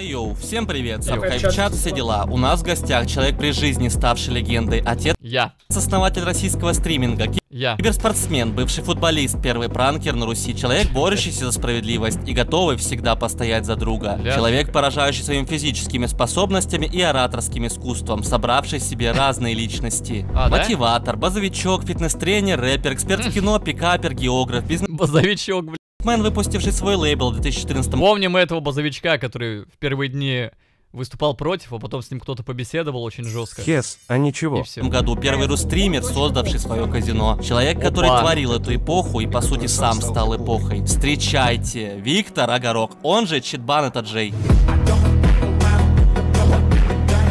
Йоу, всем привет, Йоу. Хайпчат, все дела. У нас в гостях человек при жизни, ставший легендой, отец, Я. основатель российского стриминга, Я. киберспортсмен, бывший футболист, первый пранкер на Руси, человек, борющийся за справедливость и готовый всегда постоять за друга. Ля. Человек, поражающий своими физическими способностями и ораторским искусством, собравший в себе разные личности. А, да? Мотиватор, базовичок, фитнес-тренер, рэпер, эксперт в кино, пикапер, географ, бизнесмен, Базовичок, блин. Выпустивший свой лейбл в 2014 Помним этого базовичка, который в первые дни выступал против, а потом с ним кто-то побеседовал очень жестко. Хес, а И ничего. все. году первый русстример, создавший свое казино. Человек, который Опа. творил эту эпоху и, по сути, сам стал эпохой. Встречайте, Виктор Огорок, он же Читбан это Джей.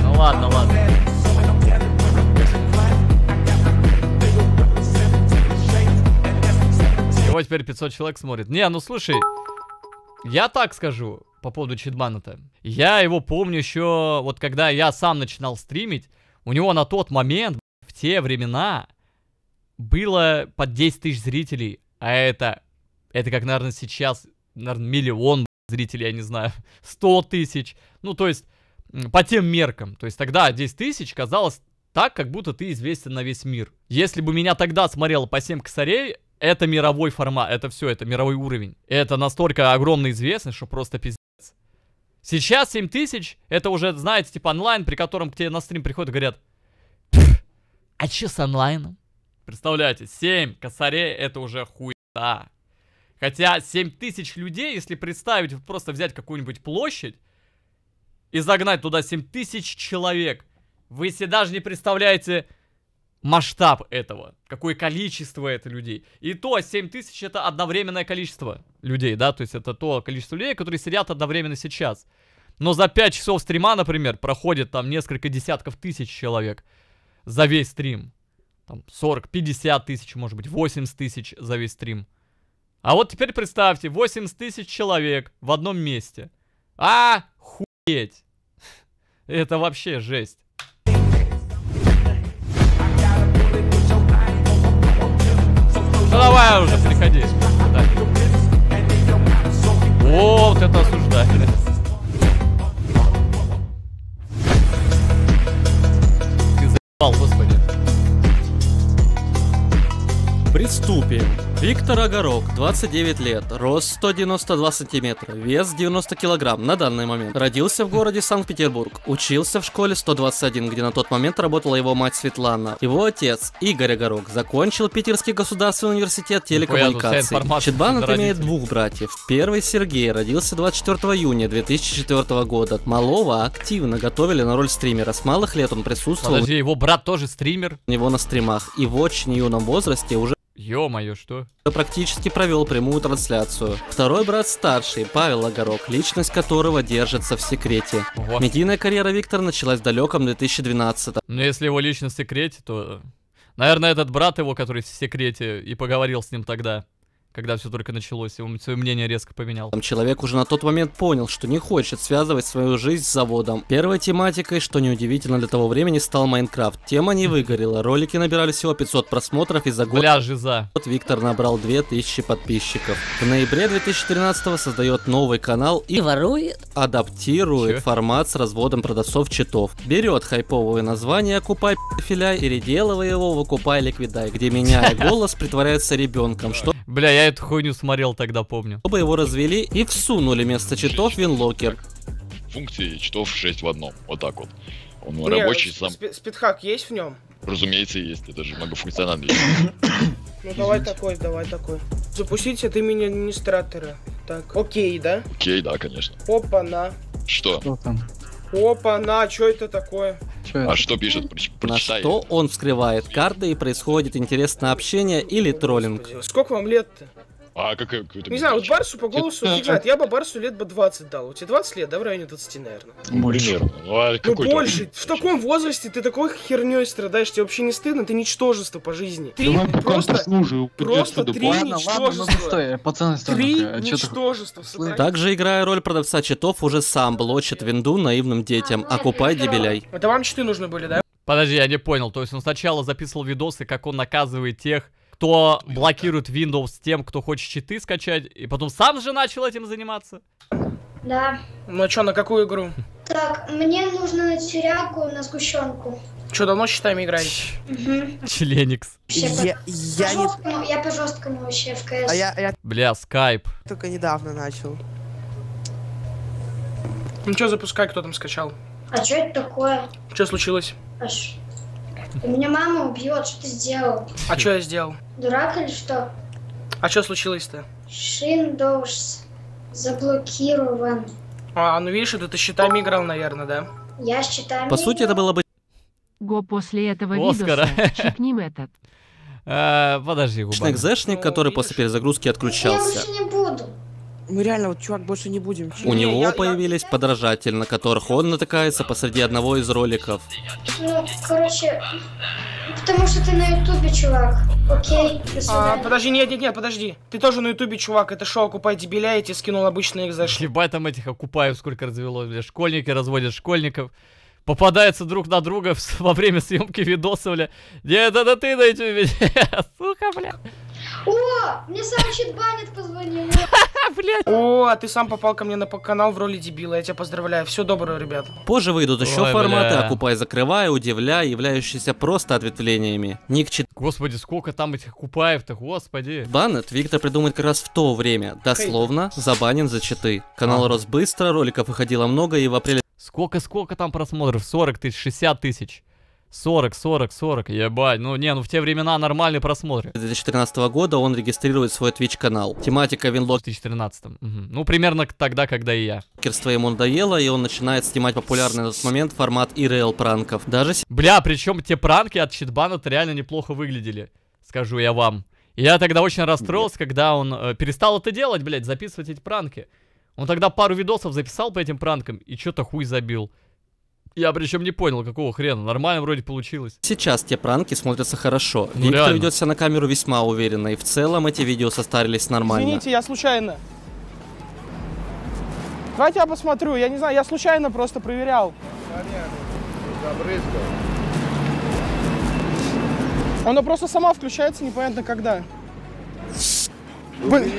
Ну ладно, ладно. Его теперь 500 человек смотрит. Не, ну слушай, я так скажу по поводу Читбана-то. Я его помню еще, вот когда я сам начинал стримить, у него на тот момент, в те времена, было под 10 тысяч зрителей. А это, это как, наверное, сейчас, наверное, миллион зрителей, я не знаю, 100 тысяч. Ну, то есть, по тем меркам. То есть тогда 10 тысяч казалось так, как будто ты известен на весь мир. Если бы меня тогда смотрело по 7 косарей, это мировой формат, это все, это мировой уровень. Это настолько огромная известность, что просто пиздец. Сейчас 7 тысяч, это уже, знаете, типа онлайн, при котором к тебе на стрим приходят и говорят, «Пф, а че с онлайном? Представляете, 7 косарей, это уже хуета. Хотя 7 тысяч людей, если представить, просто взять какую-нибудь площадь и загнать туда 7 тысяч человек, вы себе даже не представляете масштаб этого, какое количество это людей. И то 7 тысяч это одновременное количество людей, да, то есть это то количество людей, которые сидят одновременно сейчас. Но за 5 часов стрима, например, проходит там несколько десятков тысяч человек за весь стрим. Там 40, 50 тысяч, может быть, 80 тысяч за весь стрим. А вот теперь представьте, 80 тысяч человек в одном месте. А, хуеть. Это вообще жесть. Ну давай уже, приходи. Да. О, вот это осуждали. Ты заебал, господи. Приступим. Виктор Огорок, 29 лет, рост 192 сантиметра, вес 90 килограмм на данный момент. Родился в городе Санкт-Петербург, учился в школе 121, где на тот момент работала его мать Светлана. Его отец, Игорь Огорок, закончил Питерский государственный университет вся телекоммуникаций. про имеет двух братьев. Первый Сергей родился 24 июня 2004 года. Малого активно готовили на роль стримера. С малых лет он присутствовал Подожди, его брат тоже стример? у него на стримах и в очень юном возрасте уже Ё-моё, что? практически провел прямую трансляцию. Второй брат старший, Павел Огорок, личность которого держится в секрете. Ого. Медийная карьера Виктора началась в далеком 2012 Но если его лично в секрете, то... Наверное, этот брат его, который в секрете, и поговорил с ним тогда, когда все только началось, и он свое мнение резко поменял. Там человек уже на тот момент понял, что не хочет связывать свою жизнь с заводом. Первой тематикой, что неудивительно для того времени, стал Майнкрафт. Тема не выгорела, ролики набирали всего 500 просмотров, и за год Бля, жиза. Вот Виктор набрал 2000 подписчиков. В ноябре 2013 создает новый канал и ворует. адаптирует Чё? формат с разводом продавцов читов. Берет хайповое название «Окупай филяй» и переделывая его в «Окупай ликвидай», где, меняя голос, притворяется ребенком, что- Бля, я эту хуйню смотрел тогда, помню. чтобы его развели и всунули вместо читов винлокер. функции читов 6 в одном. Вот так вот. Он Не, рабочий сам, спи- Спидхак есть в нем? разумеется, есть. Это же многофункциональный. Ну давай такой, давай такой. Запустить от имени администратора. Так, окей, да? Окей, да, конечно. Опа-на. Что? Что там? Опа-на, что это такое? Что А это? что пишет? Проч- На Прочитай. что он вскрывает карты и происходит интересное общение или троллинг. Господи, Сколько вам лет-то? А как какой-то... Не знаю, вот Барсу по голосу фиг знает. Я бы Барсу лет бы 20 дал. У тебя 20 лет, да, в районе 20, наверное? Примерно. Ну, а Ну больше. В таком возрасте ты такой херней страдаешь, тебе вообще не стыдно, ты ничтожество по жизни. Ты Давай просто, послушаю. просто три Ладно, ладно, ну ничтожества. стой, пацаны, стой, Три а ты- ничтожества. Также, играя роль продавца читов, уже сам блочит винду наивным детям. Окупай дебеляй. Это вам читы нужны были, да? Подожди, я не понял. То есть он сначала записывал видосы, как он наказывает тех, кто блокирует Windows тем, кто хочет читы скачать, и потом сам же начал этим заниматься? Да. Ну а чё, на какую игру? Так, мне нужно на тюрягу, на сгущенку. Чё, давно считаем играете? Угу. Членикс. Я, по, я по не... жесткому, я по жесткому вообще в КС. А я, я Бля, скайп. только недавно начал. Ну чё, запускай, кто там скачал. А что это такое? Чё случилось? Аж... Меня мама убьет, что ты сделал? А чё я сделал? Дурак или что? А чё случилось-то? Windows заблокирован. А, ну видишь, это ты считами играл, наверное, да? Я считаю... По сути, это было бы Го после этого Оскара. видоса чекнем этот. Э, Подожди, губа. экзешник, который после перезагрузки Я отключался. Мы реально, вот, чувак, больше не будем. У Не, него я- я- появились подражатели, на которых он натыкается посреди одного из роликов. Ну, короче... Потому что ты на ютубе, чувак. Окей, А, подожди, нет, нет, нет, подожди. Ты тоже на ютубе, чувак, это шоу «Окупай дебиля», я тебе скинул обычный экзэш. Ебать там этих окупаев сколько развело, бля. Школьники разводят школьников. Попадаются друг на друга во время съемки видоса, бля. Нет, это ты на ютубе. Сука, бля. О, мне сам читбанит позвонил. А, блядь. О, а ты сам попал ко мне на канал в роли дебила, я тебя поздравляю. Всего доброго, ребят. Позже выйдут еще Ой, форматы бля. «Окупай, закрывай», «Удивляй», являющиеся просто ответвлениями. Ник Господи, сколько там этих окупаев-то, господи. Баннет Виктор придумает как раз в то время, дословно, забанен за читы. Канал Ага. рос быстро, роликов выходило много, и в апреле Сколько-сколько там просмотров? 40 тысяч, 60 тысяч. 40, 40, 40, ебать. Ну, не, ну в те времена нормальные просмотры. 2014 года он регистрирует свой Twitch-канал. Тематика В винлокерства 2013. Мгм. Ну, примерно тогда, когда и я. ему надоело, и он начинает снимать популярный на тот момент формат ИРЛ пранков. Даже Бля, причем те пранки от читбана-то реально неплохо выглядели. Скажу я вам. И я тогда очень расстроился, когда он э, перестал это делать, блядь, записывать эти пранки. Он тогда пару видосов записал по этим пранкам и что-то хуй забил. Я причем не понял, какого хрена. Нормально вроде получилось. сейчас те пранки смотрятся хорошо. Ну, Виктор реально. ведет себя на камеру весьма уверенно, и в целом эти видео состарились нормально. Извините, я случайно. Давайте я посмотрю. Я не знаю, я случайно просто проверял. Она просто сама включается, непонятно когда. Блин.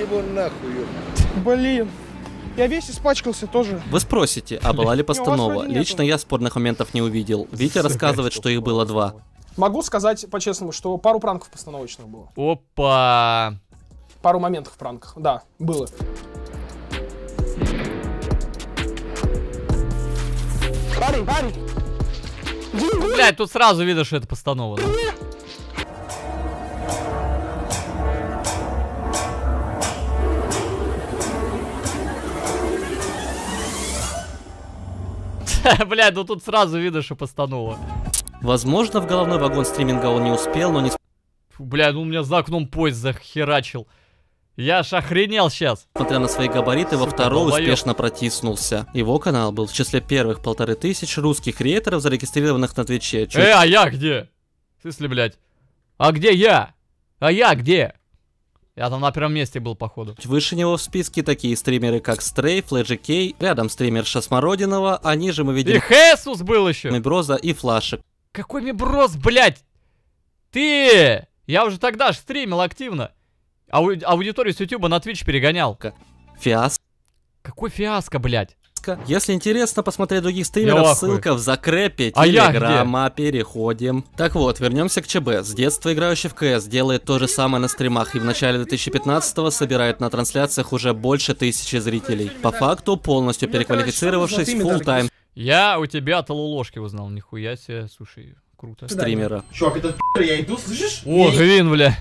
Блин. Я весь испачкался тоже. Вы спросите, а была ли постанова? Лично я спорных моментов не увидел. Витя рассказывает, что их было два. Могу сказать по-честному, что пару пранков постановочных было. Опа! Пару моментов в пранках. Да, было. Парень, парень! Блядь, тут сразу видно, что это постанова. да. Блядь, ну тут сразу видно, что постанова. Возможно, в головной вагон стриминга он не успел, но не Фу, Бля, ну у меня за окном поезд захерачил. Я аж охренел сейчас. Несмотря на свои габариты, во Сука, второй долбоёб. успешно протиснулся. Его канал был в числе первых полторы тысяч русских креаторов, зарегистрированных на Твиче. Чуть Э, а я где? В смысле, блядь? А где я? А я где? Я там на первом месте был, походу. выше него в списке такие стримеры, как Стрей, Флэджи Кей, рядом стримерша Смородинова, а ниже мы И видим Хесус был еще. Миброза и Флашек. Какой миброс, блядь? Ты! Я уже тогда ж стримил активно. Ау- аудиторию с Ютуба на Twitch перегонял. Фиаско. Какой фиаско, блядь? Если интересно посмотреть других Я стримеров, ссылка в закрепе А я телеграмма. Переходим. Так вот, вернемся к ЧБ. С детства играющий в КС делает то же самое на стримах и в начале 2015-го собирает на трансляциях уже больше тысячи зрителей. По факту, полностью переквалифицировавшись в full-time Я у тебя от ложки узнал, нихуя себе, слушай, круто. стримера. Чувак, это я иду, слышишь? О, Гвин, бля.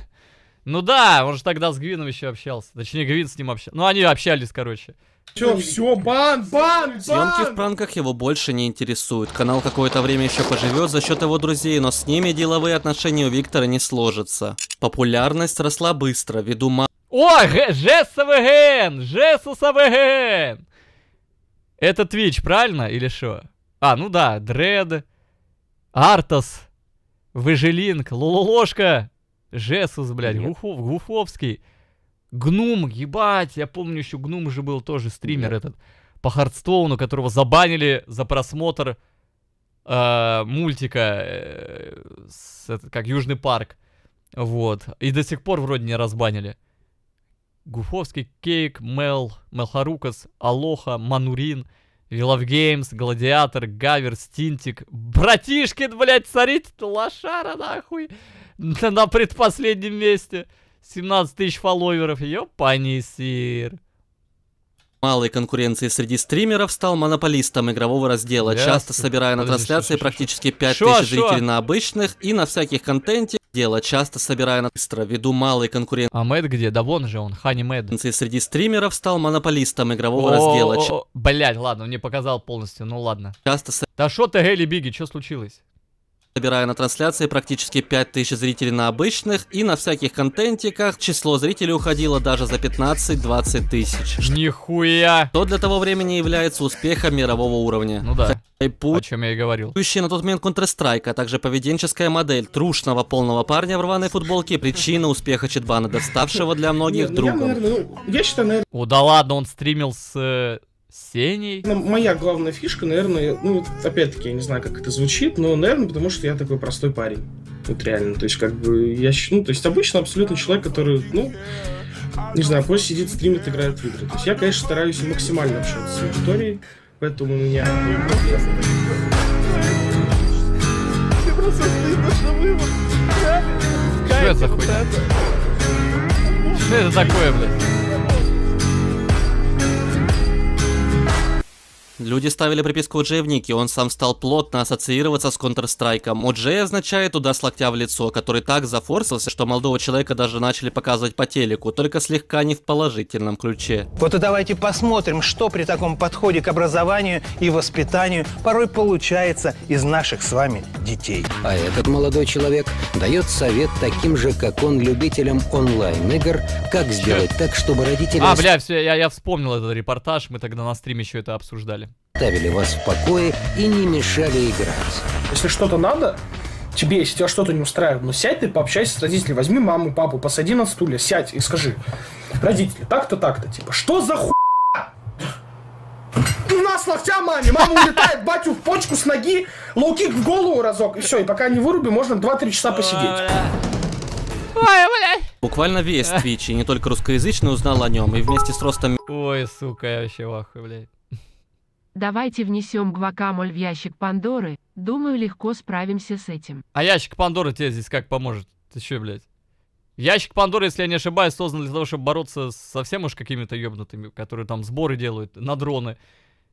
Ну да, он же тогда с Гвином еще общался. Точнее, Гвин с ним общался. Ну, они общались, короче. Все, все, бан, бан, Съемки в пранках его больше не интересуют. Канал какое-то время еще поживет за счет его друзей, но с ними деловые отношения у Виктора не сложатся. Популярность росла быстро, ввиду ма- О, Г- ЖСВГН! ЖСУСВГН! Это Twitch, правильно? Или что? А, ну да, Дред, Артас, Выжилинг, Лололошка, Жесус, блядь, Гуфов, Гуфовский, Гнум, ебать, я помню еще Гнум же был тоже стример этот, по Хардстоуну, которого забанили за просмотр э, мультика, э, с- это, как Южный парк, вот, и до сих пор вроде не разбанили. Гуфовский Кейк, Мел, Мелхарукас, Алоха, Манурин, Вилов Геймс, Гладиатор, Гавер, Стинтик, Братишкин, блядь, царит лошара, нахуй, на, на предпоследнем месте. 17 тысяч фолловеров, ёпани сир. малой конкуренции среди стримеров стал монополистом игрового раздела, Ясно. часто собирая на трансляции практически 5000 Шо, шо? зрителей на обычных и на всяких контенте дела, часто собирая на быстро, ввиду малой конкуренции А Мэд где? Да вон же он, Хани Мэд. среди стримеров стал монополистом игрового О, раздела, о, о, Блядь, ладно, он не показал полностью, ну ладно. часто Да шо ты, Гелли Биги, что случилось? Собирая на трансляции практически 5000 зрителей на обычных и на всяких контентиках, число зрителей уходило даже за 15-20 тысяч. Нихуя! Что для того времени является успехом мирового уровня. Ну да, И о путь чем я и говорил. Существующая на тот момент Counter-Strike, а также поведенческая модель трушного полного парня в рваной футболке причина успеха Читбана, доставшего для многих ну я, другом. наверное, ну, я считаю, наверное, О, да ладно, он стримил с Сеней. моя главная фишка, наверное, ну, вот опять-таки, я не знаю, как это звучит, но, наверное, потому что я такой простой парень. Вот реально, то есть, как бы, я, ну, то есть, обычно абсолютно человек, который, ну, не знаю, просто сидит, стримит, играет в игры. То есть, я, конечно, стараюсь максимально общаться с аудиторией, поэтому у меня... Ты просто стоишь на вывод. Что это за хуйня? Что это такое, блядь? Люди ставили приписку OJ в нике, он сам стал плотно ассоциироваться с Counter-Strike. OJ означает «удар с локтя в лицо», который так зафорсился, что молодого человека даже начали показывать по телеку, только слегка не в положительном ключе. Вот и давайте посмотрим, что при таком подходе к образованию и воспитанию порой получается из наших с вами детей. А этот молодой человек дает совет таким же, как он, любителям онлайн-игр, как сделать так, чтобы родители А, бля, все, я, я вспомнил этот репортаж, мы тогда на стриме еще это обсуждали. Оставили вас в покое и не мешали играть. Если что-то надо, тебе, если тебя что-то не устраивает, ну сядь ты, пообщайся с родителями, возьми маму, папу, посади на стуле, сядь и скажи, родители, так-то, так-то, типа, что за ху... У нас локтя маме, мама улетает батю в почку с ноги, лоу-кик в голову разок, и все, и пока не выруби, можно 2-3 часа посидеть. Ой, блядь! Буквально весь Twitch, и не только русскоязычный, узнал о нем, и вместе с ростом Ой, сука, я вообще в ахуе, блядь. Давайте внесем гвакамоль в ящик Пандоры. Думаю, легко справимся с этим. А ящик Пандоры тебе здесь как поможет? Ты че, блядь? Ящик Пандоры, если я не ошибаюсь, создан для того, чтобы бороться с совсем уж какими-то ёбнутыми, которые там сборы делают на дроны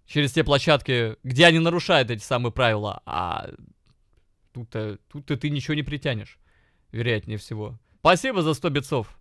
через те площадки, где они нарушают эти самые правила. А тут-то, тут-то ты ничего не притянешь, вероятнее всего. Спасибо за 100 битцов.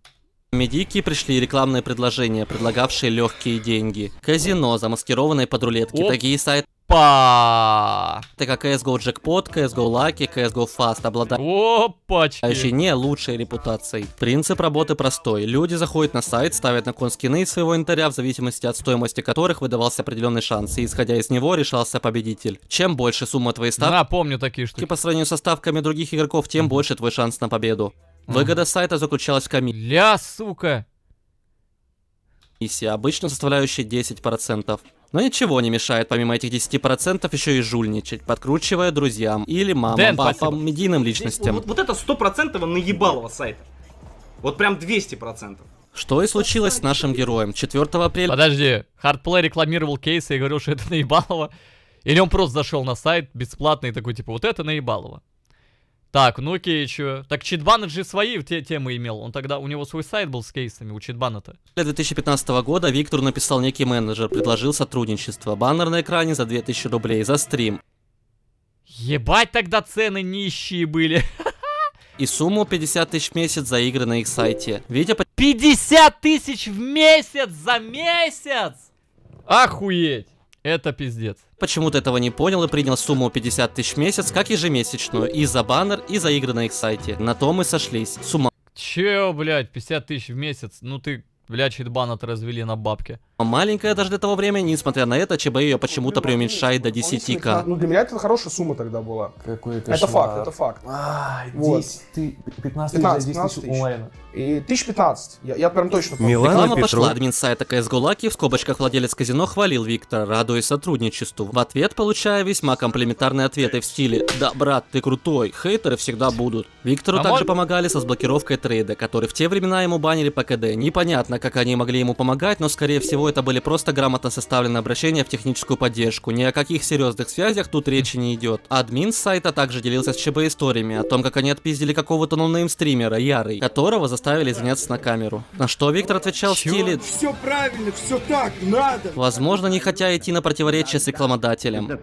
Медики пришли рекламные предложения, предлагавшие легкие деньги. Казино, замаскированные под рулетки, Оп. такие сайты, Па! как CSGO Jackpot, CSGO Lucky, CSGO Fast, обладающие Опачки! не лучшей репутацией. Принцип работы простой. Люди заходят на сайт, ставят на кон скины из своего инвентаря, в зависимости от стоимости которых выдавался определенный шанс, и исходя из него решался победитель. Чем больше сумма твоей ставки На, помню такие штуки. по сравнению со ставками других игроков, тем больше твой шанс на победу. Выгода сайта заключалась в комиссии. Ля, сука! комиссия, обычно составляющая 10%. Но ничего не мешает, помимо этих 10%, еще и жульничать, подкручивая друзьям или мамам, Дэн, папам, спасибо. медийным личностям. Вот, вот это стопроцентного наебалого сайта. Вот прям 200%. Что и случилось с нашим героем. 4 апреля Подожди, Hardplay рекламировал кейсы и говорил, что это наебалово. Или он просто зашел на сайт бесплатно и такой, типа, вот это наебалово. Так, ну окей, чё. Так Читбанет же свои те темы имел. Он тогда, у него свой сайт был с кейсами, у Читбанета. 2015 года Виктору написал некий менеджер, предложил сотрудничество. Баннер на экране за 2000 рублей за стрим. Ебать тогда цены нищие были. И сумму 50 тысяч в месяц за игры на их сайте. Витя 50 тысяч в месяц за месяц! Охуеть! Это пиздец. почему-то этого не понял и принял сумму 50 тысяч в месяц как ежемесячную. И за баннер, и за игры на их сайте. На то мы сошлись. Сумма Чё, блядь, 50 тысяч в месяц? Ну ты, блядь, Читбанет развели на бабки. Маленькая даже для того времени, несмотря на это, ЧБ ее почему-то преуменьшает до 10к. Ну, для меня это хорошая сумма тогда была. Какой Это кошмар. факт, это факт. А, Вот. 10 ты- 15 тысяч 15, за 10 15 тысяч тысяч. онлайна. И 1015. Я, я прям точно помню. Реклама пошла, админ сайта CSGO Lucky в скобочках владелец казино хвалил Виктора, радуясь сотрудничеству. В ответ получая весьма комплиментарные ответы в стиле «Да, брат, ты крутой, хейтеры всегда будут». Виктору А также мог- помогали со сблокировкой трейда, который в те времена ему банили по КД. Непонятно, как они могли ему помогать, но скорее всего это были просто грамотно составленные обращения в техническую поддержку. Ни о каких серьезных связях тут речи не идет. Админ сайта также делился с ЧБ историями о том, как они отпиздили какого-то ноунейм стримера, Ярый, которого заставили извиняться на камеру. На что Виктор отвечал в стиле Все правильно, все так, надо. Возможно, не хотя идти на противоречие с рекламодателем.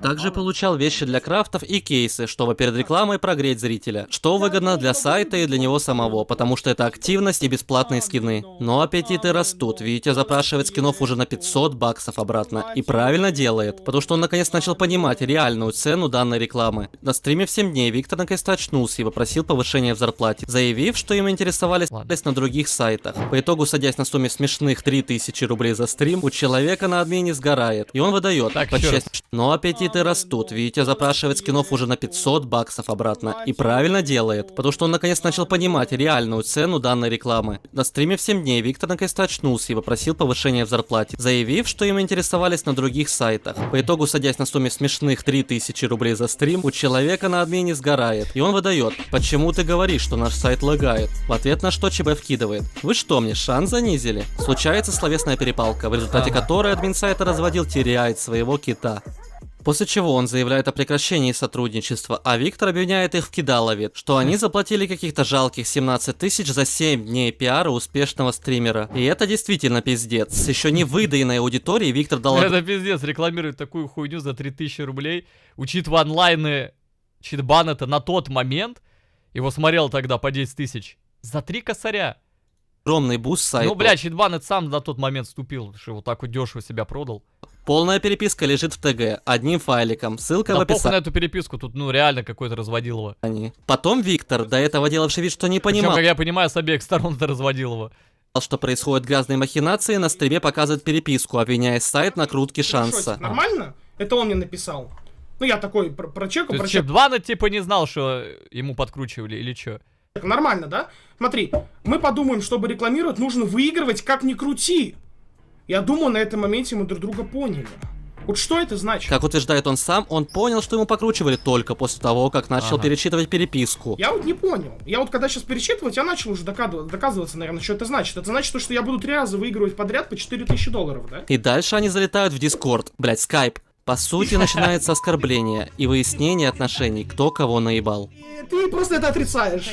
Также получал вещи для крафтов и кейсы, чтобы перед рекламой прогреть зрителя. Что выгодно для сайта и для него самого, потому что это активность и бесплатные скины. Но аппетиты растут. Витя запрашивает скинов уже на 500 баксов обратно. И правильно делает, потому что он наконец начал понимать реальную цену данной рекламы. На стриме в 7 дней Виктор наконец-то очнулся и попросил повышения в зарплате, заявив, что им интересовались на других сайтах. По итогу, садясь на сумме смешных 3000 рублей за стрим, у человека на админе сгорает, и он выдает. Так, по чести. Но аппетиты растут. Витя запрашивает скинов уже на 500 баксов обратно. И правильно делает, потому что он наконец начал понимать реальную цену данной рекламы. На стриме в 7 дней Виктор наконец-то очнулся и попросил повышения в зарплате, заявив, что им интересовались на других сайтах. По итогу, садясь на сумме смешных 3000 рублей за стрим, у человека на админе сгорает, и он выдает, почему ты говоришь, что наш сайт лагает? В ответ на что ЧБ вкидывает, вы что, мне шанс занизили? Случается словесная перепалка, в результате которой админ сайта разводил теряет своего кита. После чего он заявляет о прекращении сотрудничества, а Виктор обвиняет их в кидалове, что они заплатили каких-то жалких 17 тысяч за 7 дней пиара успешного стримера. И это действительно пиздец. С еще не выдаенной аудиторией Виктор дал... Это пиздец, рекламирует такую хуйню за 3000 рублей, учитывая онлайны CheatBanned'а на тот момент, его смотрел тогда по 10 тысяч, за 3 косаря. огромный буст сайту. Ну, бля, CheatBanned сам на тот момент вступил, что вот так вот дешево себя продал. Полная переписка лежит в ТГ, одним файликом, ссылка Да в похуй на описании. эту переписку, тут ну реально какой-то разводилово. Потом Виктор, до этого делавший вид, что не Причем, понимал, как я понимаю, с обеих сторон это разводилово. что происходят грязные махинации, на стриме показывает переписку, обвиняя сайт на крутке шанса. Нормально? Это он мне написал. Ну, я такой про- прочекал, То есть прочекал. Чипбанет типа не знал, что ему подкручивали или что? Нормально, да? Смотри, мы подумаем, чтобы рекламировать, нужно выигрывать как ни крути. Я думаю, на этом моменте мы друг друга поняли. Вот что это значит? Как утверждает он сам, он понял, что ему покручивали только после того, как начал Ага. перечитывать переписку. Я вот не понял. Я вот когда сейчас перечитывать, я начал уже доказывать, доказываться, наверное, что это значит. Это значит, то, что я буду три раза выигрывать подряд по 4000 долларов, да? И дальше они залетают в Дискорд, блять, скайп. По сути, начинается оскорбление и выяснение отношений, кто кого наебал. Ты просто это отрицаешь.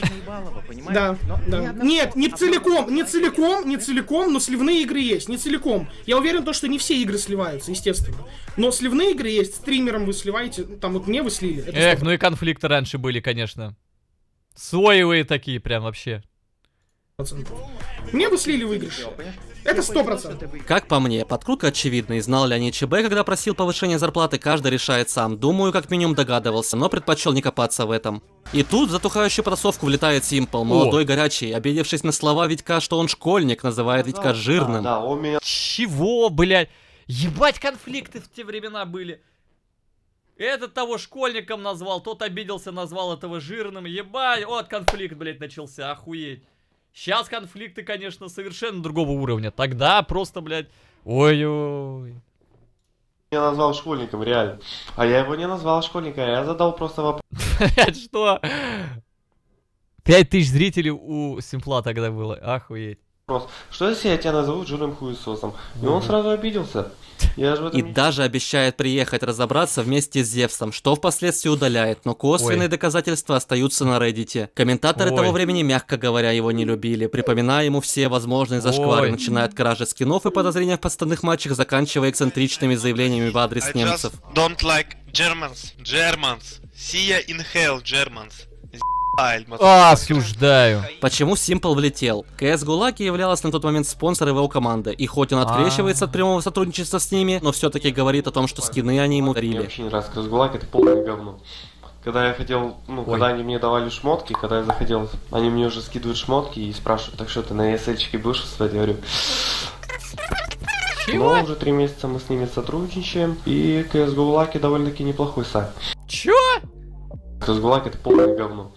Да, да. Нет, не целиком, не целиком, не целиком, но сливные игры есть, не целиком. Я уверен, то, что не все игры сливаются, естественно. Но сливные игры есть, стримерам вы сливаете, там вот мне вы слили. Эх, 100%. ну и конфликты раньше были, конечно. Соевые такие прям вообще. Мне бы слили выигрыш. Это сто процентов. Как по мне, подкрутка очевидна, и знал ли они ЧБ, когда просил повышения зарплаты, каждый решает сам. Думаю, как минимум догадывался, но предпочел не копаться в этом. И тут в затухающую потасовку влетает Симпл, молодой, горячий, обидевшись на слова Витька, что он школьник, называет Витька жирным. Да, он меня... Чего, блядь? Ебать, конфликты в те времена были. Этот того школьником назвал, тот обиделся, назвал этого жирным. Ебать, вот конфликт, блядь, начался, охуеть. Сейчас конфликты, конечно, совершенно другого уровня. Тогда просто, блядь, ой-ой. Я назвал школьником, реально. А я его не назвал школьником, я задал просто вопрос. Блядь, что? Пять тысяч зрителей у Симпла тогда было, охуеть. Что если я тебя назову жирным хуесосом? И он сразу обиделся. Я же И даже обещает приехать разобраться вместе с Зевсом, что впоследствии удаляет, но косвенные Ой. доказательства остаются на Reddit. Комментаторы Ой. того времени, мягко говоря, его не любили, припоминая ему все возможные зашквары, Ой. начиная от кражи скинов и подозрения в подставных матчах, заканчивая эксцентричными заявлениями в адрес I немцев. just don't like Germans. Germans. See ya in hell, Germans. А, Осуждаю. Почему Simple влетел? КС Гулаки являлась на тот момент спонсором его команды, и хоть он открещивается от прямого сотрудничества с ними, но все-таки говорит о том, что скины они ему Мне дарили. вообще не нравится Красгулак, это полное говно. Когда я хотел, ну, Ой. когда они мне давали шмотки, когда я заходил, они мне уже скидывают шмотки и спрашивают, так что ты на ESL-чике будешь вставать? Я говорю, Но уже три месяца мы с ними сотрудничаем, и CSGO Lucky довольно-таки неплохой сайт. Чё? CSGO Lucky это полное говно.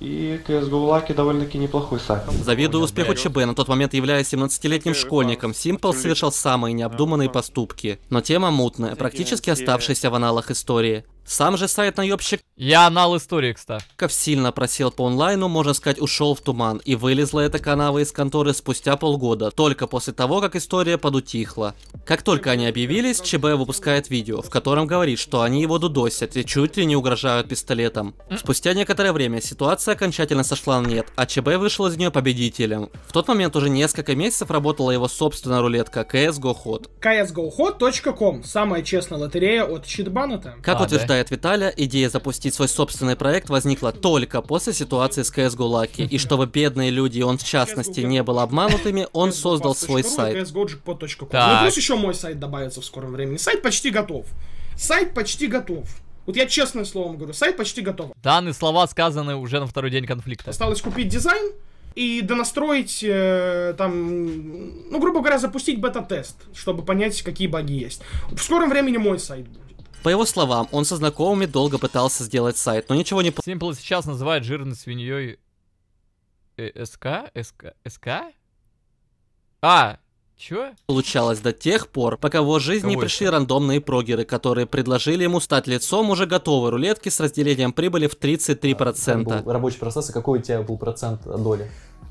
И CSGO Lucky довольно-таки неплохой сайт. Завидуя успеху ЧБ, на тот момент являясь 17-летним школьником, Симпл совершал самые необдуманные поступки. Но тема мутная, практически оставшаяся в аналах истории. Сам же сайт наебщик Я анал истории, кстати. сильно просел по онлайну, можно сказать, ушел в туман. И вылезла эта канава из конторы спустя полгода, только после того, как история подутихла. Как только они объявились, ЧБ выпускает видео, в котором говорит, что они его дудосят и чуть ли не угрожают пистолетом. Спустя некоторое время ситуация окончательно сошла на нет, а ЧБ вышел из нее победителем. В тот момент уже несколько месяцев работала его собственная рулетка CSGO Hot. csgohot.com. Самая честная лотерея от Читбаната. Как утверждает Виталя, идея запустить свой собственный проект возникла только после ситуации с CSGO Lucky, и чтобы бедные люди, и он в частности, не был обманутыми, он создал свой сайт. Ну плюс еще мой сайт добавится в скором времени. Сайт почти готов. Сайт почти готов. Вот я честное слово вам говорю, сайт почти готов. Данные слова сказаны уже на второй день конфликта. Осталось купить дизайн и донастроить, э, там, ну, грубо говоря, запустить бета-тест, чтобы понять, какие баги есть. В скором времени мой сайт будет. По его словам, он со знакомыми долго пытался сделать сайт, но ничего не Симпл сейчас называют жирной свиньей э, СК? СК? СК? А, чё? получалось до тех пор, пока в его жизнь не Кого пришли рандомные прогеры, которые предложили ему стать лицом уже готовой рулетки с разделением прибыли в 33%. Был рабочий процесс, и какой у тебя был процент доли?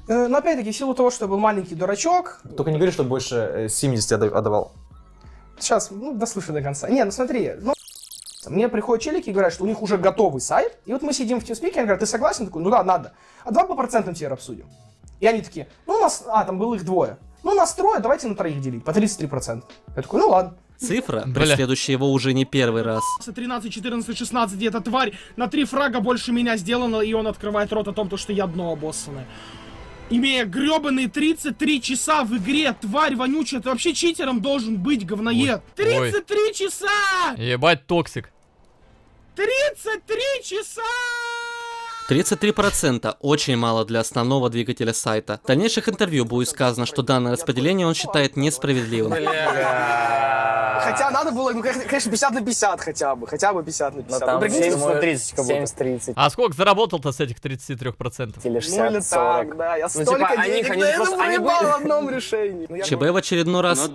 Э, Но опять-таки, в силу того, что я был маленький дурачок, Только не говори, что больше э, 70 отда- отдавал. сейчас, ну, дослушай до конца. Не, ну смотри, ну, мне приходят челики и говорят, что у них уже готовый сайт, и вот мы сидим в TeamSpeak, и они говорят, ты согласен? Я такой, ну да, надо. А давай по процентам теперь обсудим. И они такие, ну у нас, а, там было их двое. Ну нас трое, давайте на троих делить, по 33%. Я такой, ну ладно. Цифра, преследующая его уже не первый раз. 13, 14, 16, эта тварь на три фрага больше меня сделана, и он открывает рот о том, то, что я дно обоссанное. Имея гребаные 33 часа в игре, тварь вонючая, ты вообще читером должен быть, говноед. Ой. 33 часа! Ебать токсик. 33 часа! 33% очень мало для основного двигателя сайта. В дальнейших интервью будет сказано, что данное распределение он считает несправедливым. Хотя надо было, ну, конечно, 50 на 50 хотя бы, хотя бы 50 на 50. там Ну, прикиньте, 70 на 30 как будто. 70-30. А сколько заработал-то с этих 33%? Или Ну или так, да, я Ну, столько типа, они- денег они на это просто- они были- в одном решении. Ну, я ЧБ в очередной раз...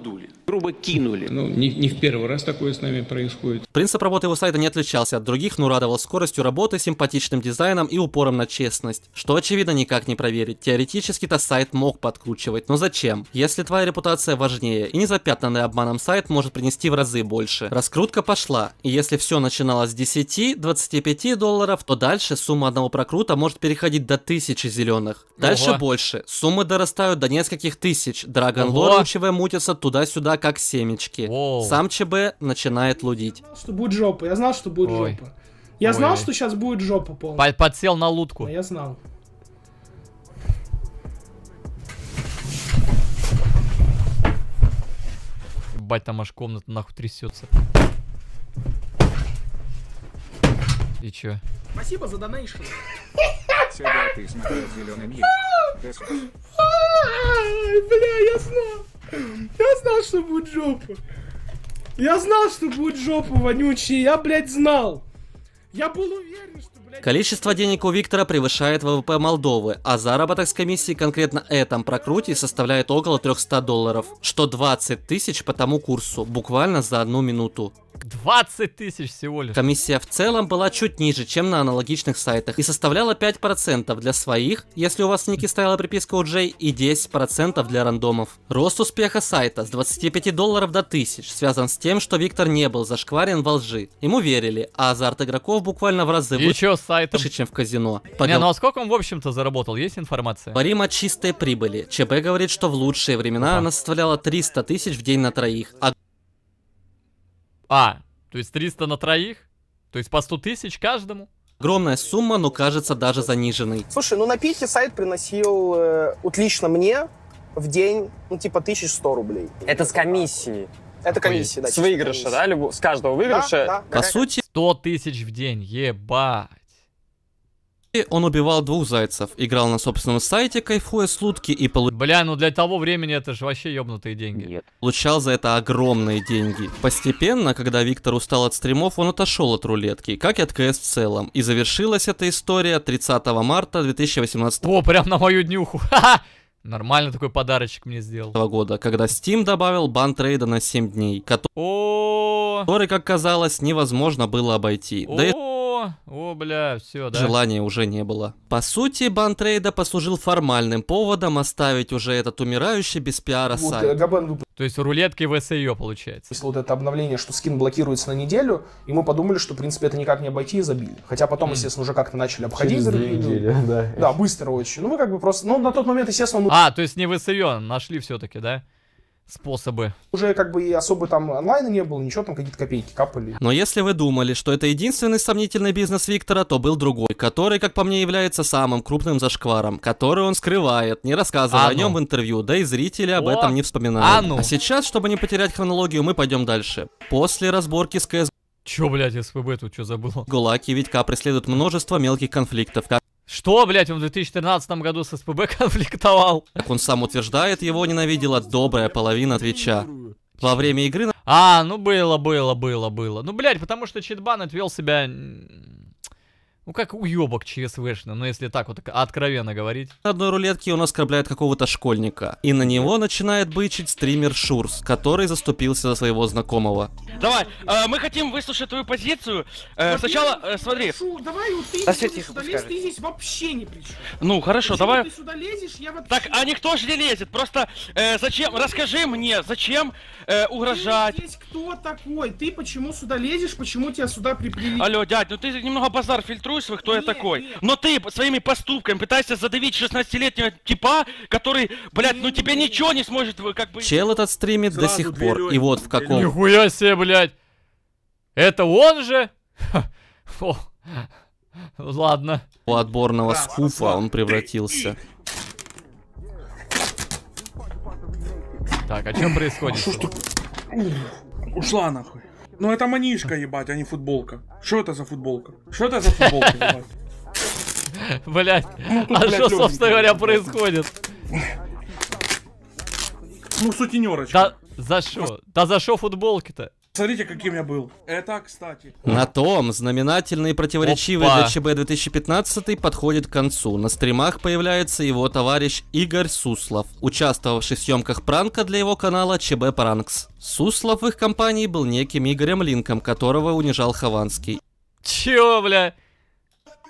Грубо кинули. Ну, не, не в первый раз такое с нами происходит. Принцип работы его сайта не отличался от других, но радовал скоростью работы, симпатичным дизайном и упором на честность. Что очевидно никак не проверить. Теоретически-то сайт мог подкручивать, но зачем? Если твоя репутация важнее, и незапятнанный обманом сайт может принести в разы больше. Раскрутка пошла, и если все начиналось с 10-25 долларов, то дальше сумма одного прокрута может переходить до тысячи зеленых. Дальше Ого. больше. Суммы дорастают до нескольких тысяч. Драгон Ого. Лор ЧВ мутятся туда-сюда, как семечки. Воу. Сам ЧБ начинает лудить. Что будет жопа, я знал, что будет Ой. жопа. Я знал, Ой. что сейчас будет жопа полная. Под- Подсел на лутку. Я знал. Ебать, там аж комната нахуй трясется. И чё? Спасибо за донейшн. Сюда ты смотрел зеленый мир. Ай, Бля, я знал. Я знал, что будет жопа. Я знал, что будет жопа вонючая. Я, блядь, знал. Я был уверен, что, блядь... Количество денег у Виктора превышает ВВП Молдовы, а заработок с комиссии конкретно этом прокруте составляет около 300 долларов, что 20 тысяч по тому курсу, буквально за одну минуту. 20 тысяч всего лишь. Комиссия в целом была чуть ниже, чем на аналогичных сайтах и составляла 5% для своих, если у вас в нике стояла приписка UJ, и 10% для рандомов. Рост успеха сайта с 25 долларов до 1000 связан с тем, что Виктор не был зашкварен во лжи. Ему верили, а азарт игроков буквально в разы И сайтом? выше, чем в казино. Не, ну а сколько он в общем-то заработал? Есть информация? Говорим о чистой прибыли. ЧБ говорит, что в лучшие времена она составляла 300 тысяч в день на троих, а А, то есть 300 на троих? То есть по 100 тысяч каждому? огромная сумма, но кажется даже заниженной. Слушай, ну на пике сайт приносил, э, вот лично мне, в день, ну типа 1100 рублей. Это с комиссии. Это комиссия, да. С выигрыша, комиссия. да? Любо- С каждого выигрыша. Да, да. По сути, 100 тысяч в день, ебать. Он убивал двух зайцев, играл на собственном сайте, кайфуя с лутки и полу- Бля, ну для того времени это же вообще ёбнутые деньги. получал за это огромные деньги. Постепенно, когда Виктор устал от стримов, он отошел от рулетки, как и от КС в целом. И завершилась эта история 30 марта 2018 О, прям на мою днюху. Нормально такой подарочек мне сделал. года, когда Steam добавил бан трейда на 7 дней, который, как казалось, невозможно было обойти. Да и о, о, бля, все, да. желания уже не было. По сути, бан трейда послужил формальным поводом оставить уже этот умирающий без пиара Вот, сайт. э, Габен выпустил То есть рулетки в САЕ получается. вот это обновление, что скин блокируется на неделю, и мы подумали, что, в принципе, это никак не обойти и забили. Хотя потом, естественно, уже как-то начали обходить. Через две друга. недели, да. Да, быстро очень. Ну, мы как бы просто... Ну, на тот момент, естественно, мы А, то есть не в САЕ, нашли все-таки, да? Способы. уже как бы и особо там онлайна не было, ничего, там какие-то копейки капали. Но если вы думали, что это единственный сомнительный бизнес Виктора, то был другой, который, как по мне, является самым крупным зашкваром, который он скрывает, не рассказывая А о нем ну. в интервью, да и зрители об О, этом не вспоминают. а ну. сейчас, чтобы не потерять хронологию, мы пойдем дальше. После разборки с КС Чё, блядь, СПБ тут что забыл? Гулаки Витька преследует множество мелких конфликтов. Как Что, блядь, он в 2013 году с СПБ конфликтовал? он сам утверждает, его ненавидела добрая половина Твича. Во время игры А, ну было, было, было, было. Ну, блядь, потому что Читбан отвел себя... Ну, как уебок ЧСВшно, ну, если так вот откровенно говорить. на одной рулетке он оскорбляет какого-то школьника. И на него начинает бычить стример Шурс, который заступился за своего знакомого. Давай, э, мы хотим выслушать твою позицию. Э, сначала, э, смотри. Прошу, давай вот ты Да сюда все тихо, сюда скажет. ты здесь вообще ни при чем. Ну, хорошо, Почему давай. ты сюда лезешь, я вообще... Так, а никто же не лезет. Просто э, зачем? Расскажи мне, зачем э, угрожать? Ты здесь кто такой? Ты почему сюда лезешь? Почему тебя сюда приплели? Алло, дядь, ну ты немного базар фильтруй свой, кто я такой. Но ты своими поступками пытаешься задавить 16-летнего типа, который, блядь, ну тебе ничего не сможет, вы как бы... Чел этот стримит до сих пор, и вот в каком Нихуя себе, блядь. Это он же? О, Ладно. у отборного скуфа он превратился. Так, а что происходит? Ушла нахуй. Ну это манишка, ебать, а не футболка. Что это за футболка? Что это за футболка, ебать? Блядь, Ну, тут, а блядь, что, собственно говоря, происходит? Ну, сутенерочка. Да за что? Да за что футболки-то? Смотрите, каким я был. Это, кстати. На том знаменательный и противоречивый Опа. для ЧБ 2015 подходит к концу. На стримах появляется его товарищ Игорь Суслов, участвовавший в съемках пранка для его канала ЧБ Пранкс. Суслов в их компании был неким Игорем Линком, которого унижал Хованский. Чё, бля?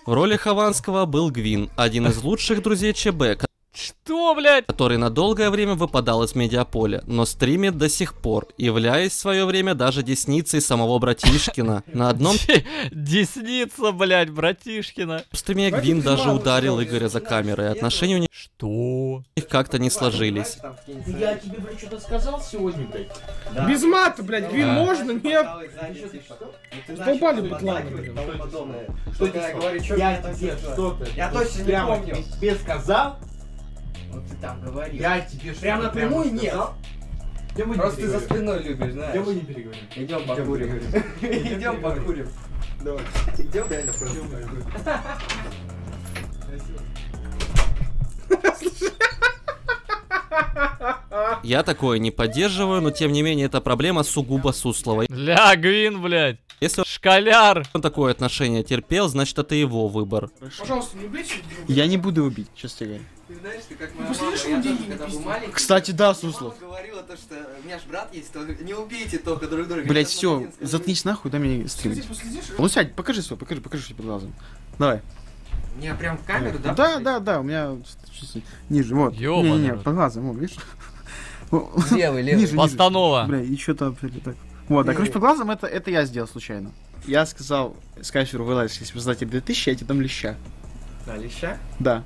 В роли Хованского был Гвин, один из лучших друзей ЧБ, Что, блядь? который на долгое время выпадал из медиаполя, но стримит до сих пор, являясь в свое время даже десницей самого братишкина. На одном Десница, блядь, братишкина. стриме Гвин даже ударил Игоря за камерой, отношения у них Что? как-то не сложились. Я тебе, блядь, что-то сказал сегодня, блядь? Без мата, блядь, Гвин можно? Нет. Задолбали, блядь, ладно, блин. Что ты говоришь? Я тебе что-то. Я точно не Прямо помню. тебе сказал? Вот ты там говорил. Я тебе Прям напрямую нет. Просто ты за спиной любишь, знаешь. Идем мы не переговорим. Идем покурим. Идем покурим. Давай. Идем реально просто. Я такое не поддерживаю, но тем не менее это проблема сугубо Суслова. Ля, Гвин, блядь. Если Школяр. он такое отношение терпел, значит это его выбор. Пожалуйста, не убейте. Я не буду убить, честно говоря. Знаешь, ты как Ты моя послушай, мама, я деньги тоже, когда был маленький, Кстати, да, мама Суслов. говорила то, что у меня ж брат есть, то не убейте только друг друга. Блять, все, заткнись нахуй, дай мне стримить. Ну сядь, покажи свой, покажи, покажи себе под глазом. Давай. Не, прям в камеру, да? Да, да, да, у меня ниже, вот. Ёбаный Не, не, рот. под глазом, вот, видишь? Левый, левый. Ниже, ниже. Постанова. Бля, и что-то так. Вот, а короче, под глазом это, это я сделал случайно. Я сказал, с кафедру вылазишь, если создатель 2000, я тебе дам леща. Да, леща? Да.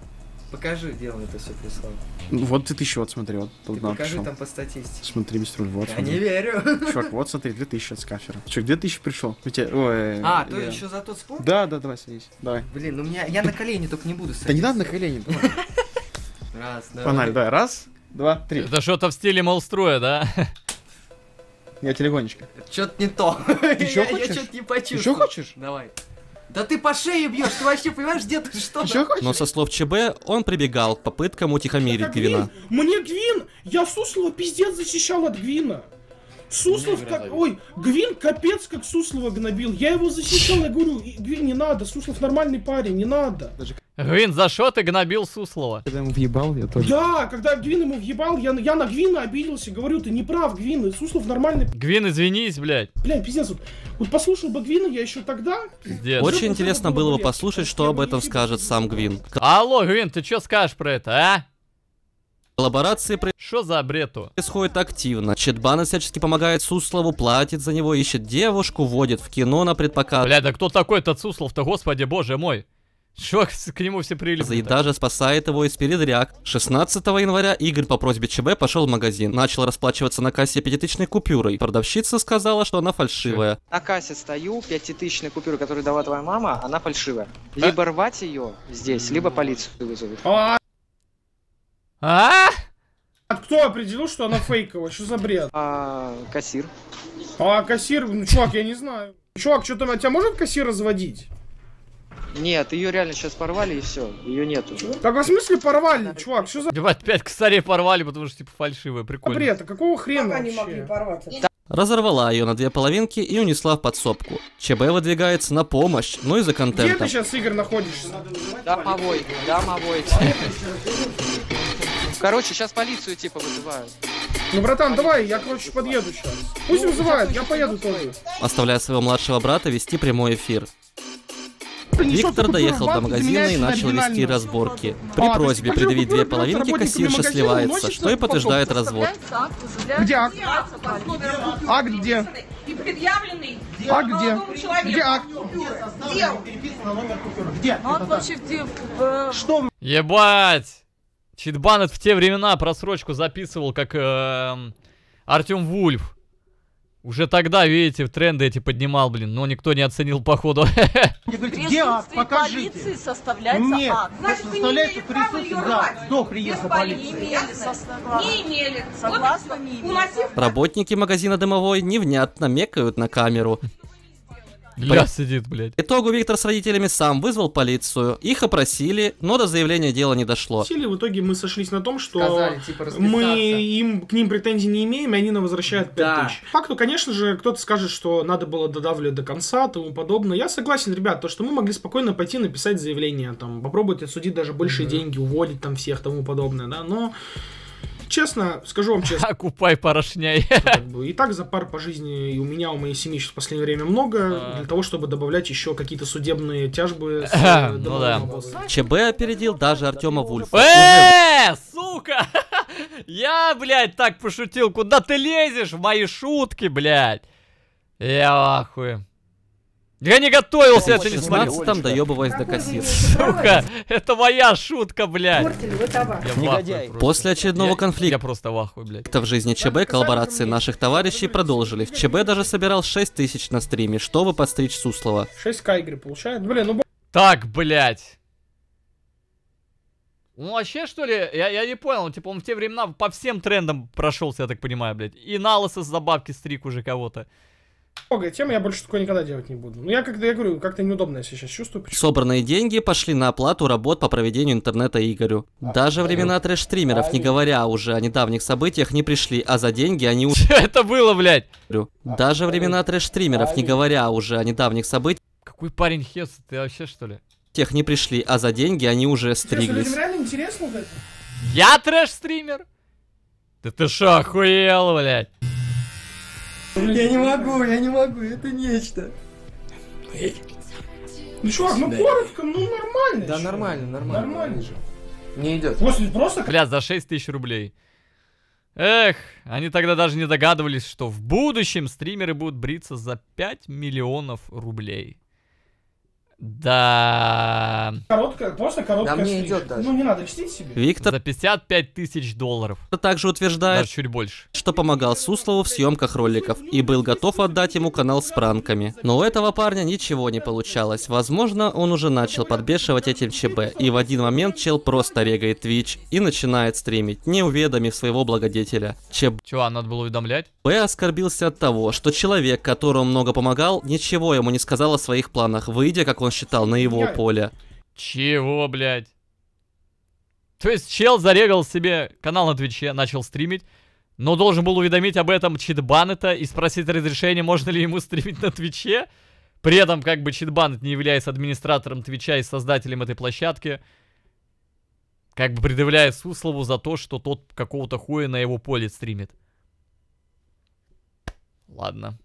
Покажи, где он это все прислал. Ну, Вот 2000, вот смотри, вот. Ты покажи пришел. там по статистике. Смотри, мистер вот. Я смотри. не верю. Чувак, вот смотри, 2000 от скафера. Чувак, 2000 пришел. У тебя, ой, А, то я- еще за тот спор? Да, да, давай садись. Давай. Блин, ну меня, я на колени только не буду Да не садиться. надо на колени. давай. Раз, два. Погнали, давай. Раз, два, три. Это что-то в стиле молстроя, да? Я телегонечко. Что-то не то. Я- хочешь? Я что-то не почувствовал. Еще хочешь? Давай. Да ты по шее бьешь, ты вообще понимаешь, где ты что? Но со слов ЧБ, он прибегал к попыткам утихомирить Гвина. Мне Гвин, я Суслова пиздец защищал от Гвина. Суслов как... Ой, Гвин капец как Суслова гнобил. Я его защищал, я говорю, «И, Гвин, не надо, Суслов нормальный парень, не надо. Гвин, за что ты гнобил Суслова? Когда ему въебал, я тоже. Да, когда Гвин ему въебал, я, я на Гвина обиделся, говорю, ты не прав, Гвин, Суслов нормальный... Гвин, извинись, блядь. Блядь, пиздец, вот, вот послушал бы Гвина я еще тогда... Пиздец. Очень интересно было бы послушать, что об этом скажет сам Гвин. Алло, Гвин, ты что скажешь про это, а? Коллаборации Что за брету? происходит активно. Читбана всячески помогает Суслову, платит за него, ищет девушку, водит в кино на предпоказ. Бля, да кто такой этот Суслов-то, господи боже мой? Чё к к нему все прилипли? И даже спасает его из передряг. 16 января Игорь по просьбе ЧБ пошел в магазин. Начал расплачиваться на кассе пятитысячной купюрой. Продавщица сказала, что она фальшивая. На кассе стою, пятитысячная купюра, которую дала твоя мама, она фальшивая. Либо рвать ее здесь, либо полицию вызовут. А, А? кто определил, что она фейковая? Что за бред? А, кассир. А, кассир, ну, чувак, я не знаю. Чувак, что там, а тебя может кассир разводить? Нет, ее реально сейчас порвали и все, ее нету. Так, а в смысле порвали, чувак, что за Ебать, пять косарей порвали, потому что типа фальшивая, прикольно. бред? А какого хрена они вообще? могли порвать? Разорвала ее на две половинки и унесла в подсобку. ЧБ выдвигается на помощь, ну и за Где ты сейчас, Игорь, находишься? Домовой, домовой. Короче, сейчас полицию типа вызывают. Ну, братан, давай, я, короче, подъеду сейчас. Пусть вызывают, я поеду тоже. Оставляя своего младшего брата вести прямой эфир. Виктор доехал до магазина и начал вести разборки. А, При есть просьбе предъявить две половинки кассирша сливается, что и подтверждает развод. Где акт? Акт где? И предъявленный А где? Где акт? Где? Ну, вот вообще где? Что? Ебать! Читбанет в те времена просрочку записывал, как эм, Артем Вульф. Уже тогда, видите, тренды эти поднимал, блин, но никто не оценил походу. Полиции составляется Нет, акт. Значит, вы не составляется присутствие, ее да, до приезда полиции. Не имели. Согласна. Не имели. Согласна, Вот, не имели. Уносив Работники магазина Дымовой невнятно мекают на камеру. Ля сидит, блядь. По итогу Виктор с родителями сам вызвал полицию. Их опросили, но до заявления дела не дошло. Сели, в итоге мы сошлись на том, что Сказали, типа, мы им к ним претензий не имеем, и они нам возвращают 5000. Да. По факту, конечно же, кто-то скажет, что надо было додавливать до конца, тому подобное. Я согласен, ребят, то, что мы могли спокойно пойти написать заявление, там, попробовать отсудить даже большие деньги, уводить там всех, тому подобное, да, но... Честно, скажу вам честно, Окупай порошняй. как бы, и так за пар по жизни и у меня, у моей семьи сейчас в последнее время много, для того, чтобы добавлять еще какие-то судебные тяжбы с э, Ну домовым да. ЧБ опередил даже Артема Вульфа. Э, сука! Я, блядь, так пошутил. Куда ты лезешь в мои шутки, блядь? Я ахуе. Я не готовился, это не смотрел. 16 доебываясь до кассира. Сука, это моя шутка, блядь. Я в. После очередного конфликта Я просто в блядь. в жизни ЧБ коллаборации наших товарищей продолжились. ЧБ даже собирал 6 тысяч на стриме, чтобы подстричь Суслова. 6к игры получает. Блин, ну Так, блядь. Ну, вообще, что ли, я, я не понял, типа, он в те времена по всем трендам прошелся, я так понимаю, блядь. И на лысо с забавки стриг уже кого-то. Много тема, я больше такое никогда делать не буду. Ну, я как-то, я говорю, как-то неудобно я себя сейчас чувствую. почему- Собранные деньги пошли на оплату работ по проведению интернета Игорю. Даже времена трэш-стримеров, не говоря уже о недавних событиях, не пришли, а за деньги они уже... Это было, блядь. Даже времена трэш-стримеров, не говоря уже о недавних событиях, Какой парень Хес, ты вообще, что ли? не пришли, а за деньги они уже стриглись. людям реально интересно вот это? Я трэш-стример? Да ты шо, охуел, блядь? Я не могу, я не могу, это нечто. Ну, чувак, ну коротко, ну нормально. Да нормально, нормально. Нормально же. Не идет. Господи, просто... Бля, за 6 тысяч рублей. Эх, они тогда даже не догадывались, что в будущем стримеры будут бриться за 5 миллионов рублей. Да. Короткая, просто короткая Да мне стрижка. идет даже. Ну, не надо чтить себе. Виктор За 55 тысяч долларов. также утверждает, Даже чуть больше. что помогал Суслову в съемках роликов и был готов отдать ему канал с пранками. Но у этого парня ничего не получалось. Возможно, он уже начал подбешивать этим ЧБ, и в один момент чел просто регает Twitch и начинает стримить, не уведомив своего благодетеля. ЧБ Чего, а надо было уведомлять? оскорбился от того, что человек, которому много помогал, ничего ему не сказал о своих планах, выйдя, как он считал, на его поле. Чего, блядь? То есть чел зарегал себе канал на Твиче, начал стримить, но должен был уведомить об этом CheatBanned'а и спросить разрешение, можно ли ему стримить на Твиче. При этом, как бы, CheatBanned не являясь администратором Твича и создателем этой площадки, как бы предъявляя Суслову за то, что тот какого-то хуя на его поле стримит. Ладно.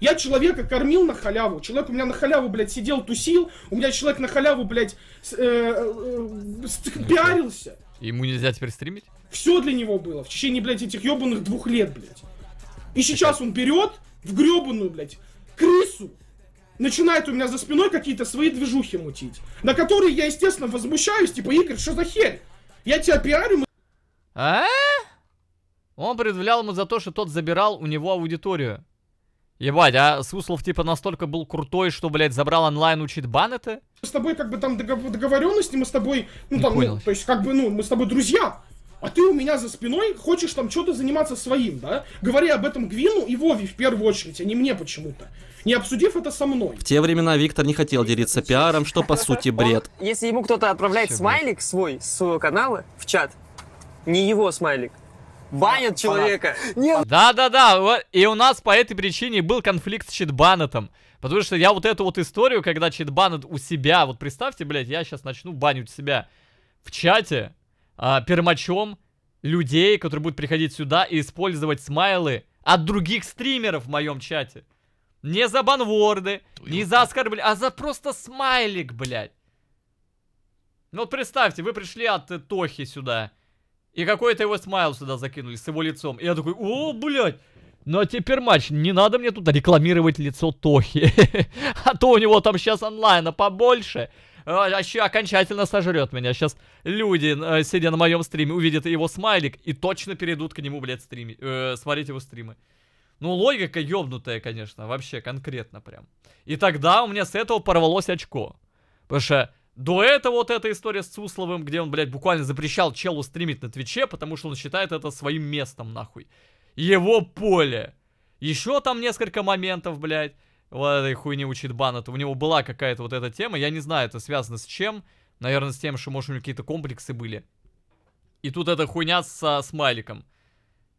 Я человека кормил на халяву. Человек у меня на халяву, блядь, сидел, тусил. У меня человек на халяву, блядь, э, э, с- пиарился. Ему нельзя теперь стримить? Все для него было в течение, блядь, этих ебаных двух лет, блядь. И сейчас он берет в гребаную, блядь, крысу, начинает у меня за спиной какие-то свои движухи мутить, на которые я, естественно, возмущаюсь, типа, Игорь, что за херь? Я тебя пиарю, мы А? Он предъявлял ему за то, что тот забирал у него аудиторию. Ебать, а Суслов типа настолько был крутой, что, блядь, забрал онлайн учит банеты? с тобой как бы там догов- договоренности, мы с тобой, ну Не там, ну, понял. то есть как бы, ну, мы с тобой друзья. А ты у меня за спиной хочешь там что-то заниматься своим, да? Говори об этом Гвину и Вове в первую очередь, а не мне почему-то. Не обсудив это со мной. В те времена Виктор не хотел делиться пиаром, что по сути бред. Если ему кто-то отправляет Вообще, смайлик свой с своего канала в чат, не его смайлик, банят человека. Нет, Да-да-да, вот, и у нас по этой причине был конфликт с читбанетом. Потому что я вот эту вот историю, когда читбанет у себя, вот представьте, блядь, я сейчас начну банить себя в чате а, пермачом людей, которые будут приходить сюда и использовать смайлы от других стримеров в моем чате. Не за банворды, не за оскорбление, а за просто смайлик, блядь. Ну вот представьте, вы пришли от Тохи сюда, и какой-то его смайл сюда закинули с его лицом. И я такой, о, блядь, ну а теперь матч, не надо мне тут рекламировать лицо Тохи. А то у него там сейчас онлайна побольше. А еще окончательно сожрет меня. Сейчас люди, э, сидя на моем стриме, увидят его смайлик и точно перейдут к нему, блядь, стриме, э, смотреть его стримы. Ну, логика ёбнутая, конечно, вообще конкретно прям. И тогда у меня с этого порвалось очко. Потому что до этого вот эта история с Сусловым, где он, блядь, буквально запрещал челу стримить на Твиче, потому что он считает это своим местом, нахуй. Его поле. Еще там несколько моментов, блядь. Вот этой хуйни учит бана-то. У него была какая-то вот эта тема. Я не знаю, это связано с чем. Наверное, с тем, что, может, у него какие-то комплексы были. И тут эта хуйня со смайликом.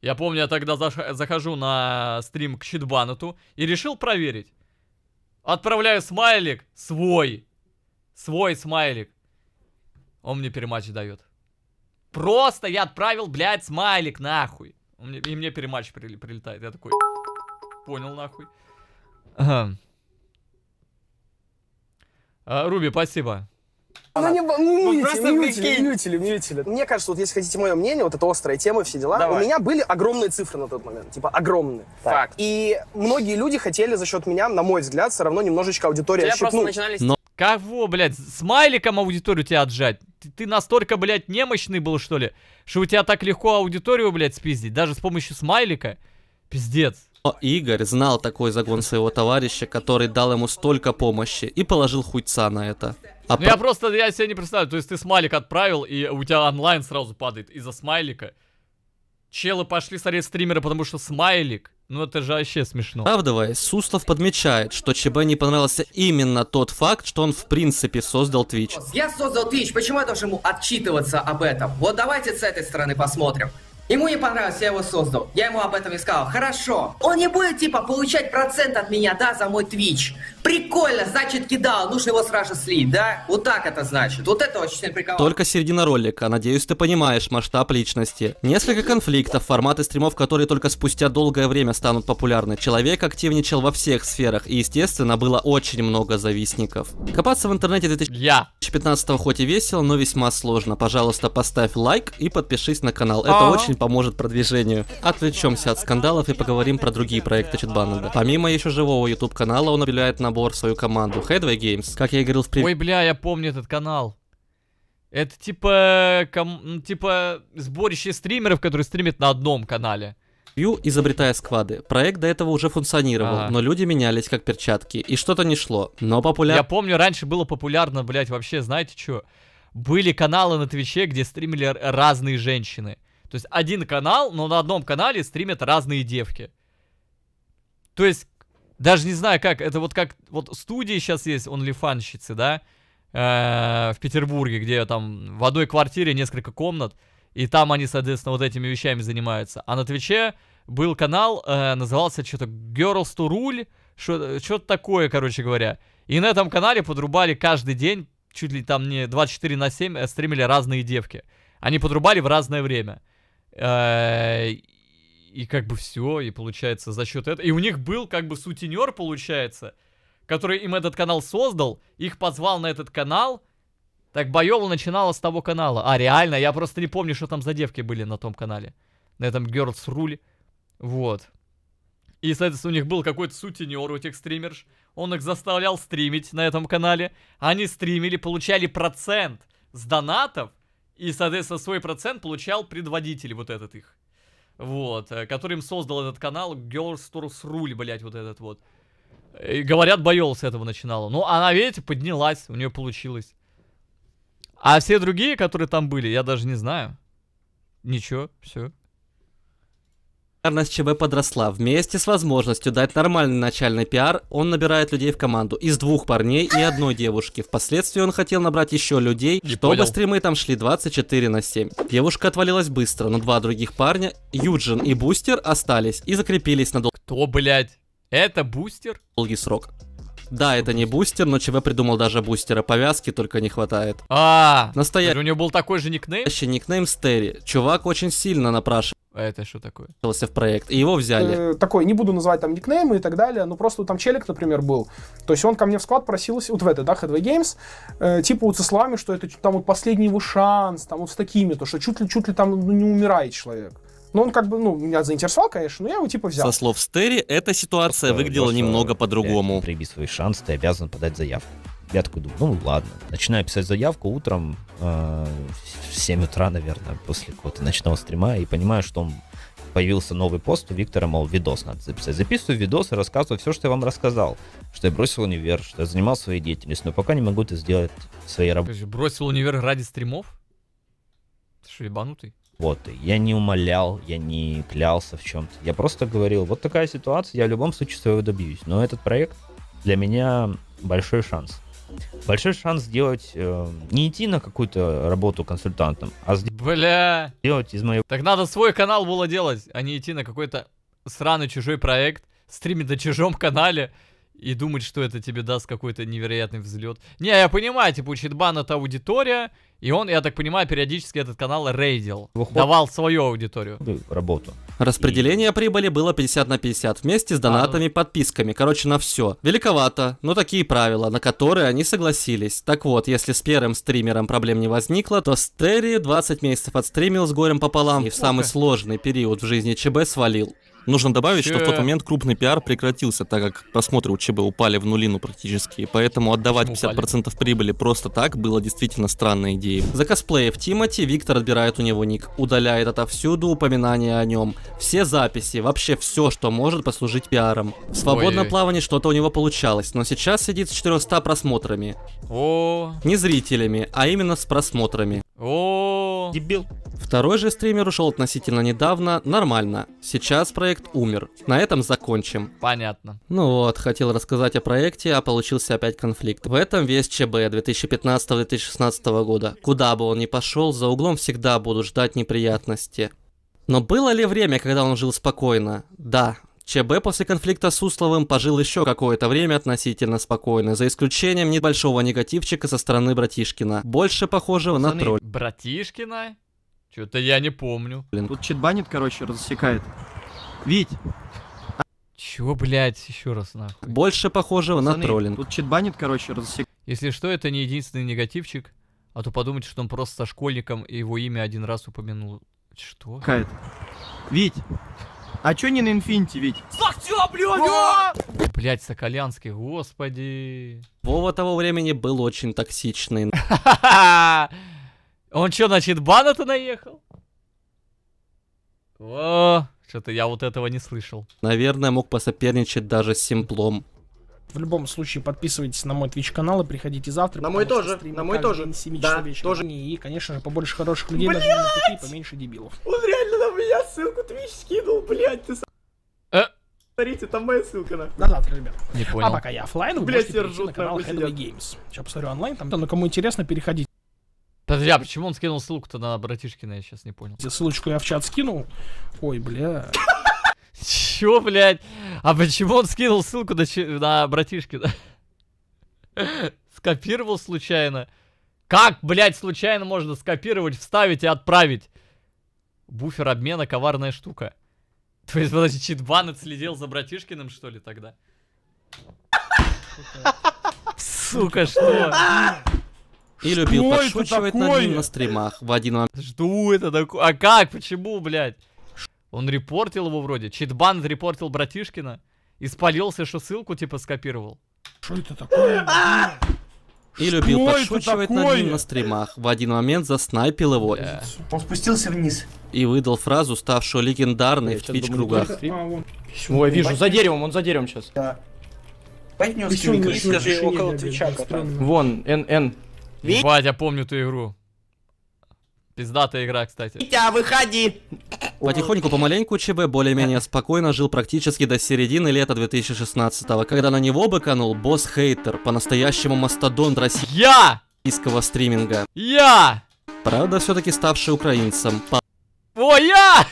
Я помню, я тогда зах- захожу на стрим к Щитбанету и решил проверить. Отправляю смайлик свой. Свой смайлик. Он мне перематч дает. Просто я отправил, блядь, смайлик нахуй. Он мне- и мне перематч прили- прилетает. Я такой, понял нахуй. Ага. А, Руби, спасибо. Ну, не, ну, мьютили, просто мьютили, прикинь. мьютили, мьютили. Мне кажется, вот если хотите мое мнение, вот это острая тема, все дела, Давай. у меня были огромные цифры на тот момент, типа огромные. Факт. И многие люди хотели за счет меня, на мой взгляд, все равно немножечко аудиторию отщипнуть. Но кого, блядь, смайликом аудиторию тебя отжать? Ты, ты настолько, блядь, немощный был, что ли, что у тебя так легко аудиторию, блядь, спиздить, даже с помощью смайлика? Пиздец. Но Игорь знал такой загон своего товарища, который дал ему столько помощи и положил хуйца на это. А Ну я просто, я себе не представляю, то есть ты смайлик отправил, и у тебя онлайн сразу падает из-за смайлика. Челы пошли смотреть стримера, потому что смайлик. Ну это же вообще смешно. Оправдываясь, Суслов подмечает, что ЧБ не понравился именно тот факт, что он в принципе создал Twitch. Я создал Twitch, почему я должен ему отчитываться об этом? Вот давайте с этой стороны посмотрим. Ему не понравилось, я его создал. Я ему об этом и сказал. Хорошо. Он не будет, типа, получать процент от меня, да, за мой Twitch. Прикольно, значит, кидал, нужно его сразу слить, да? Вот так это значит. Вот это очень сильно прикол. Только середина ролика, надеюсь, ты понимаешь масштаб личности. Несколько конфликтов, форматы стримов, которые только спустя долгое время станут популярны. Человек активничал во всех сферах, и, естественно, было очень много завистников. Копаться в интернете 2015 хоть и весело, но весьма сложно. Пожалуйста, поставь лайк и подпишись на канал. Это Ага. очень поможет продвижению. Отвлечемся от скандалов и поговорим про другие проекты Читбаннеда. Помимо еще живого YouTube канала, он объявляет набор в свою команду Headway Games. Как я и говорил в пред- Ой, бля, я помню этот канал. Это типа, ком- типа сборище стримеров, которые стримят на одном канале. Ю, изобретая сквады. Проект до этого уже функционировал, Ага. но люди менялись как перчатки, и что-то не шло. Но Я популярно... помню, раньше было популярно, блядь, вообще, знаете что? Были каналы на Твиче, где стримили разные женщины. То есть один канал, но на одном канале стримят разные девки. То есть Даже не знаю как, это вот как, вот студии сейчас есть, онлифанщицы, да, э, в Петербурге, где там в одной квартире несколько комнат, и там они, соответственно, вот этими вещами занимаются. А на Твиче был канал, э, назывался что-то Girls to Rule, что-то такое, короче говоря. И на этом канале подрубали каждый день, чуть ли там не 24 на 7, э, стримили разные девки. Они подрубали в разное время. И как бы все, и получается за счет этого. И у них был как бы сутенер, получается, который им этот канал создал, их позвал на этот канал. Так Боева начинала с того канала. А, реально, я просто не помню, что там за девки были на том канале. На этом Girls Rule. Вот. И, соответственно, у них был какой-то сутенер у этих стримерш. Он их заставлял стримить на этом канале. Они стримили, получали процент с донатов. И, соответственно, свой процент получал предводитель вот этот их. Вот, э, который им создал этот канал Girls Tours Rule, блять, вот этот вот. И говорят, Байол с этого начинала. Ну, она, видите, поднялась, у нее получилось. А все другие, которые там были, я даже не знаю. Ничего, все. Популярность ЧБ подросла. Вместе с возможностью дать нормальный начальный пиар, он набирает людей в команду из двух парней и одной девушки. Впоследствии он хотел набрать еще людей, Не чтобы понял. стримы там шли 24 на 7. Девушка отвалилась быстро, но два других парня, Юджин и Бустер, остались и закрепились на дол- Кто, блядь? Это бустер? долгий срок. Да, это не бустер, но ЧБ придумал даже бустера. Повязки только не хватает. А, Настоящий у него был такой же никнейм? никнейм Стери. Чувак очень сильно напрашивался А это что такое? в проект, и его взяли. Э, такой, не буду называть там никнеймы и так далее, но просто там челик, например, был. То есть он ко мне в склад просился, вот в это, да, Headway Games, э, типа вот со словами, что это там вот последний его шанс, там вот с такими, то что чуть ли, чуть ли там ну, не умирает человек. Но он как бы, ну, меня заинтересовал, конечно, но я его типа взял. Со слов Стери, эта ситуация выглядела Просто, немного по-другому. Приби свой шанс, ты обязан подать заявку. Я такой думаю, ну ладно. Начинаю писать заявку утром э, в 7 утра, наверное, после какого-то ночного стрима, и понимаю, что он появился новый пост у Виктора, мол, видос надо записать. Записываю видос и рассказываю все, что я вам рассказал. Что я бросил универ, что я занимался своей деятельностью, но пока не могу это сделать своей работой. Бросил универ ради стримов? Ты что, ебанутый? Вот, я не умолял, я не клялся в чем-то. Я просто говорил, вот такая ситуация, я в любом случае своего добьюсь. Но этот проект для меня большой шанс. Большой шанс сделать, э, не идти на какую-то работу консультантом, а Бля. сделать из моего Так надо свой канал было делать, а не идти на какой-то сраный чужой проект, стримить на чужом канале и думать, что это тебе даст какой-то невероятный взлет. Не, я понимаю, типа у Читбан это аудитория, и он, я так понимаю, периодически этот канал рейдил. Выход- Давал свою аудиторию. работу. Распределение прибыли было 50 на 50 вместе с донатами и подписками. Короче, на все. Великовато, но такие правила, на которые они согласились. Так вот, если с первым стримером проблем не возникло, то Стери 20 месяцев отстримил с горем пополам и в самый сложный период в жизни ЧБ свалил. Нужно добавить, что в тот момент крупный пиар прекратился, так как просмотры у ЧБ упали в нулину практически, и поэтому отдавать 50% прибыли просто так было действительно странной идеей. За косплеи в Тимати Виктор отбирает у него ник, удаляет отовсюду упоминания о нем, все записи, вообще все, что может послужить пиаром. В свободном плавании что-то у него получалось, но сейчас сидит с 400 просмотрами. О, Не зрителями, а именно с просмотрами. о. Дебил. Второй же стример ушел относительно недавно, нормально. Сейчас проект умер. На этом закончим. Понятно. Ну вот, хотел рассказать о проекте, а получился опять конфликт. В этом весь ЧБ 2015-2016 года. Куда бы он ни пошел, за углом всегда будут ждать неприятности. Но было ли время, когда он жил спокойно? Да. ЧБ после конфликта с Сусловым пожил еще какое-то время относительно спокойно, за исключением небольшого негативчика со стороны братишкина, больше похожего на тролль. Братишкина? Что-то я не помню. Тут читбанит, короче, рассекает. Вить, Чё, блядь, еще раз нахуй. Больше похожего на пацаны, троллинг. тут читбанит, короче, рассекает. Если что, это не единственный негативчик, а то подумайте, что он просто со школьником и его имя один раз упомянул. Что? Вить, а чё не на инфинити, Вить? Блять, Соколянский, господи. Вова того времени был очень токсичный. Он что, на читбана-то наехал? О, что-то я вот этого не слышал. Наверное, мог посоперничать даже с Симплом. В любом случае, подписывайтесь на мой Twitch канал и приходите завтра. На мой тоже, на мой тоже. день с 7 Да, часов вечера. тоже. И, конечно же, побольше хороших людей на жизненном пути, поменьше дебилов. Он реально на меня ссылку Twitch скинул, блядь, ты Смотрите, там моя ссылка на. До завтра, ребят. Не А понял. пока я оффлайн, вы Блядь, можете перейти ржут, на канал Headway. Games. Сейчас посмотрю онлайн, там, ну, кому интересно, переходите. Подожди, а почему он скинул ссылку-то на братишкина, я сейчас не понял. Ссылочку я в чат скинул. Ой, бля. Чё, блядь? А почему он скинул ссылку на, на братишкина? Скопировал случайно. Как, блядь, случайно можно скопировать, вставить и отправить? Буфер обмена коварная штука. То есть, подожди, читбан отследил за братишкиным, что ли, тогда? Сука, что? И любил Что подшучивать над ним на стримах. В один момент Что это такое? А как? Почему, блядь? Он репортил его вроде. Читбан репортил братишкина. И спалился, что ссылку типа скопировал. Что это такое? и любил подшучивать над такое? ним на стримах. В один момент заснайпил его. Он спустился вниз. И выдал фразу, ставшую легендарной в твич-кругах. Ой, вижу, за деревом, он за деревом сейчас. Твича, блядь, который- Вон, НН. Ебать, я помню ту игру. Пиздатая игра, кстати. Витя, выходи! Потихоньку, помаленьку ЧБ более-менее спокойно жил практически до середины лета 2016 когда на него быканул босс-хейтер, по-настоящему мастодонт Я! российского стриминга. Я! Правда, все-таки ставший украинцем. По О, я!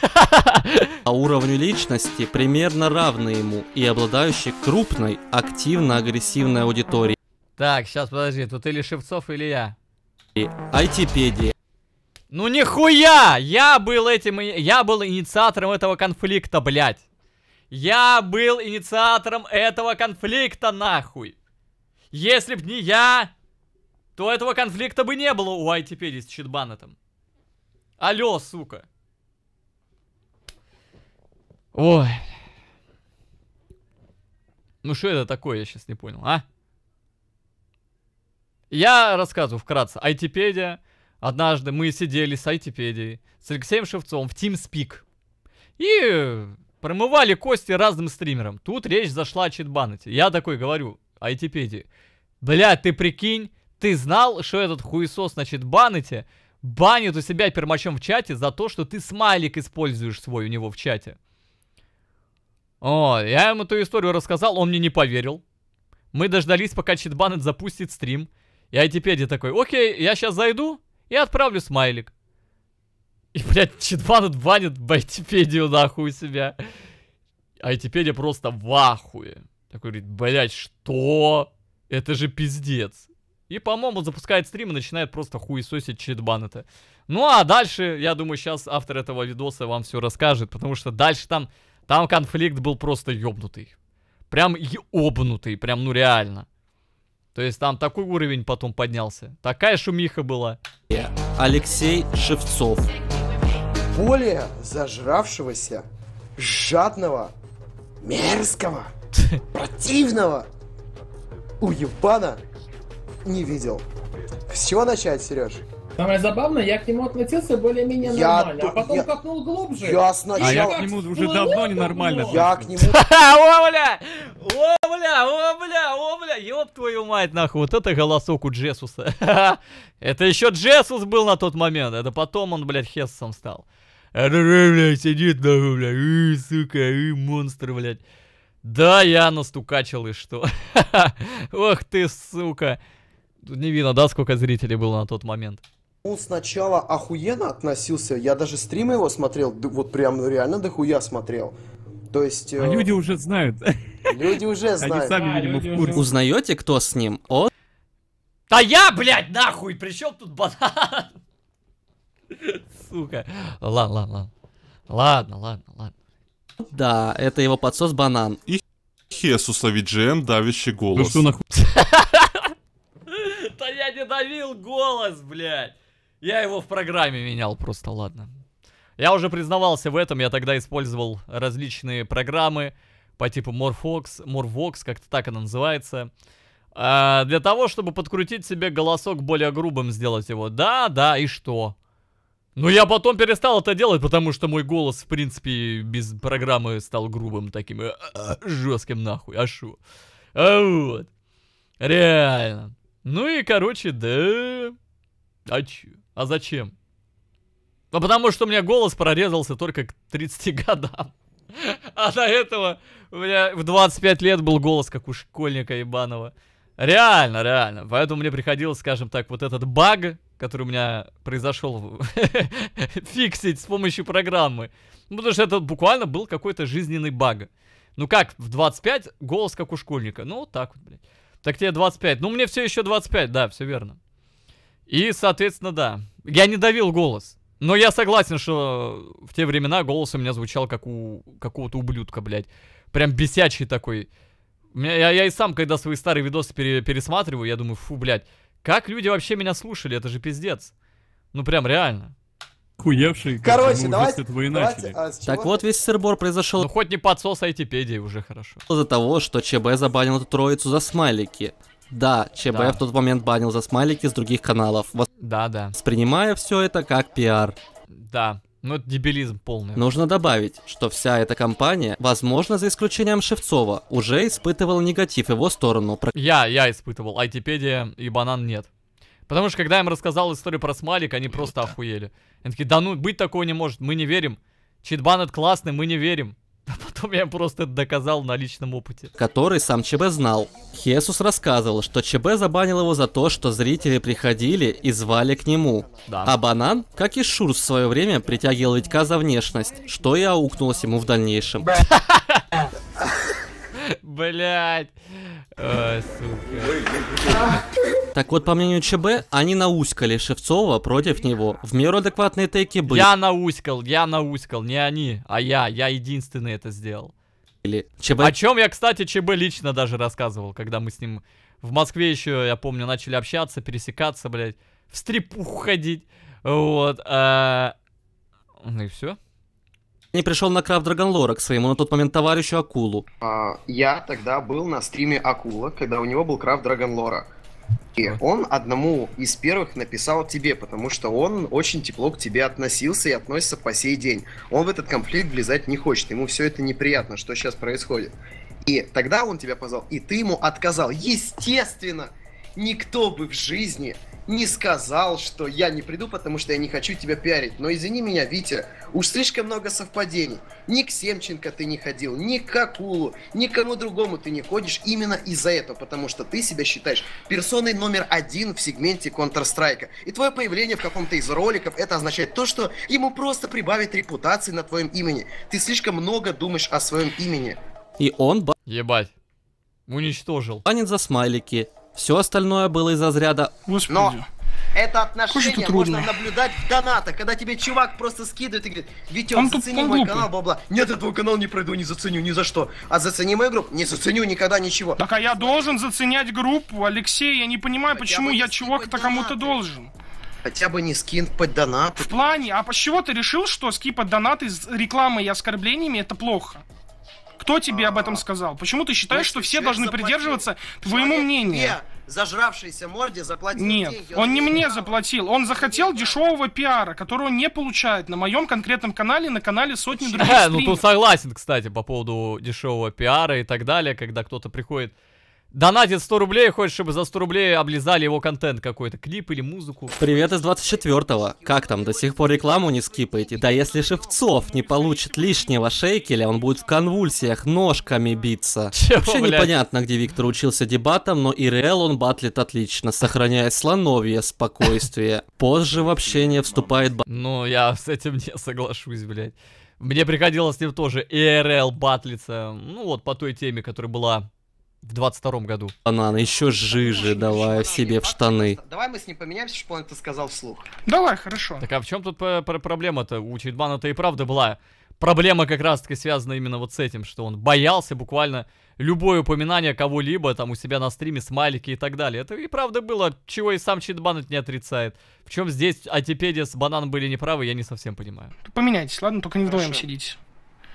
по уровню личности примерно равный ему и обладающий крупной, активно-агрессивной аудиторией. Так, сейчас, подожди, тут или Шевцов, или я. Айтипедия. Ну нихуя! Я был этим, я был инициатором этого конфликта, блядь. Я был инициатором этого конфликта, нахуй. Если б не я, то этого конфликта бы не было у ITP с читбанетом. Алло, сука. Ой. Ну что это такое, я сейчас не понял, а? Я рассказываю вкратце. Айтипедия. Однажды мы сидели с Айтипедией, с Алексеем Шевцовым в TeamSpeak. И промывали кости разным стримерам. Тут речь зашла о читбанете. Я такой говорю, Айтипедии. Бля, ты прикинь, ты знал, что этот хуесос на читбанете банит у себя пермачом в чате за то, что ты смайлик используешь свой у него в чате. О, я ему эту историю рассказал, он мне не поверил. Мы дождались, пока читбанет запустит стрим. И Айтипедия такой, окей, я сейчас зайду и отправлю смайлик. И, блядь, читбанет банит Айтипедию нахуй у себя. Айтипедия просто в ахуе. Такой говорит, блядь, что? Это же пиздец. И, по-моему, запускает стрим и начинает просто хуесосить читбанета. Ну, а дальше, я думаю, сейчас автор этого видоса вам все расскажет, потому что дальше там, там конфликт был просто ёбнутый. Прям ёбнутый, прям, ну, реально. То есть там такой уровень потом поднялся. Такая шумиха была. Алексей Шевцов. более зажравшегося, жадного, мерзкого, противного уебана не видел. С чего начать, Сереж? Самое забавное, я к нему относился более-менее Я нормально, а потом я- копнул глубже. Я сначала... И как всплыло, Я к нему... О, бля! О, бля! О, бля! О, бля! Ёб твою мать, нахуй. Вот это голосок у Джесуса. Это еще Джесус был на тот момент. Это потом он, блядь, Хессом стал. Это, блядь, сидит, нахуй, блядь. И, сука, и монстр, блядь. Да, я настукачил, и что? Ох ты, сука. Тут не видно, да, сколько зрителей было на тот момент. Он сначала охуенно относился, я даже стримы его смотрел, вот прям ну, реально дохуя смотрел. То есть... А э, люди уже знают. Люди уже знают. Они сами, видимо, в курсе. Узнаете, кто с ним? О, Да я, блядь, нахуй, при чем тут банан? Сука. Ладно, ладно, ладно. Ладно, ладно, ладно. да, это его подсос банан. И Хесуса VGM давящий голос. что нахуй? Да я не давил голос, блядь. Я его в программе менял просто, ладно. Я уже признавался в этом, я тогда использовал различные программы по типу Morphox, Morvox, как-то так она называется. а, для того, чтобы подкрутить себе голосок более грубым, сделать его. Да, да, и что? Ну, я потом перестал это делать, потому что мой голос, в принципе, без программы стал грубым таким, э, э, жестким нахуй, а шо? А вот. Реально. Ну и, короче, да... А чё? А зачем? Ну, потому что у меня голос прорезался только к 30 годам. А до этого у меня в 25 лет был голос, как у школьника ебаного. Реально, реально. Поэтому мне приходилось, скажем так, вот этот баг, который у меня произошел, фиксить с помощью программы. Ну, потому что это буквально был какой-то жизненный баг. Ну как, в 25 голос как у школьника. Ну, вот так вот, блядь. Так тебе 25. Ну, мне все еще 25, да, все верно. И, соответственно, да. Я не давил голос. Но я согласен, что в те времена голос у меня звучал как у какого-то ублюдка, блядь. Прям бесячий такой. Меня- Я, я и сам, когда свои старые видосы пере- пересматриваю, я думаю, фу, блядь, как люди вообще меня слушали, это же пиздец. Ну прям реально. Хуевший. Короче, давайте, давайте, а, Так вот, весь сырбор произошел Ну хоть не подсос айтипедии, уже хорошо. из-за того, что ЧБ забанил эту троицу за смайлики. Да, ЧБ Да. в тот момент банил за смайлики с других каналов, Да, да. воспринимая все это как пиар. Да. Ну это дебилизм полный. Нужно добавить, что вся эта компания, возможно, за исключением Шевцова, уже испытывала негатив его сторону. Я, я испытывал. Айтипедия и банан нет. Потому что когда я им рассказал историю про смайлик, они просто охуели. Они такие, да ну, быть такого не может, мы не верим. Читбан это классный, мы не верим. А потом я им просто это доказал на личном опыте. который сам ЧБ знал. Хесус рассказывал, что ЧБ забанил его за то, что зрители приходили и звали к нему. Да. А Банан, как и Шур в свое время, притягивал Витька за внешность, что и аукнулось ему в дальнейшем. Блять. Сука. Так вот, по мнению ЧБ, они науськали Шевцова против него. В меру адекватные тейки были. Я науськал, я науськал, не они, а я, я единственный это сделал. ЧБ О чем я, кстати, ЧБ лично даже рассказывал, когда мы с ним в Москве еще, я помню, начали общаться, пересекаться, блядь, в стрипуху ходить, вот, а... ну и все. Не пришел на крафт Драгонлора к своему на тот момент товарищу Акулу. А, я тогда был на стриме Акула, когда у него был крафт Драгонлора. И он одному из первых написал тебе, потому что он очень тепло к тебе относился и относится по сей день. Он в этот конфликт влезать не хочет, ему все это неприятно, что сейчас происходит. И тогда он тебя позвал, и ты ему отказал. Естественно, никто бы в жизни не сказал, что я не приду, потому что я не хочу тебя пиарить. Но извини меня, Витя, уж слишком много совпадений. Ни к Семченко ты не ходил, ни к Акулу, ни к кому другому ты не ходишь именно из-за этого, потому что ты себя считаешь персоной номер один в сегменте Counter-Strike. И твое появление в каком-то из роликов, это означает то, что ему просто прибавит репутации на твоем имени. Ты слишком много думаешь о своем имени. И он ба- Ебать. Уничтожил. банит за смайлики. Все остальное было из разряда Но это отношение это можно наблюдать в донатах, когда тебе чувак просто скидывает и говорит, Витя, Он зацени мой глупый. канал, бла-бла. Нет, я твой канал не пройду, не заценю, ни за что. А зацени мою группу, не заценю никогда ничего. Так а я должен заценять группу, Алексей, я не понимаю, почему я чувак-то кому-то должен. Хотя бы не скинуть донат. В плане, а с чего ты решил, что скипать донаты с рекламой и оскорблениями это плохо? Кто тебе об этом сказал? Почему ты считаешь, что все должны придерживаться твоему мнению? Тебе, зажравшейся морде, заплатил Нет, деньги. он не мне заплатил, он захотел дешевого пиара, которого он не получает на моем конкретном канале, на канале сотни других ну тут согласен, кстати, по поводу дешевого пиара и так далее, когда кто-то приходит, донатит 100 рублей, хочет, чтобы за 100 рублей облизали его контент какой-то, клип или музыку. Привет из 24-го. Как там, до сих пор рекламу не скипаете? Да если Шевцов не получит лишнего шейкеля, он будет в конвульсиях ножками биться. Чего, Вообще блядь? непонятно, где Виктор учился дебатам, но ИРЛ он батлит отлично, сохраняя слоновье спокойствие. Позже в общение вступает Ну, я с этим не соглашусь, блядь. Мне приходилось с ним тоже ИРЛ батлиться, ну вот по той теме, которая была в 22 году. банан, еще жижи давая себе в штаны. Давай мы с ним поменяемся, чтобы он это сказал вслух. Давай, хорошо. Так а в чем тут по- про- проблема-то? У Читбана-то и правда была проблема как раз-таки связана именно вот с этим, что он боялся буквально любое упоминание кого-либо там у себя на стриме, смайлики и так далее. Это и правда было, чего и сам Читбан это не отрицает. В чем здесь Атипедия с Бананом были неправы, я не совсем понимаю. Поменяйтесь, ладно? Только не вдвоем сидите.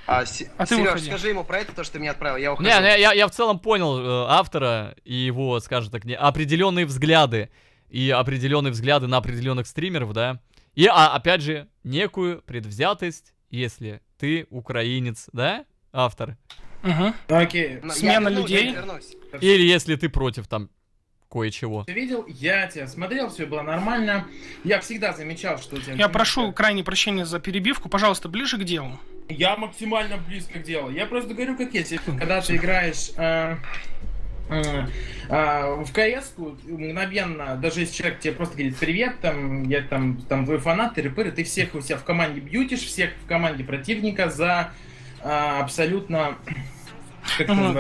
А, Се- А выходи. скажи ему про это, то, что ты мне отправил, я ухожу. Не, не, я, я в целом понял э, автора и его, скажем так, не, определенные взгляды и определенные взгляды на определенных стримеров, да. И, а, опять же, некую предвзятость, если ты украинец, да, автор. Угу. Окей. Но я Смена вернусь, людей. я вернусь. Или если ты против там кое-чего. Ты видел? Я тебя смотрел, все было нормально. Я всегда замечал, что у тебя... Я прошу крайне прощения за перебивку. Пожалуйста, ближе к делу. Я максимально близко к делу. Я просто говорю, как есть. Когда ты играешь э, э, э, в КС, мгновенно, даже если человек тебе просто говорит привет, там, я там, там твой фанат, ты ты всех у себя в команде бьютишь, всех в команде противника за э, абсолютно...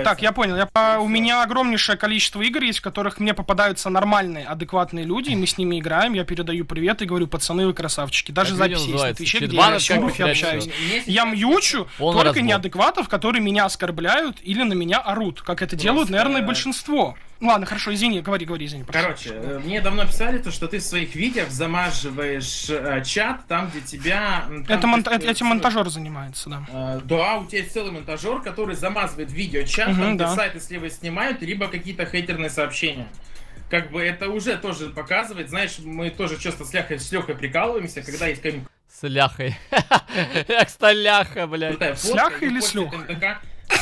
Так, я понял. Я по- У меня огромнейшее количество игр есть, в которых мне попадаются нормальные, адекватные люди, и мы с ними играем, я передаю привет и говорю, пацаны, вы красавчики. Даже Как записи есть на? Твиче, где я с как общаюсь. Я мьючу только разбор. неадекватов, которые меня оскорбляют или на меня орут, как это делают, наверное, большинство. Ладно, хорошо, извини, говори, говори, извини. Короче, э, мне давно писали то, что ты в своих видео замаживаешь э, чат там, где тебя... там Это монта- есть, это- этим монтажер занимается, да. э, Да, у тебя есть целый монтажер, который замазывает видеочат, Мгм, там, где да. сайты слева снимают, либо какие-то хейтерные сообщения. Как бы это уже тоже показывает, знаешь, мы тоже часто с Лехой, с Лехой прикалываемся, когда есть какая-нибудь С ляхой. Как сталяха, блядь. крутая С Ляхой и или с Лехой?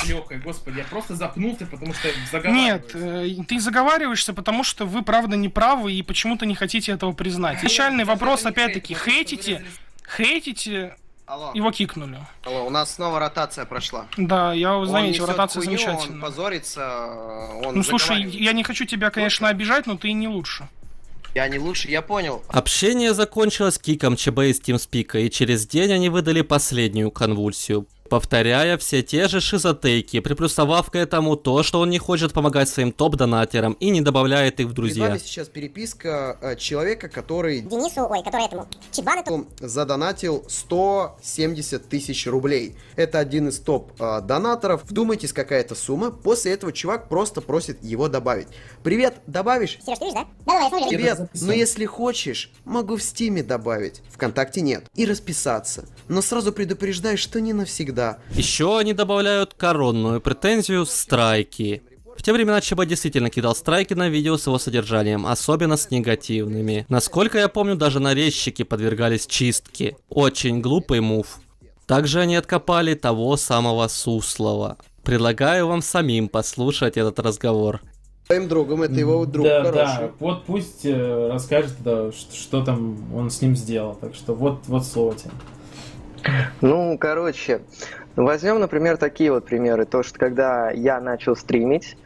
Лехой, господи, я просто запнулся, потому что заговариваюсь. Нет, э, ты заговариваешься, потому что вы, правда, не правы и почему-то не хотите этого признать. Начальный вопрос, опять-таки, хейтите, хейтите, его кикнули. Алло, у нас снова ротация прошла. Да, я Он заметил, ротация хуйню, замечательная. Он позорится, он Ну слушай, я не хочу тебя, конечно, обижать, но ты не лучше. Я не лучше, я понял. Общение закончилось киком ЧБ из TeamSpeak, и через день они выдали последнюю конвульсию, повторяя все те же шизотейки, приплюсовав к этому то, что он не хочет помогать своим топ-донатерам и не добавляет их в Перед друзья. вами сейчас переписка э, человека, который Денису, ой, который этому, Чебану задонатил 170 тысяч рублей. Это один из топ-донаторов. Вдумайтесь, какая это сумма. После этого чувак просто просит его добавить. Привет, добавишь? Сереж, ты видишь, да? Да-да, я смотрю. Привет, но если хочешь, могу в стиме добавить. Вконтакте нет. И расписаться. Но сразу предупреждаю, что не навсегда. Еще они добавляют коронную претензию страйки. В те времена ЧБ действительно кидал страйки на видео с его содержанием, особенно с негативными. Насколько я помню, даже нарезчики подвергались чистке. Очень глупый мув. Также они откопали того самого Суслова. Предлагаю вам самим послушать этот разговор. Твоим другом это его друг да, хороший. да, вот пусть э, расскажет, да, что, что там он с ним сделал. Так что вот, вот слово тебе. Ну, короче, возьмем, например, такие вот примеры. То, что когда я начал стримить,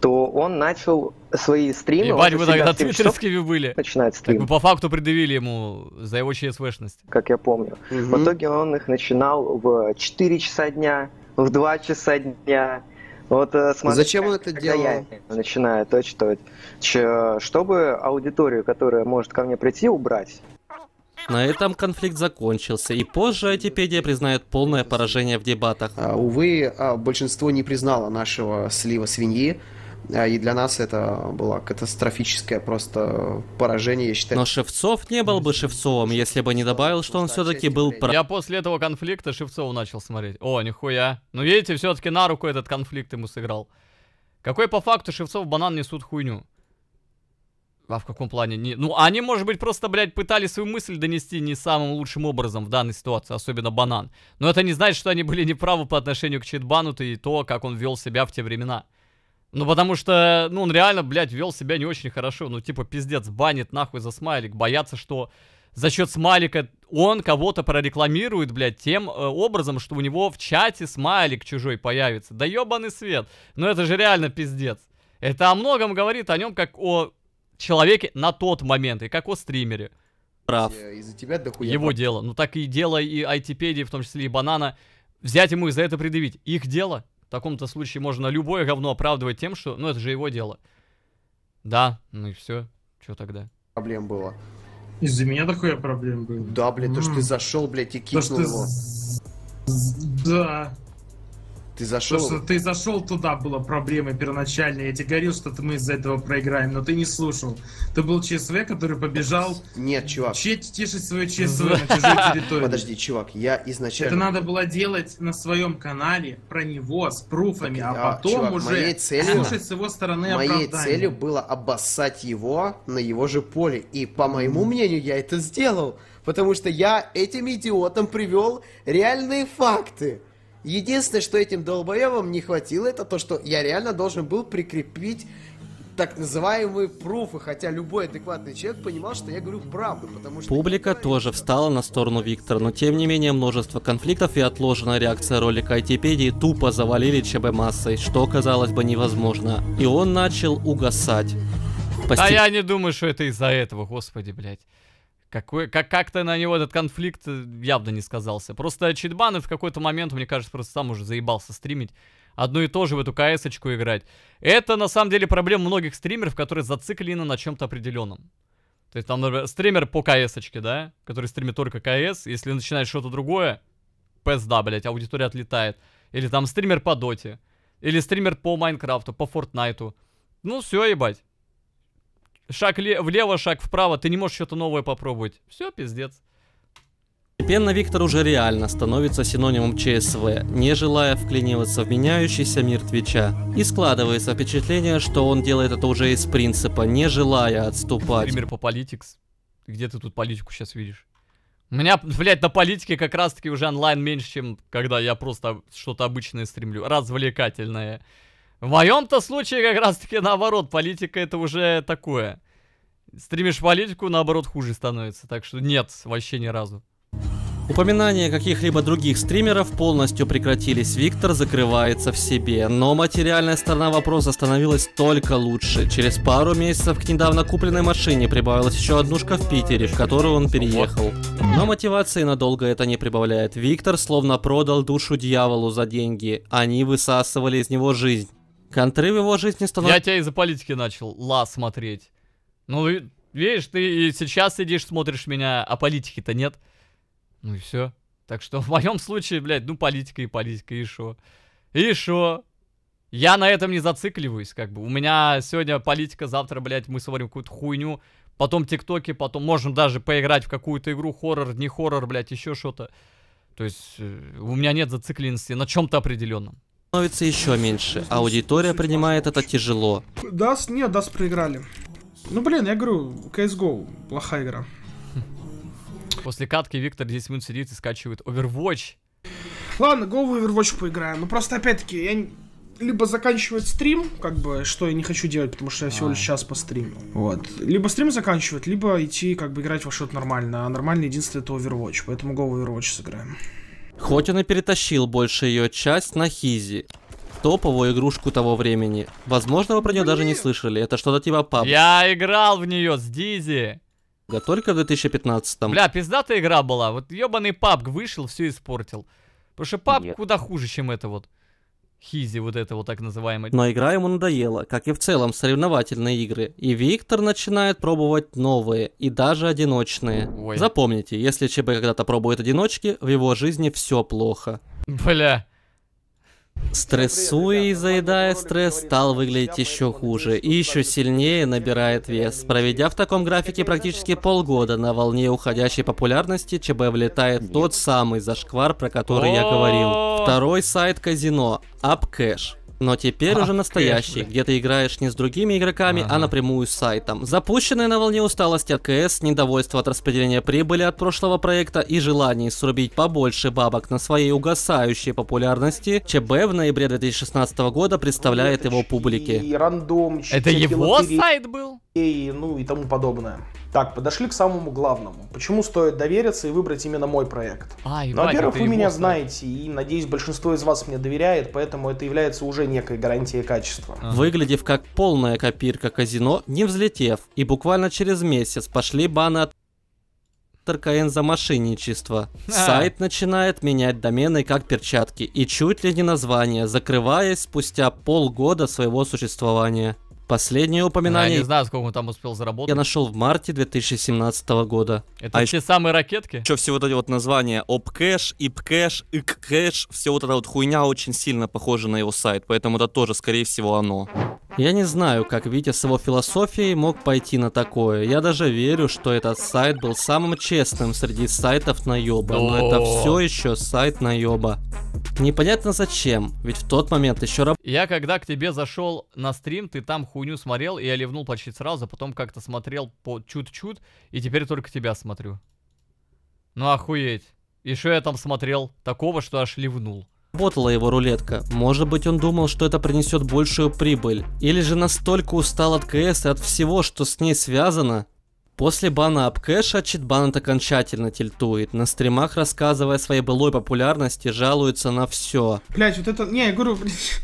то он начал свои стримы... Ебать, вы тогда в 7 часов твиттерскими были. Начинает Так стрим. вы по факту предъявили ему за его ЧСВшность. как я помню. В итоге он их начинал в 4 часа дня, в 2 часа дня. Вот э, смотри, Зачем он это делал? я начинаю точь-точь, Ч- чтобы аудиторию, которая может ко мне прийти, убрать. На этом конфликт закончился, и позже Айтипедия признает полное поражение в дебатах. А, увы, а, большинство не признало нашего слива свиньи. а, И для нас это было катастрофическое просто поражение, я считаю. Но Шевцов не был бы Шевцовым, если бы не добавил, что он все-таки был. Я после этого конфликта Шевцова начал смотреть. О, нихуя. Ну видите, все-таки на руку этот конфликт ему сыграл. Какой по факту Шевцов банан несут хуйню? А в каком плане? Не... Ну, они, может быть, просто, блядь, пытались свою мысль донести не самым лучшим образом в данной ситуации, особенно банан. Но это не значит, что они были неправы по отношению к Читбану и то, как он вел себя в те времена. Ну, потому что, ну, он реально, блядь, вел себя не очень хорошо. Ну, типа, пиздец, банит нахуй за смайлик. Боятся, что за счет смайлика он кого-то прорекламирует, блядь, тем э, образом, что у него в чате смайлик чужой появится. Да ебаный свет. Ну, это же реально пиздец. Это о многом говорит о нем как о человеке на тот момент и как о стримере. Прав. Из-за тебя дохуя Его прав. дело. Ну так и дело и айтипедии, в том числе и банана, взять ему и за это предъявить. Их дело. В таком-то случае можно любое говно оправдывать тем, что, ну это же его дело. Да, ну и все. Что тогда? Проблем было. Из-за меня такое проблем было. Да, блядь, то, что ты зашел, блядь, и кикнул ты его. Да. Ты То, зашел. что ты зашел туда, была проблема первоначальная. Я тебе говорил, что мы из-за этого проиграем, но ты не слушал. Ты был ЧСВ, который побежал Нет, чувак. че- тешить свое ЧСВ на чужой территории. Подожди, чувак, я изначально... Это надо было делать на своем канале про него с пруфами, а А, потом чувак, уже моей целью, слушать с его стороны моей оправдания. целью было обоссать его на его же поле. И по моему мнению, я это сделал. Потому что я этим идиотам привел реальные факты. Единственное, что этим долбоебам не хватило, это то, что я реально должен был прикрепить так называемые пруфы, хотя любой адекватный человек понимал, что я говорю правду, потому что... Публика тоже встала на сторону Виктора, но тем не менее множество конфликтов и отложенная реакция ролика Айтипедии тупо завалили ЧБ массой, что казалось бы невозможно. И он начал угасать. А я не думаю, что это из-за этого, господи, блядь. Какой, как, как-то на него этот конфликт э, явно не сказался. Просто читбаны в какой-то момент, мне кажется, просто сам уже заебался стримить. Одно и то же в эту кс играть. Это на самом деле проблема многих стримеров, которые зациклены на чем-то определенном. То есть там, например, стример по кс да, который стримит только кс, если начинает что-то другое, пизда, блядь, аудитория отлетает. Или там стример по доте. Или стример по Майнкрафту, по Фортнайту. Ну все, ебать. Шаг влево, шаг вправо, ты не можешь что-то новое попробовать. Все, пиздец. Постепенно Виктор уже реально становится синонимом ЧСВ, не желая вклиниваться в меняющийся мир Твича. И складывается впечатление, что он делает это уже из принципа, не желая отступать. Пример по политикс. Где ты тут политику сейчас видишь? У меня, блядь, на политике как раз-таки уже онлайн меньше, чем когда я просто что-то обычное стримлю. Развлекательное. В моем-то случае как раз-таки наоборот, политика это уже такое. Стримишь политику, наоборот, хуже становится. Так что нет, вообще ни разу. Упоминания каких-либо других стримеров полностью прекратились, Виктор закрывается в себе, но материальная сторона вопроса становилась только лучше. Через пару месяцев к недавно купленной машине прибавилась еще однушка в Питере, в которую он переехал. Но мотивации надолго это не прибавляет. Виктор словно продал душу дьяволу за деньги, они высасывали из него жизнь. Контры в его жизни становятся... Я тебя из-за политики начал, ла, смотреть. Ну, видишь, ты сейчас сидишь, смотришь меня, а политики-то нет. Ну и все. Так что в моем случае, блядь, ну политика и политика, и шо? И шо? Я на этом не зацикливаюсь, как бы. У меня сегодня политика, завтра, блядь, мы смотрим какую-то хуйню. Потом тиктоки, потом можем даже поиграть в какую-то игру, хоррор, не хоррор, блядь, еще что-то. То есть э, у меня нет зацикленности на чем-то определенном. Становится еще меньше. Аудитория принимает это тяжело. Даст, нет, Даст проиграли. Ну блин, я говорю, CSGO, плохая игра. После катки Виктор 10 минут сидит и скачивает Overwatch. Ладно, go в Overwatch поиграем. Ну просто опять-таки, я либо заканчивать стрим, как бы, что я не хочу делать, потому что я всего лишь час по стриму. Вот. Либо стрим заканчивать, либо идти, как бы, играть во что-то нормально. А нормально единственное это Overwatch, поэтому go в Overwatch сыграем. Хоть он и перетащил больше ее часть на Хизи, топовую игрушку того времени. Возможно, вы про нее даже не слышали. Это что-то типа пап. Я играл в нее с Дизи. Только в 2015 -м. Бля, пиздатая игра была. Вот ебаный пабг вышел, все испортил. Потому что паб куда хуже, чем это вот. Хизи, вот это вот так называемое. Но игра ему надоела, как и в целом соревновательные игры. И Виктор начинает пробовать новые, и даже одиночные. Ой. Запомните, если ЧБ когда-то пробует одиночки, в его жизни все плохо. Бля. Стрессуя и заедая стресс, стал выглядеть еще хуже и еще сильнее набирает вес. Проведя в таком графике практически полгода на волне уходящей популярности, ЧБ влетает тот самый зашквар, про который я говорил. Второй сайт казино, AppCash. Но теперь уже настоящий, где ты играешь не с другими игроками, ага. а напрямую с сайтом. Запущенная на волне усталости от КС, недовольство от распределения прибыли от прошлого проекта и желание срубить побольше бабок на своей угасающей популярности, ЧБ в ноябре 2016 года представляет его публике. И рандом, Это его сайт был? И, ну и тому подобное. Так, подошли к самому главному. Почему стоит довериться и выбрать именно мой проект? А, ну, во-первых, вы меня знаете, и, надеюсь, большинство из вас мне доверяет, поэтому это является уже некой гарантией качества. Ага. Выглядев как полная копирка казино, не взлетев, и буквально через месяц пошли баны от РКН за мошенничество. А. Сайт начинает менять домены как перчатки, и чуть ли не название, закрываясь спустя полгода своего существования. Последнее упоминание... Я не знаю, сколько он там успел заработать. Я нашел в марте 2017 года. Это а те самые ракетки? Еще все вот эти вот названия OpCash, IpCash, IkCash, все вот эта вот хуйня очень сильно похожа на его сайт, поэтому это тоже, скорее всего, оно. Я не знаю, как Витя с его философией мог пойти на такое. Я даже верю, что этот сайт был самым честным среди сайтов наеба, но это все еще сайт наеба. Непонятно зачем, ведь в тот момент еще раб... Я когда к тебе зашел на стрим, ты там хуйню смотрел, и я ливнул почти сразу, потом как-то смотрел по чуть-чуть, и теперь только тебя смотрю. Ну охуеть. И что я там смотрел? Такого, что аж ливнул. Работала его рулетка. Может быть, он думал, что это принесет большую прибыль. Или же настолько устал от КС и от всего, что с ней связано. После бана Апкэша Читбанет окончательно тильтует. На стримах, рассказывая о своей былой популярности, жалуется на все. Блять, вот это... Не, я говорю, блядь.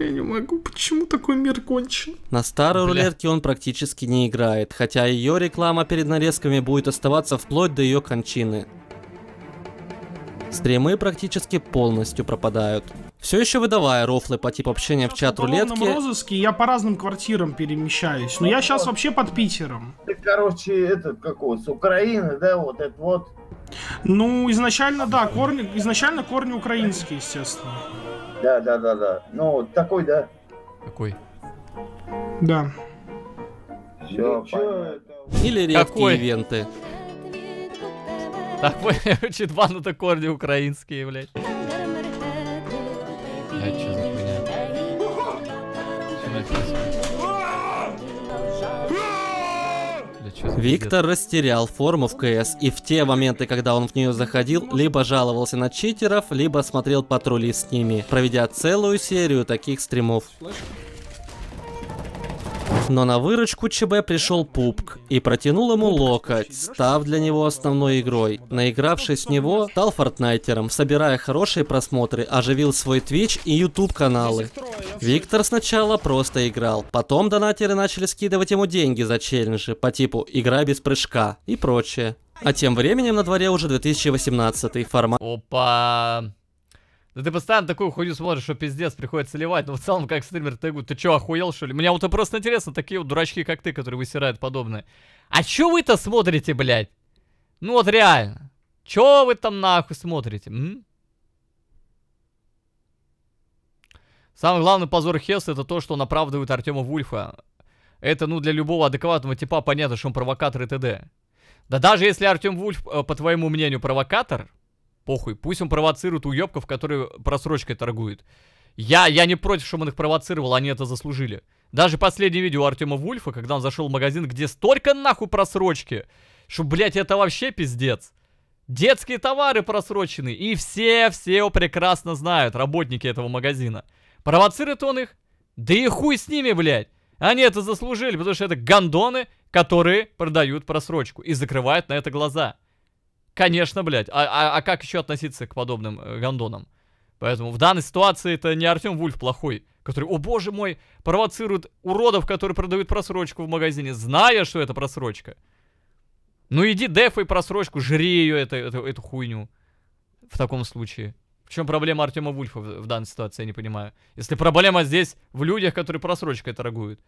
Я не могу, почему такой мир кончен? На старой рулетке он практически не играет, хотя ее реклама перед нарезками будет оставаться вплоть до ее кончины. Стримы практически полностью пропадают. Все еще выдавая рофлы по типу общения в чат В уголовном рулетки, розыске я по разным квартирам перемещаюсь. Но я сейчас вообще под Питером. Ты, короче, этот какой, с Украины, да, вот это вот. Ну, изначально, да, корни, изначально корни украинские, естественно. Да, да, да, да. Ну, такой, да. Какой? Да. Все, или редкие Какой? ивенты. Так, Читбан это корни украинские, блядь. А чё за хуйня? Виктор растерял форму в КС, и в те моменты, когда он в нее заходил, либо жаловался на читеров, либо смотрел патрули с ними, проведя целую серию таких стримов. Но на выручку ЧБ пришел Пупк и протянул ему локоть, став для него основной игрой. Наигравшись в него, стал фортнайтером, собирая хорошие просмотры, оживил свой Twitch и YouTube каналы. Виктор сначала просто играл, потом донатеры начали скидывать ему деньги за челленджи по типу «игра без прыжка» и прочее. А тем временем на дворе уже 2018 формат. Опа. Да ты постоянно такую хуйню смотришь, что пиздец, приходится ливать. Но в целом, как стример, ты, ты чё, охуел, что ли? Мне вот просто интересно, такие вот дурачки, как ты, которые высирают подобное. А чё вы-то смотрите, блядь? Ну вот реально. Чё вы там нахуй смотрите, м? Самый главный позор Хеса это то, что он оправдывает Артема Вульфа. Это, ну, для любого адекватного типа понятно, что он провокатор и т.д. Да даже если Артем Вульф, э, по твоему мнению, провокатор, похуй, пусть он провоцирует уебков, которые просрочкой торгуют. Я, я не против, чтобы он их провоцировал, они это заслужили. Даже последнее видео Артема Вульфа, когда он зашел в магазин, где столько нахуй просрочки, что, блядь, это вообще пиздец. Детские товары просрочены, и все, все его прекрасно знают, работники этого магазина. Провоцирует он их? Да и хуй с ними, блядь. Они это заслужили, потому что это гандоны, которые продают просрочку и закрывают на это глаза. Конечно, блядь. А, а, а как еще относиться к подобным э, гандонам? Поэтому в данной ситуации это не Артем Вульф плохой, который, о боже мой, провоцирует уродов, которые продают просрочку в магазине, зная, что это просрочка. Ну иди дефай просрочку, жри ее, это, это, эту хуйню. В таком случае. В чем проблема Артема Вульфа в, в данной ситуации, я не понимаю. Если проблема здесь в людях, которые просрочкой торгуют,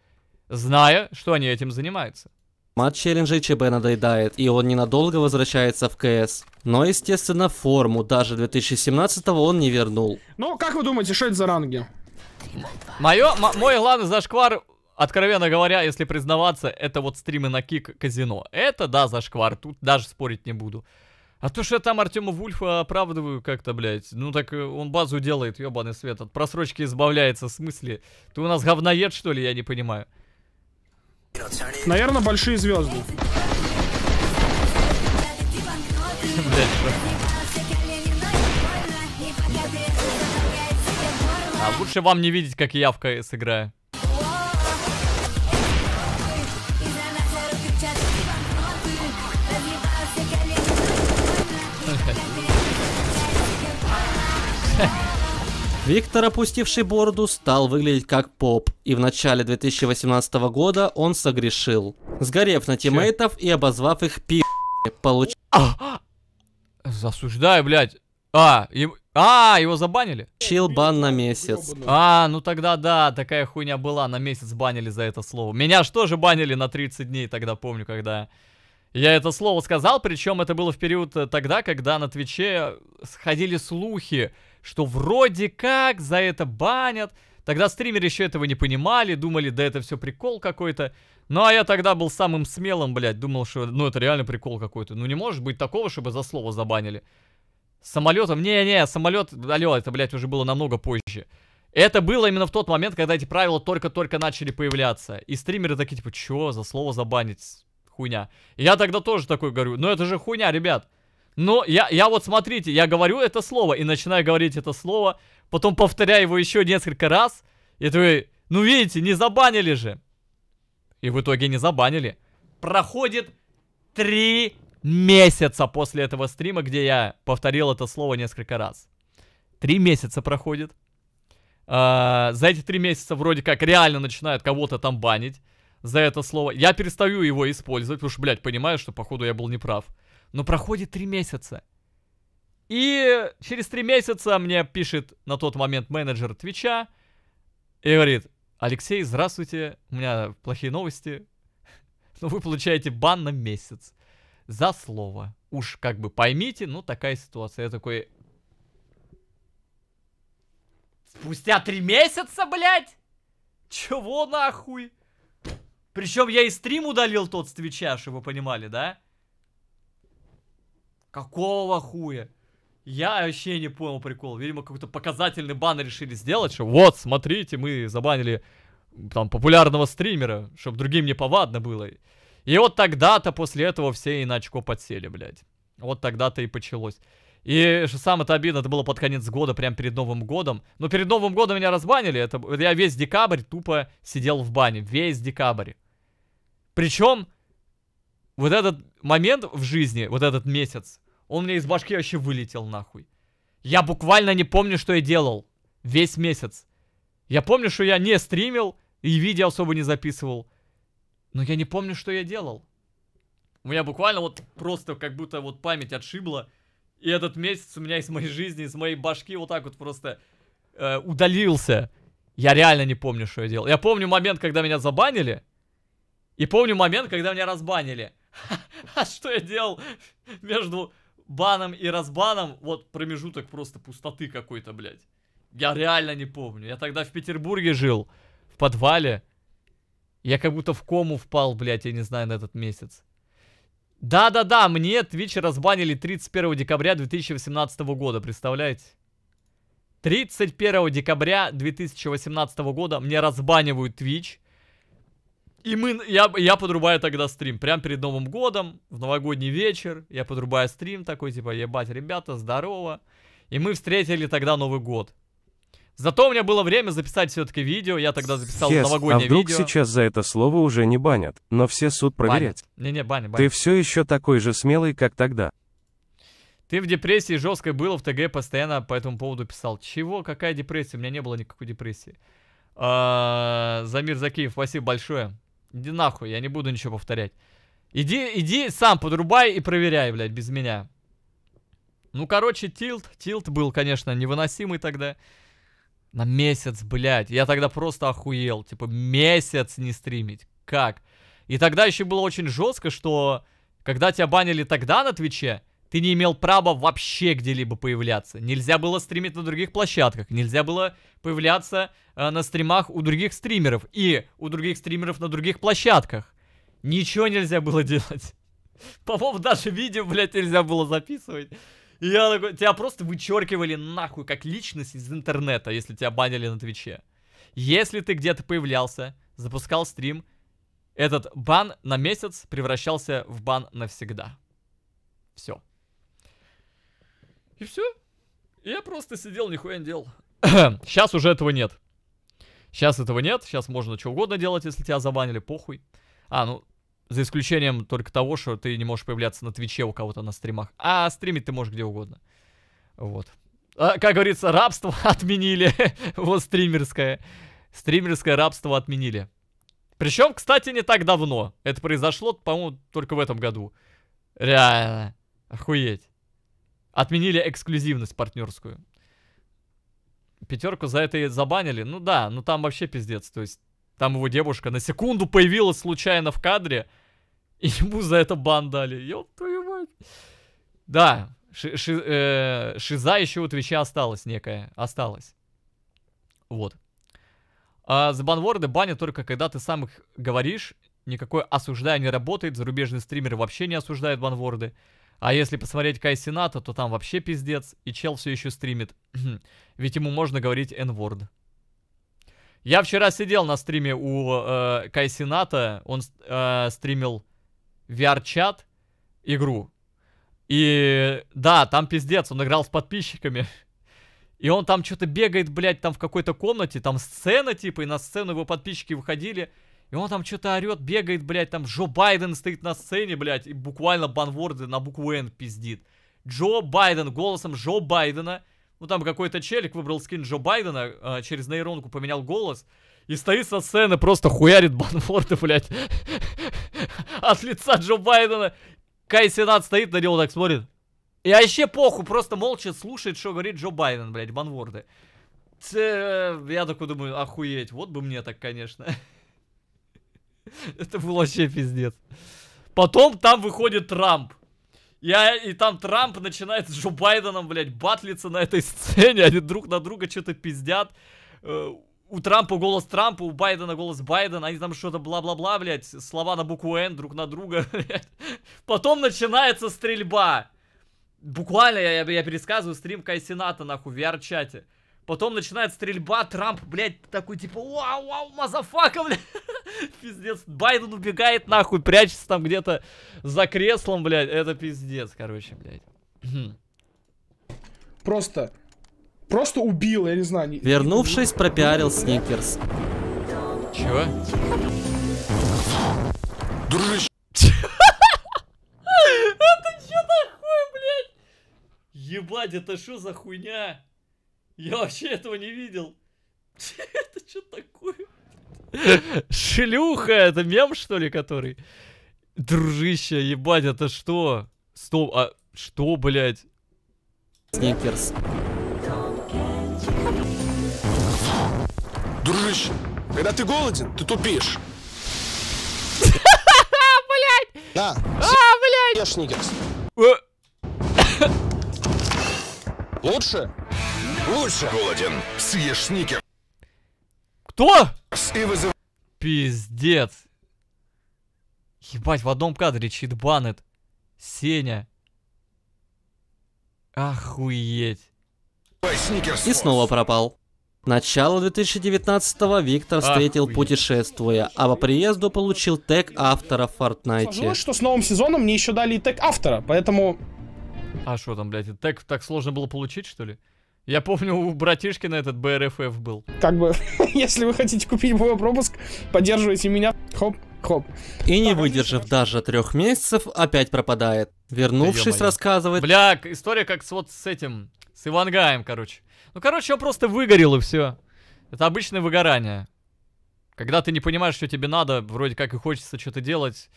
зная, что они этим занимаются. Мат челленджей ЧБ надоедает, и он ненадолго возвращается в КС. Но, естественно, форму даже 2017 он не вернул. Ну, как вы думаете, что это за ранги? Моё, мой главный зашквар, откровенно говоря, если признаваться, это вот стримы на Кик Казино. Это, да, зашквар, тут даже спорить не буду. А то, что я там Артема Вульфа оправдываю как-то, блядь, ну так э, он базу делает, ебаный свет, от просрочки избавляется, в смысле? Ты у нас говноед, что ли, я не понимаю. Наверное, большие звезды. А лучше вам не видеть, как я в КС играю. Виктор, опустивший бороду, стал выглядеть как поп, и в начале 2018 года он согрешил, сгорев на тиммейтов и обозвав их пи***, получил Засуждаю, блядь. А, им- а, его забанили? бан на месяц. А, ну тогда да, такая хуйня была, на месяц банили за это слово. Меня ж тоже банили на 30 дней, тогда помню, когда я это слово сказал, причем это было в период э, тогда, когда на Твиче сходили слухи, что вроде как за это банят. Тогда стримеры еще этого не понимали, думали, да это все прикол какой-то. Ну а я тогда был самым смелым, блядь, думал, что ну это реально прикол какой-то. Ну не может быть такого, чтобы за слово забанили. Самолетом, не-не, самолет, алло, это, блядь, уже было намного позже. Это было именно в тот момент, когда эти правила только-только начали появляться. И стримеры такие, типа, чё, за слово забанить? Хуйня. Я тогда тоже такой говорю, ну это же хуйня, ребят. Но я, я вот смотрите, я говорю это слово и начинаю говорить это слово, потом повторяю его еще несколько раз, и такой, ну видите, не забанили же. И в итоге не забанили. Проходит три месяца после этого стрима, где я повторил это слово несколько раз. Три месяца проходит. А, за эти три месяца вроде как реально начинают кого-то там банить за это слово. Я перестаю его использовать, потому что, блядь, понимаю, что походу я был неправ. Но проходит три месяца. И через три месяца мне пишет на тот момент менеджер Твича и говорит, Алексей, здравствуйте, у меня плохие новости. Но вы получаете бан на месяц за слово. Уж как бы поймите, ну такая ситуация. Я такой... Спустя три месяца, блядь? Чего нахуй? Причем я и стрим удалил тот с Твича, чтобы вы понимали, да? Какого хуя? Я вообще не понял прикол. Видимо, какой-то показательный бан решили сделать, что вот, смотрите, мы забанили там популярного стримера, чтобы другим не повадно было. И вот тогда-то после этого все и на очко подсели, блядь. Вот тогда-то и почалось. И что самое-то обидно, это было под конец года, прям перед Новым годом. Но перед Новым годом меня разбанили. Это, я весь декабрь тупо сидел в бане. Весь декабрь. Причем, вот этот момент в жизни, вот этот месяц, он мне из башки вообще вылетел нахуй. Я буквально не помню, что я делал. Весь месяц. Я помню, что я не стримил и видео особо не записывал. Но я не помню, что я делал. У меня буквально вот просто как будто вот память отшибла. И этот месяц у меня из моей жизни, из моей башки вот так вот просто э, удалился. Я реально не помню, что я делал. Я помню момент, когда меня забанили. И помню момент, когда меня разбанили. А что я делал между баном и разбаном? Вот промежуток просто пустоты какой-то, блядь. Я реально не помню. Я тогда в Петербурге жил. В подвале. Я как будто в кому впал, блядь, я не знаю, на этот месяц. Да-да-да, мне Twitch разбанили 31 декабря 2018 года, представляете? 31 декабря 2018 года мне разбанивают Twitch. И мы, я, я подрубаю тогда стрим, прям перед Новым годом, в новогодний вечер, я подрубаю стрим такой, типа, ебать, ребята, здорово. И мы встретили тогда Новый год. Зато у меня было время записать все-таки видео, я тогда записал Yes, а новогоднее вдруг видео. сейчас за это слово уже не банят, но все суд проверять. Не-не, баня, баня. Ты все еще такой же смелый, как тогда. Ты в депрессии жесткой был, в ТГ постоянно по этому поводу писал. Чего? Какая депрессия? У меня не было никакой депрессии. А, Замир Закиев, спасибо большое. Иди нахуй, я не буду ничего повторять. Иди, иди сам подрубай и проверяй, блядь, без меня. Ну, короче, тилт. Тилт был, конечно, невыносимый тогда. На месяц, блядь. Я тогда просто охуел. Типа, месяц не стримить. Как? И тогда еще было очень жестко, что когда тебя банили тогда на Твиче, ты не имел права вообще где-либо появляться. Нельзя было стримить на других площадках. Нельзя было появляться э, на стримах у других стримеров. И у других стримеров на других площадках. Ничего нельзя было делать. По-моему, даже видео, блядь, нельзя было записывать. Я такой, тебя просто вычеркивали нахуй как личность из интернета, если тебя банили на Твиче. Если ты где-то появлялся, запускал стрим, этот бан на месяц превращался в бан навсегда. Все. И все. Я просто сидел, нихуя не делал. Сейчас уже этого нет. Сейчас этого нет. Сейчас можно что угодно делать, если тебя забанили, похуй. А, ну, за исключением только того, что ты не можешь появляться на Твиче у кого-то на стримах. А стримить ты можешь где угодно. Вот. А, как говорится, рабство отменили. вот стримерское. Стримерское рабство отменили. Причем, кстати, не так давно. Это произошло, по-моему, только в этом году. Реально. Охуеть. Отменили эксклюзивность партнерскую. Пятерку за это и забанили. Ну да, ну там вообще пиздец. То есть там его девушка на секунду появилась случайно в кадре, и ему за это бан дали. Ёб твою мать. Да, ши ши э шиза еще у Твича осталась некая. Осталась. Вот. А за банворды банят только когда ты сам их говоришь. Никакой осуждая не работает. Зарубежные стримеры вообще не осуждают банворды. А если посмотреть Кай Сената, то там вообще пиздец. И чел все еще стримит. Ведь ему можно говорить N-word. Я вчера сидел на стриме у э, Кай Сената. Он э, стримил VR-чат игру. И да, там пиздец, он играл с подписчиками. И он там что-то бегает, блядь, там в какой-то комнате, там сцена, типа, и на сцену его подписчики выходили. И он там что-то орет, бегает, блядь, там Джо Байден стоит на сцене, блядь, и буквально банворды на букву Н пиздит. Джо Байден, голосом Джо Байдена. Ну там какой-то челик выбрал скин Джо Байдена, а, через нейронку поменял голос. И стоит со сцены, просто хуярит банворды, блядь. От лица Джо Байдена. Кай Сенат стоит на него так смотрит. И вообще похуй, просто молча слушает, что говорит Джо Байден, блядь, банворды. Я такой думаю, охуеть, вот бы мне так, конечно. Это был вообще пиздец. Потом там выходит Трамп. Я, и там Трамп начинает с Джо Байденом, блядь, батлиться на этой сцене. Они друг на друга что-то пиздят. Э, У Трампа голос Трампа, у Байдена голос Байдена. Они там что-то бла-бла-бла, блядь. Слова на букву Н друг на друга, блядь. Потом начинается стрельба. Буквально я, я пересказываю стрим Kai Cenat'а, нахуй, в VR-чате. Потом начинает стрельба, Трамп, блядь, такой типа, вау, вау, мазафака, блядь. Пиздец, Байден убегает, нахуй, прячется там где-то за креслом, блядь. Это пиздец, короче, блядь. Просто, просто убил, я не знаю. не- Вернувшись, пропиарил Сникерс. Чего? Дружище. Это что такое, блядь? Ебать, это что за хуйня? Я вообще этого не видел. Это что такое? Шлюха, это мем, что ли, который? Дружище, ебать, это что? Стоп, а что, блядь? Сникерс. Дружище, когда ты голоден, ты тупишь. Блядь! Да. А, блядь! Ешь сникерс. Лучше? Лучше. Голоден. Съешь сникерс. Кто? И вызыв... Пиздец. Ебать, в одном кадре читбанет. Сеня. Охуеть. И снова пропал. Начало 2019-го Виктор встретил Охуеть. путешествуя, а по приезду получил тег автора в Fortnite. Сложилось, что с новым сезоном мне еще дали и тег автора, поэтому... А что там, блядь, так, так сложно было получить, что ли? Я помню, у братишки на этот БРФФ был. Как бы, если вы хотите купить мой пропуск, поддерживайте меня. Хоп, хоп. И не выдержав даже трех месяцев, опять пропадает. Вернувшись, рассказывает, Бля, история как с вот с этим, с Ивангаем, короче. Ну, короче, он просто выгорел и все. Это обычное выгорание. Когда ты не понимаешь, что тебе надо, вроде как и хочется что-то делать,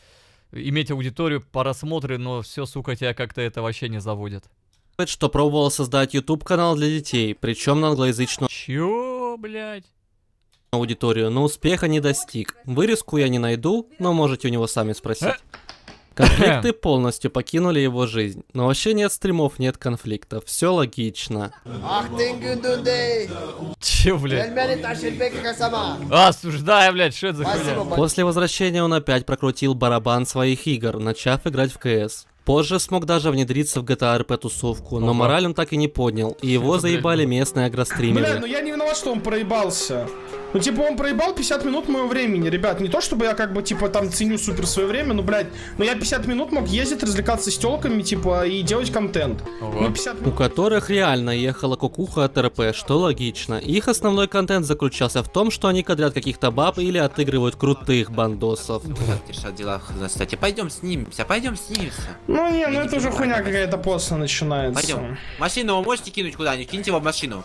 иметь аудиторию по рассмотру, но все, сука, тебя как-то это вообще не заводит. Что пробовал создать YouTube канал для детей, причем на англоязычную Чё, блядь? аудиторию, но успеха не достиг. Вырезку я не найду, но можете у него сами спросить. Конфликты полностью покинули его жизнь. Но вообще нет стримов, нет конфликтов. Все логично. Ах ты, Гюндундей! Че, блядь? Осуждаю, блядь, что это за хуйня? После возвращения он опять прокрутил барабан своих игр, начав играть в КС. Позже смог даже внедриться в GTA RP тусовку, но мораль он так и не поднял, и его заебали местные Бля, агростримеры. ну я не виноват, что он проебался. Ну, типа, он проебал 50 минут моего времени, ребят. Не то, чтобы я, как бы, типа, там ценю супер свое время, но, блядь, но я 50 минут мог ездить, развлекаться с телками, типа, и делать контент. Ну, 50 У которых реально ехала кукуха от РП, что логично. Их основной контент заключался в том, что они кадрят каких-то баб или отыгрывают крутых бандосов. Что, дела, кстати? Пойдем снимемся, пойдем снимемся. Ну, не, ну это уже хуйня какая-то после начинается. Пойдем. Машину вы можете кинуть куда-нибудь? Киньте его в машину.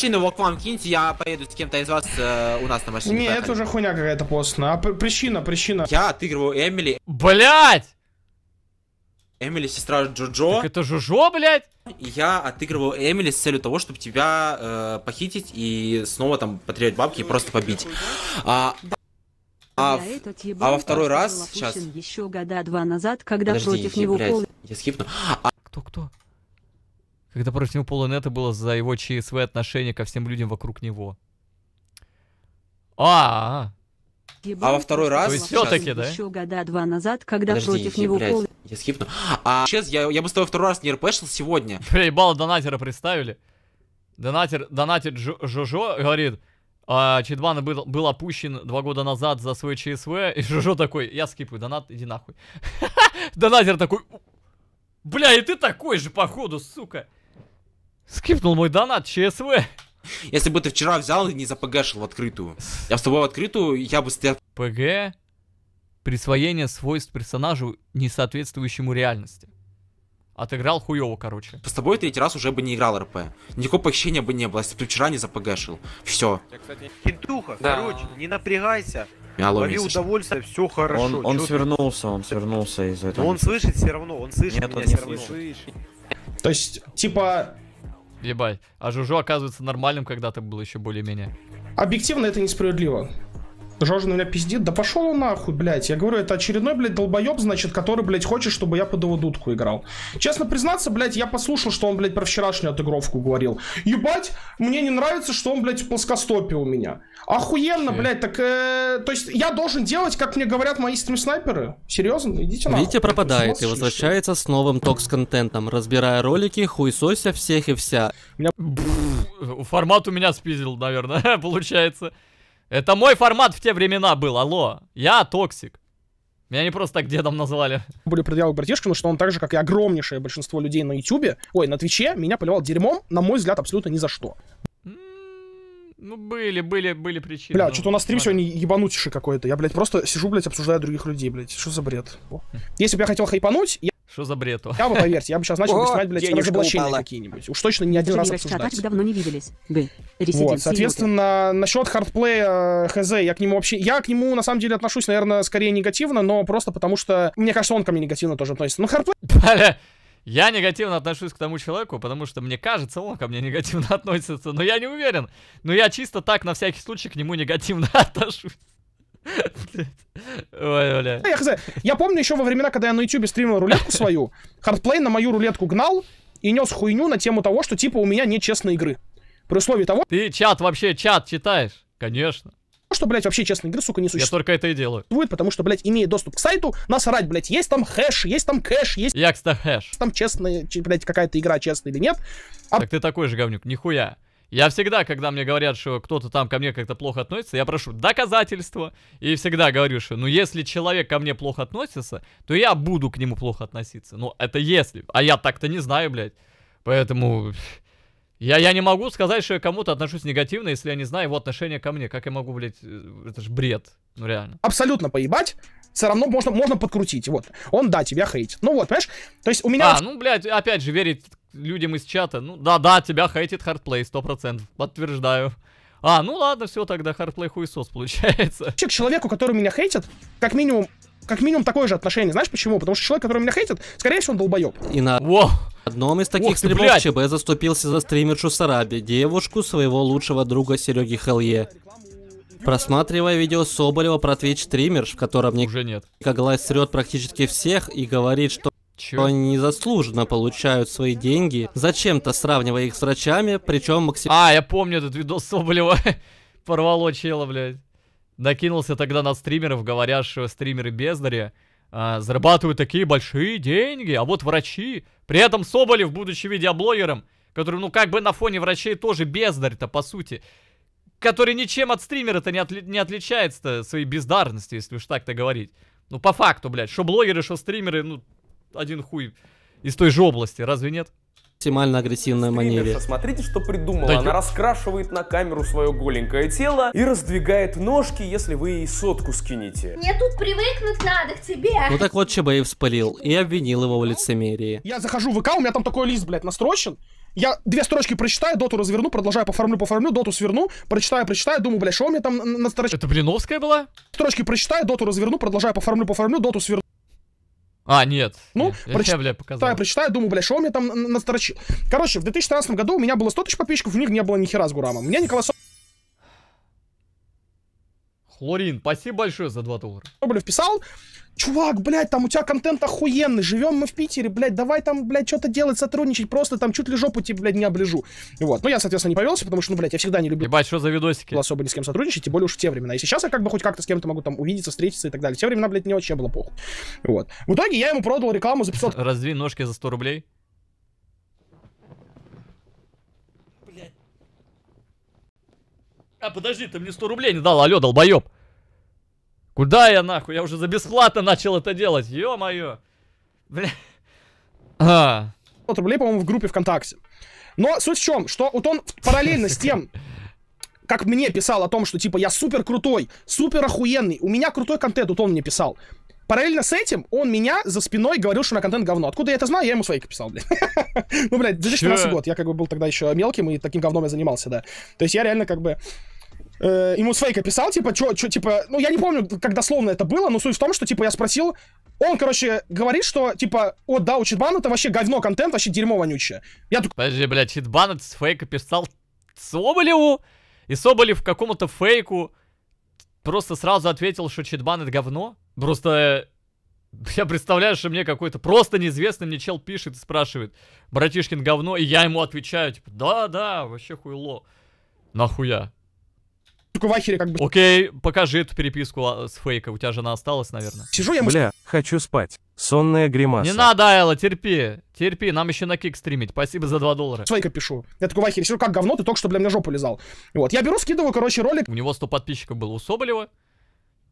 Машину его к вам киньте, я поеду с кем-то из вас э, у нас на машине. Не, Поехали. это уже хуйня какая-то постная. А пр- причина, причина. Я отыгрываю Эмили. Блять! Эмили, сестра Джоджо. Так это Жужо, блядь? Я отыгрываю Эмили с целью того, чтобы тебя э, похитить и снова там потерять бабки и просто побить. А, а, в- а во второй раз, сейчас, еще года два назад, когда подожди, против я, него блядь, пол... я скипну. А, Кто-кто? Когда против него полунета было за его ЧСВ отношение ко всем людям вокруг него. А, А во второй раз, То есть всё-таки, да? Еще года два назад, когда подожди, против я, него блядь, пол... я скипну. А сейчас я, я бы с тобой второй раз не РПшил сегодня. Бля, ебало донатера представили. Донатер, донатер Жо- Жожо говорит, а, Чидван был, был опущен два года назад за свой ЧСВ, и Жожо такой, я скипаю, донат, иди нахуй. Донатер такой, Бля, и ты такой же, походу, сука. Скипнул мой донат, ЧСВ. Если бы ты вчера взял и не запгшил в открытую. Я с тобой в открытую, я бы стоял... ПГ. Присвоение свойств персонажу, не соответствующему реальности. Отыграл хуёво, короче. С тобой третий раз уже бы не играл РП. Никакого похищения бы не было, если бы ты вчера не запгшил. Все. Кентуха, Да. короче, не напрягайся. Алло, Лови удовольствие, все хорошо. Он, он Чё ты- свернулся, он свернулся из этого. Но он слышит все равно, он слышит Нет, меня он не все равно. слышит. То есть, типа, Ебать. А Жужу оказывается нормальным, когда ты был еще более-менее. объективно это несправедливо. Жожа на меня пиздит, да пошел он нахуй, блядь. Я говорю, это очередной, блядь, долбоеб, значит, который, блядь, хочет, чтобы я под его дудку играл. Честно признаться, блядь, я послушал, что он, блядь, про вчерашнюю отыгровку говорил. Ебать, мне не нравится, что он, блядь, в плоскостопе у меня. Охуенно, блядь, так, э, то есть я должен делать, как мне говорят мои стрим-снайперы? Серьезно? Идите нахуй. Витя пропадает и возвращается с новым токс-контентом, разбирая ролики, хуесося всех и вся. Формат у меня спиздил, наверное, получается. Это мой формат в те времена был, алло. Я токсик. Меня не просто так дедом назвали. Были предъявы братишкину, что он так же, как и огромнейшее большинство людей на Ютубе, ой, на Твиче, меня поливал дерьмом, на мой взгляд, абсолютно ни за что. Ну, были, были, были причины. Бля, ну, что-то у нас стрим сегодня ебанутейший какой-то. Я, блядь, просто сижу, блядь, обсуждаю других людей, блядь. Что за бред? О. Если бы я хотел хайпануть, я, Что за бред? я бы, поверьте, я бы сейчас начал объяснять, блядь, денежка разоблачения какие-нибудь. Уж точно не один раз обсуждать. Давно не виделись. Ресиденс Вот, соответственно, насчет хардплея ХЗ, я к нему вообще... Я к нему, на самом деле, отношусь, наверное, скорее негативно, но просто потому что... Мне кажется, он ко мне негативно тоже относится. Ну, хардплей... Я негативно отношусь к тому человеку, потому что мне кажется, он ко мне негативно относится, но я не уверен. Но я чисто так, на всякий случай, к нему негативно отношусь. Ой, бля. Я, хз. я помню еще во времена, когда я на ютубе стримил рулетку свою, HardPlay на мою рулетку гнал и нес хуйню на тему того, что типа у меня нет честной игры. При условии того, Ты чат вообще, чат читаешь? Конечно. что, блядь, вообще честной игры, сука, не Я существует. только это и делаю. Потому что, блядь, имея доступ к сайту, насрать, блядь, есть там хэш, есть там кэш, есть Я, кстати, хэш. там честная, блядь, какая-то игра честная или нет. Так ты такой же говнюк, нихуя. Я всегда, когда мне говорят, что кто-то там ко мне как-то плохо относится, я прошу доказательства. И всегда говорю, что ну если человек ко мне плохо относится, то я буду к нему плохо относиться. Ну это если. А я так-то не знаю, блядь. Поэтому я, я не могу сказать, что я кому-то отношусь негативно, если я не знаю его отношения ко мне. Как я могу, блядь, э, это ж бред. Ну реально. Абсолютно поебать. Все равно можно, можно подкрутить. Вот. Он, да, тебя хейтит. Ну вот, понимаешь? То есть у меня... А, ну, блядь, опять же, верить людям из чата. Ну, да-да, тебя хейтит хардплей, 100%. Подтверждаю. А, ну ладно, все тогда, хардплей хуесос получается. к человеку, который меня хейтит, как минимум, как минимум такое же отношение. Знаешь почему? Потому что человек, который меня хейтит, скорее всего, он долбоеб. И на одном из таких Ох стримов блядь! ЧБ заступился за стримершу Сараби, девушку своего лучшего друга Сереги Хеле. Просматривая видео Соболева про Twitch стримерш, в котором Уже нет. Николай срет практически всех и говорит, что Чё? они незаслуженно получают свои деньги, зачем-то сравнивая их с врачами, причем максимально... А, я помню этот видос Соболева. Порвало чела, блядь. Накинулся тогда на стримеров, говоря, что стримеры бездари а, зарабатывают такие большие деньги, а вот врачи. При этом Соболев, будучи видеоблогером, который, ну, как бы на фоне врачей тоже бездарь-то, по сути, который ничем от стримера-то не, отли- не отличается своей бездарностью, если уж так-то говорить. Ну, по факту, блядь, что блогеры, что стримеры, ну, один хуй из той же области, разве нет? максимально агрессивной манере. Смотрите, что придумала. Да Она ё- раскрашивает на камеру свое голенькое тело и раздвигает ножки, если вы ей сотку скинете. Мне тут привыкнуть надо к тебе. Ну так вот ЧБ и вспылил и обвинил его в лицемерии. Я захожу в ВК, у меня там такой лист, блядь, настрочен. Я две строчки прочитаю, доту разверну, продолжаю поформлю, поформлю, доту сверну, прочитаю, прочитаю, думаю, блядь, что у меня там на- на строчке. Это Блиновская была? Строчки прочитаю, доту разверну, продолжаю поформлю, поформлю, доту сверну. А, нет. Ну, нет, я, прочитаю, бля, показал. Прочитаю, прочитаю, думаю, бля, что у меня там на- настрочил. Короче, в 2013 году у меня было 100 тысяч подписчиков, у них не было ни хера с Гурамом. Меня Николай Хлорин, спасибо большое за 2 доллара. Соболев писал, чувак, блядь, там у тебя контент охуенный, живем мы в Питере, блядь, давай там, блядь, что-то делать, сотрудничать, просто там чуть ли жопу тебе, блядь, не оближу. Вот, ну я, соответственно, не повелся, потому что, ну, блядь, я всегда не любил Ебать, что за видосики? особо ни с кем сотрудничать, тем более уж в те времена. И сейчас я как бы хоть как-то с кем-то могу там увидеться, встретиться и так далее. В те времена, блядь, мне вообще было похуй. Вот. В итоге я ему продал рекламу за 500 Раздвинь ножки за 100 рублей. А, подожди, ты мне 100 рублей не дал, алё, долбоёб. Куда я нахуй? Я уже за бесплатно начал это делать, ё-моё. Бля. А. рублей, по-моему, в группе ВКонтакте. Но суть в чем, что вот он параллельно с тем, как мне писал о том, что типа я супер крутой, супер охуенный, у меня крутой контент, вот он мне писал. Параллельно с этим он меня за спиной говорил, что меня контент говно. Откуда я это знаю? Я ему свои писал, блядь. Ну, блядь, 2013 Чё? год. Я как бы был тогда еще мелким, и таким говном я занимался, да. То есть я реально как бы э, ему фейка писал, типа, чё, чё, типа, ну, я не помню, как дословно это было, но суть в том, что, типа, я спросил, он, короче, говорит, что, типа, о, да, у Читбана это вообще говно контент, вообще дерьмо вонючее. Я такой, Подожди, блядь, Читбан с фейка писал Соболеву, и Соболев какому-то фейку просто сразу ответил, что Читбан это говно. Просто э, я представляю, что мне какой-то просто неизвестный мне чел пишет и спрашивает, братишкин говно, и я ему отвечаю, типа, да-да, вообще хуйло. Нахуя? Такой в ахере, как бы, Окей, покажи эту переписку а, с фейка, у тебя жена осталась, наверное. сижу, я Бля, хочу спать. Сонная гримаса. Не надо, Айла, терпи, терпи, нам еще на кик стримить, спасибо за 2 доллара. с фейка пишу. Я такой в ахере, сижу, как говно, ты только что, бля, мне жопу лизал. Вот, я беру, скидываю, короче, ролик, У него 100 подписчиков было, у Соболева.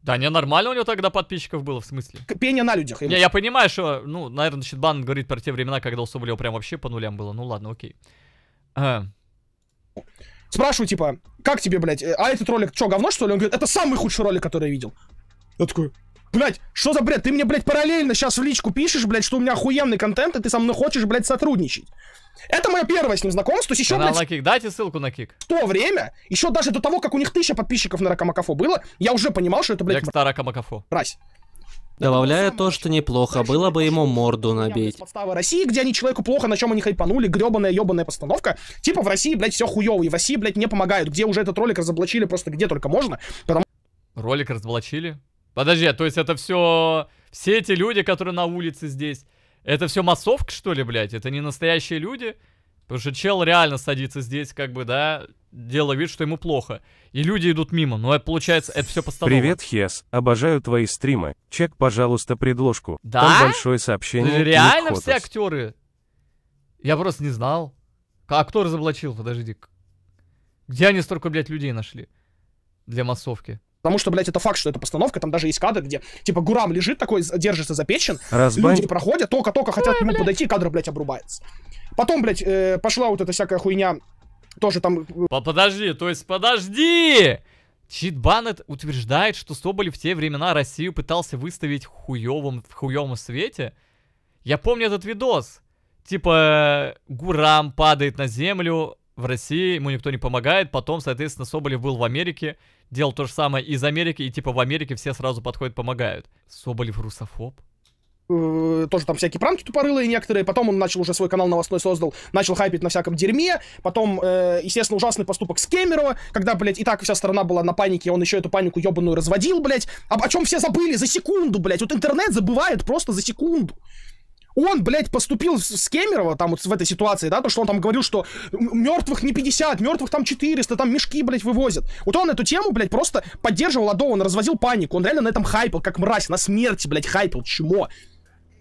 Да не, нормально у него тогда подписчиков было, в смысле. пение на людях. ему. Не, я понимаю, что, ну, наверное, Щитбан говорит про те времена, когда у Соболева прям вообще по нулям было. Ну ладно, окей. А, Спрашиваю, типа, как тебе, блядь, э, а этот ролик что, говно, что ли? Он говорит, это самый худший ролик, который я видел. Я такой, блядь, что за бред? Ты мне, блядь, параллельно сейчас в личку пишешь, блядь, что у меня охуенный контент, и ты со мной хочешь, блядь, сотрудничать. Это мое первое с ним знакомство, то есть еще, канал блядь, на кик, дайте ссылку на кик. в то время, еще даже до того, как у них тысяча подписчиков на Ракамакафо было, я уже понимал, что это, блядь, мразь. Добавляю то, что неплохо было бы ему морду набить. Подстава России, где они человеку плохо, на чем они хайпанули, гребаная ебаная постановка. Типа в России, блядь, все хуево, и в России, блядь, не помогают, где уже этот ролик разоблачили просто где только можно, потому Ролик разоблачили? Подожди, то есть это все... Все эти люди, которые на улице здесь, это все массовка, что ли, блядь? Это не настоящие люди? Потому что чел реально садится здесь, как бы, да, делая вид, что ему плохо. И люди идут мимо. Но это получается, это все постанова. Привет, Хес. Обожаю твои стримы. Чек, пожалуйста, предложку. Да? Там большое сообщение. Реально все актеры? Я просто не знал. А кто разоблачил? Подожди. Где они столько, блядь, людей нашли? Для массовки. Потому что, блядь, это факт, что это постановка, там даже есть кадр, где, типа, Гурам лежит такой, держится за печень, Разбань- люди проходят, только-только хотят к нему подойти, кадр, блядь, обрубается. Потом, блядь, э, пошла вот эта всякая хуйня, тоже там... э, По- Подожди, то есть подожди! Читбанет утверждает, что Соболев в те времена Россию пытался выставить хуёвым, в хуёвом свете. Я помню этот видос. Типа, Гурам падает на землю в России, ему никто не помогает. Потом, соответственно, Соболев был в Америке, делал то же самое из Америки, и типа в Америке все сразу подходят, помогают. Соболев русофоб? э, тоже там всякие пранки тупорылые некоторые, потом он начал уже свой канал новостной создал, начал хайпить на всяком дерьме, потом, э, естественно, ужасный поступок с Кемерово, когда, блядь, и так вся страна была на панике, он еще эту панику ебаную разводил, блядь, об, о чем все забыли за секунду, блядь, вот интернет забывает просто за секунду. Он, блядь, поступил с, Кемерово, там вот в этой ситуации, да, то, что он там говорил, что мертвых не 50, мертвых там 400, там мешки, блядь, вывозят. Вот он эту тему, блядь, просто поддерживал Адо, он развозил панику, он реально на этом хайпил, как мразь, на смерти, блядь, хайпил, чмо.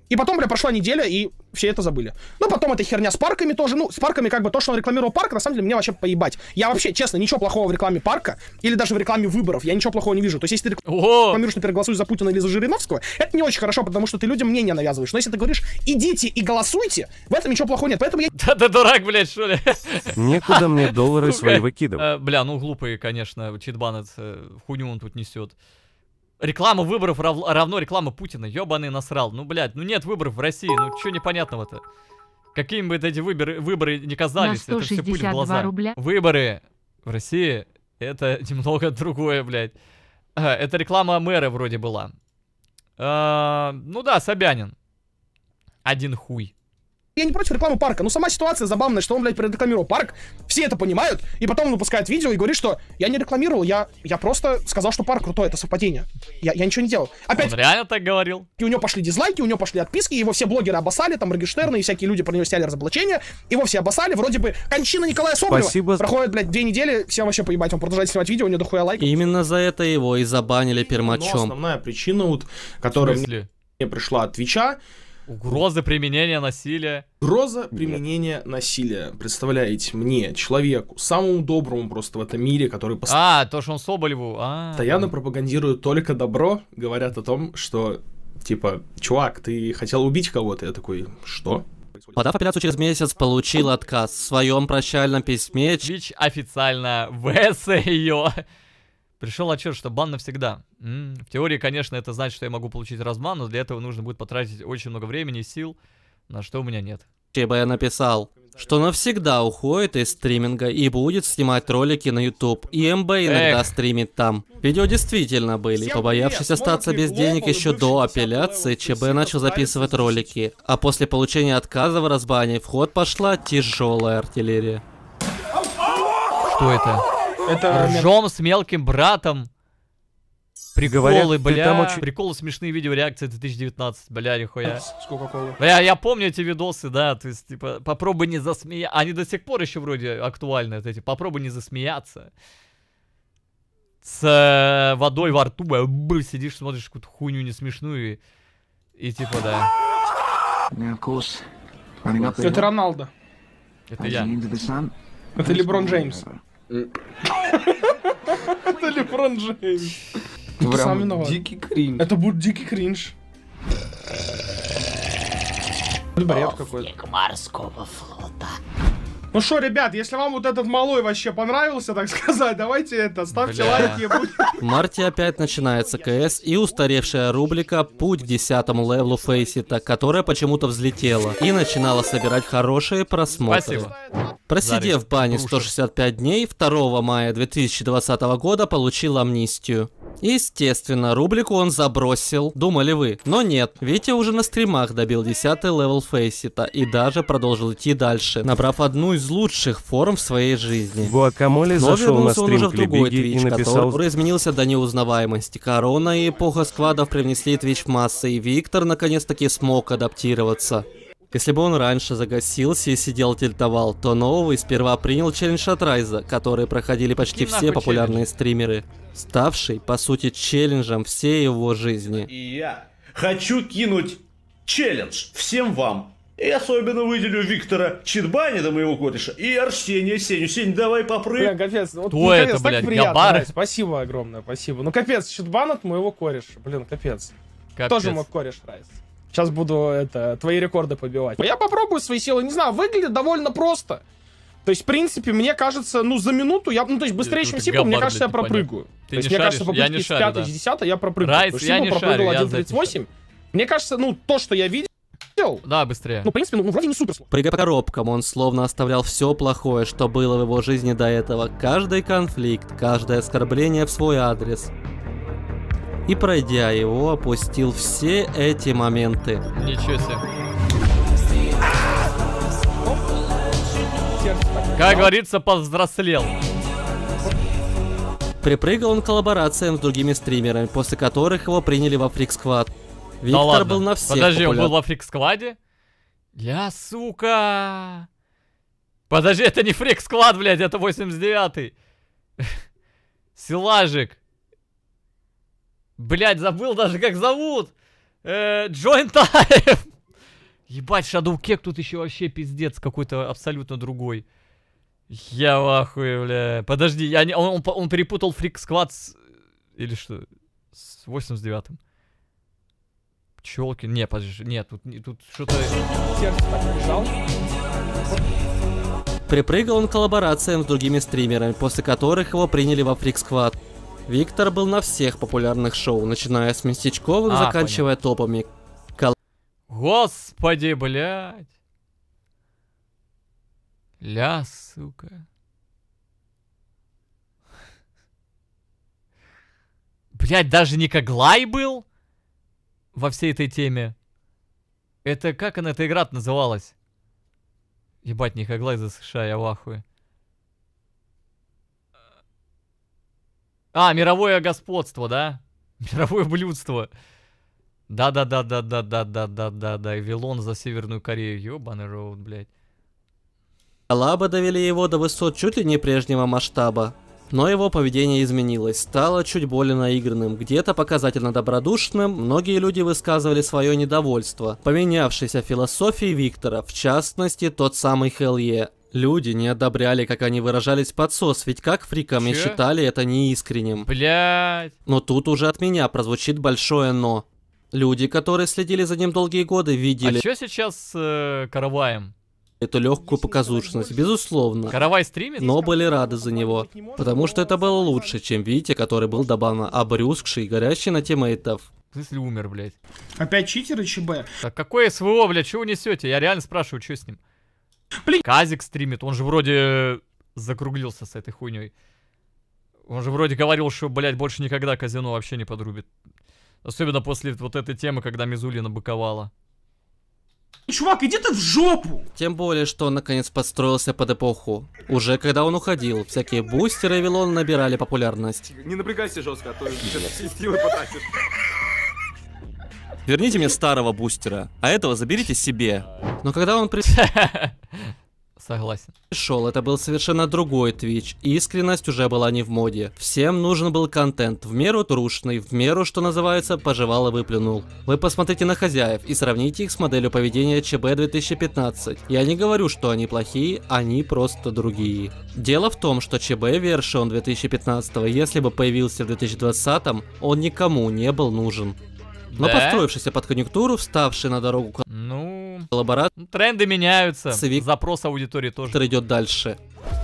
И потом, бля, прошла неделя, и все это забыли. Ну, потом эта херня с парками тоже. Ну, с парками, как бы, то, что он рекламировал парк, на самом деле, мне вообще поебать. Я вообще, честно, ничего плохого в рекламе парка или даже в рекламе выборов, я ничего плохого не вижу. То есть, если ты рекламируешь, например, голосуй за Путина или за Жириновского, это не очень хорошо, потому что ты людям мнение навязываешь. Но если ты говоришь, идите и голосуйте, в этом ничего плохого нет. Поэтому я... Да ты дурак, блядь, что ли? Некуда мне доллары свои выкидывать. Э, Бля, ну глупый, конечно, читбанет, э, хуйню он тут несет. Реклама выборов рав- равно реклама Путина, ёбаный насрал. Ну, блядь, ну нет выборов в России, ну чё непонятного-то? Какими бы эти выборы, выборы не казались, это все пыль в 162 глаза. рубля. Выборы в России это немного другое, блядь. А, это реклама мэра вроде была. А, ну да, Собянин. Один хуй. Я не против рекламы парка, но сама ситуация забавная, что он, блядь, прорекламировал парк, все это понимают, и потом он выпускает видео и говорит, что я не рекламировал, я, я просто сказал, что парк крутой, это совпадение. Я, я ничего не делал. Опять, Он реально так говорил? и у него пошли дизлайки, у него пошли отписки, его все блогеры обоссали, там Моргенштерн и всякие люди про него сняли разоблачения, его все обоссали, вроде бы кончина Николая Соболева. Спасибо. Проходит, блядь, две недели, всем вообще поебать, он продолжает снимать видео, у него дохуя лайков. Именно за это его и забанили Но пермачом. основная причина, вот, которая мне пришла от Твича, Угрозы применения насилия. Угроза применения насилия. Представляете, мне, человеку, самому доброму просто в этом мире, который постоянно А, то, что он Соболеву. А, постоянно пропагандируют только добро, говорят о том, что, типа, чувак, ты хотел убить кого-то. Я такой, что? Подав апелляцию через месяц, получил отказ. В своем прощальном письме Twitch официально ВС ее. Пришел отчет, что бан навсегда. М, В теории, конечно, это значит, что я могу получить разман, но для этого нужно будет потратить очень много времени и сил, на что у меня нет. ЧБ написал, что навсегда уходит из стриминга и будет снимать ролики на YouTube. И МБ иногда Эх. стримит там. Видео действительно были. Побоявшись остаться без денег еще до апелляции, ЧБ начал записывать ролики. А после получения отказа в разбане в ход пошла тяжелая артиллерия. Что это? Это Ржем с мелким братом. Приколы, Говорят, ты бля. там очень- Приколы, смешные видео, реакции 2019, бля, нихуя. С Кока-Колы. Бля, я помню эти видосы, да, то есть, типа, попробуй не засмеяться. Они до сих пор еще вроде актуальны, вот эти, попробуй не засмеяться. С э, водой во рту, бля, б, сидишь, смотришь какую-то хуйню не смешную и, и типа, да. Это Роналдо. Это я. Это Леброн Джеймс. Это Леброн Джеймс. Прям дикий кринж. Это будет дикий кринж. Бред какой-то. морского флота. Ну что, ребят, если вам вот этот малой вообще понравился, так сказать, давайте это, ставьте Бля. лайки. В марте опять начинается КС и устаревшая рубрика «Путь к десятому левелу Фейсита», которая почему-то взлетела и начинала собирать хорошие просмотры. Спасибо. Просидев в бане Руша. 165 дней, 2 мая 2020 года получил амнистию. Естественно, рубрику он забросил, думали вы. Но нет, Витя уже на стримах добил 10 level Faceit'а и даже продолжил идти дальше, набрав одну из лучших форм в своей жизни. Гуакамоле Но зашел на он уже стрим в другой Twitch, написал... который изменился до неузнаваемости. Корона и эпоха сквадов привнесли Twitch в массы, и Виктор наконец-таки смог адаптироваться. Если бы он раньше загасился и сидел тильтовал, то новый сперва принял челлендж от Райза, которые проходили почти Какие все популярные стримеры, ставший, по сути, челленджем всей его жизни. И я хочу кинуть челлендж всем вам. И особенно выделю Виктора Читбанина, моего кореша, и Арсения Сеню. Сень, давай Бля, попрыгай. капец. Вот, Кто ну, это, капец, так блядь, приятно, Габар? Райс, Спасибо огромное, спасибо. Ну, капец, щитбан от моего кореша. Блин, капец. Капец. Тоже мой кореш, Райс. Сейчас буду, это, твои рекорды побивать. Я попробую свои силы, не знаю, выглядит довольно просто. То есть, в принципе, мне кажется, ну, за минуту я, ну, то есть, быстрее, Ну, чем ты Сипа, мне кажется, я пропрыгаю. Ты То есть, не мне кажется, шаришь? Я попытки не с шарю, 5 да. с 10 я пропрыгаю. Райс, я не шарю, я за это 1.38. Мне кажется, ну, то, что я видел, Да, быстрее. ну, в принципе, ну, вроде не супер. Прыгая по коробкам, он словно оставлял все плохое, что было в его жизни до этого. Каждый конфликт, каждое оскорбление в свой адрес. И пройдя его, опустил все эти моменты. Ничего себе. Как говорится, повзрослел. Припрыгал он к коллаборациям с другими стримерами, после которых его приняли во Фрик Сквад. Виктор да ладно. был на всех Подожди, он популяр- был во фрик-складе? Я, сука. Подожди, это не фрик-склад, блядь, это 89-й. Силажик. Блядь, забыл даже, как зовут. Э, Джойн Тайм. Ебать, Shadow Кек тут еще вообще пиздец какой-то абсолютно другой. Я в ахуе, бля. Подожди, я не, он, он, он перепутал фрик сквад с... Или что? С 89-м. Пчелки. Не, подожди, нет, тут, не- тут что-то... Сердце так лежал. Припрыгал он к коллаборациям с другими стримерами, после которых его приняли во Фрик Сквад. Виктор был на всех популярных шоу, начиная с местечковых, А, заканчивая топами. Господи, блядь. Ля, сука. Блядь, даже Никоглай был во всей этой теме. Это как она, эта игра называлась? Ебать, Никоглай за США, я в ахуе. А, мировое господство, да? Мировое блюдство. Да-да-да-да-да-да-да-да-да-да. Вилон за Северную Корею. Ёбаный роуд, блядь. Коллабы довели его до высот чуть ли не прежнего масштаба. Но его поведение изменилось, стало чуть более наигранным, где-то показательно добродушным, многие люди высказывали свое недовольство, поменявшейся философией Виктора, в частности, тот самый Хелле. Люди не одобряли, как они выражались подсос, ведь как фриками Чё? считали это неискренним. Блядь. Но тут уже от меня прозвучит большое «но». Люди, которые следили за ним долгие годы, А видели что сейчас с э, Караваем? Эту легкую показушность, безусловно. Каравай стримит? Но были рады за него, потому что это было лучше, чем Витя, который был добавно обрюзгший и горящий на тиммейтов. В смысле умер, блядь? Опять читеры ЧБ? Так какое СВО, блядь, чего несете? Я реально спрашиваю, что с ним? Блин. Казик стримит, он же вроде закруглился с этой хуйней. Он же вроде говорил, что, блядь, больше никогда казино вообще не подрубит. Особенно после вот этой темы, когда Мизулина быковала. Чувак, иди ты в жопу! Тем более, что он наконец подстроился под эпоху. Уже когда он уходил, всякие бустеры и вилоны набирали популярность. Не напрягайся жестко, а то все силы потратишь. Верните мне старого бустера, а этого заберите себе. Но когда он при... Согласен. пришел, это был совершенно другой Twitch. Искренность уже была не в моде. Всем нужен был контент, в меру трушный, в меру, что называется, пожевал и выплюнул. Вы посмотрите на хозяев и сравните их с моделью поведения ЧБ 2015. Я не говорю, что они плохие, они просто другие. Дело в том, что ЧБ вершин 2015, если бы появился в 2020, он никому не был нужен. Но Да? построившийся под конъюнктуру, вставший на дорогу Ну, коллаборат, тренды меняются. Цивик- Запрос аудитории тоже. идет дальше.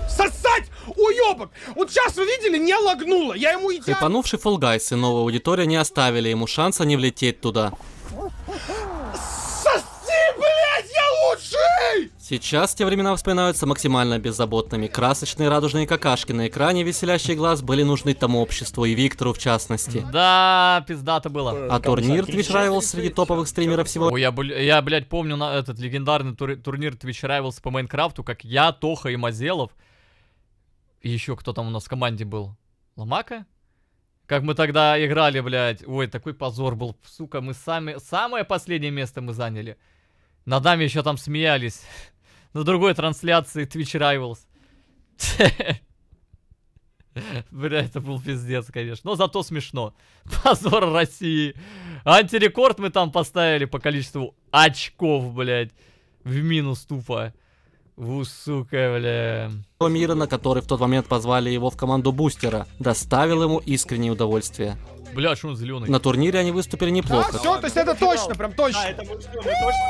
Сосать! Уебок! Вот сейчас вы видели, не лагнуло. Я ему идеально... Хайпанувший Guys и новая аудитория не оставили ему шанса не влететь туда. Соси, блядь, лучший! Сейчас те времена вспоминаются максимально беззаботными. Красочные радужные какашки на экране, веселящий глаз были нужны тому обществу и Виктору в частности. Да, пиздато было. А турнир Twitch Rivals среди топовых стримеров всего Ой, я, я, блядь, помню на этот легендарный тур- турнир Twitch Rivals по Майнкрафту, как я, Тоха и Мазелов. И еще кто там у нас в команде был? Ломака? Как мы тогда играли, блядь. Ой, такой позор был. Сука, мы сами... Самое последнее место мы заняли. Над нами еще там смеялись. На другой трансляции Twitch Rivals. Бля, это был пиздец, конечно. Но зато смешно. Позор России. Антирекорд мы там поставили по количеству очков, блядь. В минус тупо. Ву, сука, бля. мира, на который в тот момент позвали его в команду Бустера, доставил ему искреннее удовольствие. Бля, что он зеленый? На турнире они выступили неплохо. Все, то есть это точно, прям точно.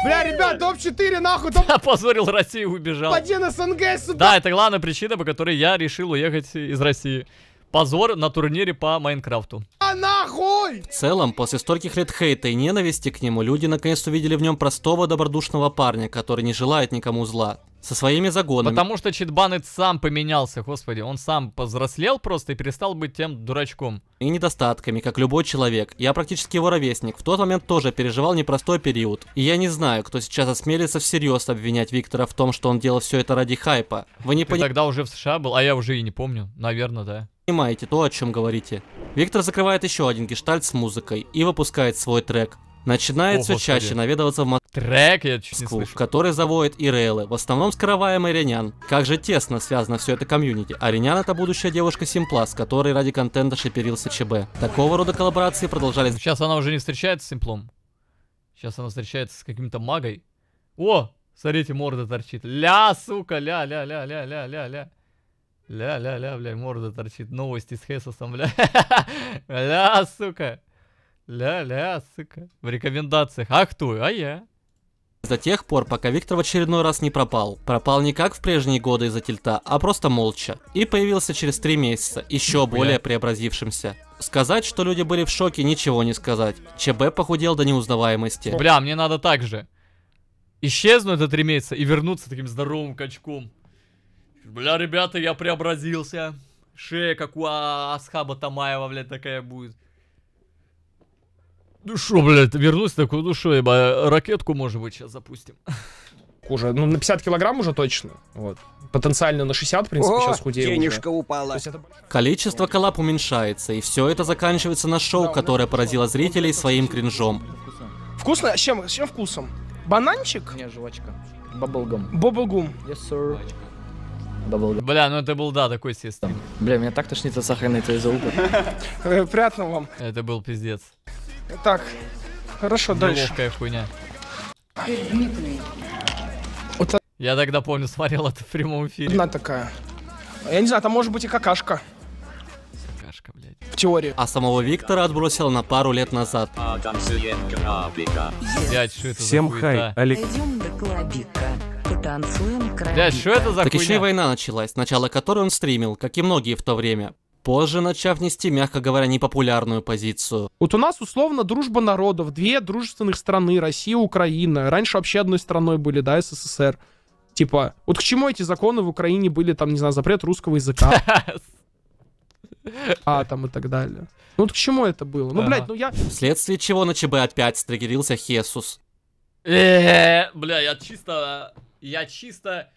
Бля, ребят, топ-4 нахуй, топ... Опозорил Россию, убежал. Один СНГ сюда. Да, это главная причина, по которой я решил уехать из России. Позор на турнире по Майнкрафту. Нахуй! В целом, после стольких лет хейта и ненависти к нему, люди наконец увидели в нем простого добродушного парня, который не желает никому зла. Со своими загонами. Потому что Читбанет сам поменялся, господи. Он сам повзрослел просто и перестал быть тем дурачком. и недостатками, как любой человек. Я практически его ровесник. В тот момент тоже переживал непростой период. И я не знаю, кто сейчас осмелится всерьез обвинять Виктора в том, что он делал все это ради хайпа. Вы не Ты тогда уже в США был, а я уже и не помню. Наверное, да. Понимаете то, о чем говорите. Виктор закрывает еще один гештальт с музыкой и выпускает свой трек. Начинает О, все господи. чаще наведываться в Москву, Трек я чуть не слышал. в который заводит Ирейлы, в основном с караваем Иринян. Как же тесно связано все это комьюнити. Аринян это будущая девушка Симпла, с которой ради контента шиперился ЧБ. Такого рода коллаборации продолжались Сейчас она уже не встречается с Симплом. Сейчас она встречается с каким-то магой. О, смотрите, морда торчит. Ля, сука, ля, ля, ля, ля, ля, ля, ля. Ля, ля, ля, бля, морда торчит. Новости с Хесосом, бля. Ля, сука. Ля, ля, сука. В рекомендациях. А кто? А я. До тех пор, пока Виктор в очередной раз не пропал. Пропал не как в прежние годы из-за тильта, а просто молча. И появился через три месяца, еще более преобразившимся. Сказать, что люди были в шоке, ничего не сказать. ЧБ похудел до неузнаваемости. Бля, мне надо так же. Исчезнуть на три месяца и вернуться таким здоровым качком. Бля, ребята, я преобразился. Шея, как у А- Асхаба Тамаева, блядь, такая будет. Ну шо, блядь, вернусь такой, ну шо, еба, ракетку, может быть, сейчас запустим. Уже, ну, на 50 килограмм уже точно. Вот. Потенциально на 60, в принципе, О, сейчас худею уже. денежка упала. То есть это Количество коллаб уменьшается, и все это заканчивается на шоу, которое поразило зрителей своим кринжом. Вкусно? С чем, с чем вкусом? Бананчик? Не, жвачка. Баблгам. Боблгум. Yes, sir. Баблгам. Бля, ну это был, да, такой систем. Бля, меня так тошнит от сахарной твоей залупы. Э, Приятно вам. Это был пиздец. Так, хорошо, дальше. Неловкая хуйня. Я тогда помню, смотрел это в прямом эфире. Одна такая. Я не знаю, там может быть и какашка. Какашка, блядь. В теории. А самого Виктора отбросило на пару лет назад. Блять, что это Всем за хай? Олег. Пойдем до клабика, потанцуем Блять, что это за Так еще и хуйня? война началась, начало которой он стримил, как и многие в то время. Позже начав нести, мягко говоря, непопулярную позицию. Вот у нас условно дружба народов, две дружественных страны, Россия, Украина. Раньше вообще одной страной были, да, СССР. Типа, вот к чему эти законы в Украине были, там, не знаю, запрет русского языка, а там и так далее. Ну вот к чему это было? Ну, блядь, ну я... Вследствие чего на ЧБ опять стригерился Хесус. Э, Бля, я чисто... Я чисто...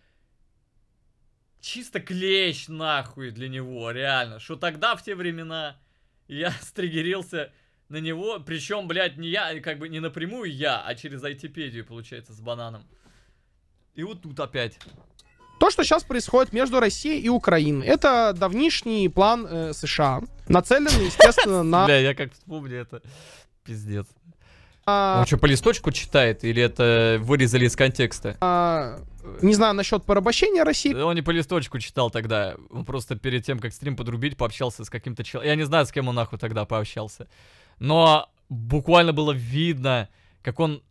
Чисто клещ нахуй для него, реально. Что тогда, в те времена, я стригерился на него. Причем, блядь, не я, как бы не напрямую я, а через айтипедию, получается, с бананом. И вот тут опять. То, что сейчас происходит между Россией и Украиной, это давнишний план э, США, нацеленный, естественно, на... Бля, я как вспомню это. Пиздец. А, Он что, по листочку читает или это вырезали из контекста? а, не знаю насчет порабощения России. Да Он не по листочку читал тогда. Он просто перед тем, как стрим подрубить, пообщался с каким-то человеком. Я не знаю, с кем он нахуй тогда пообщался. Но буквально было видно, как он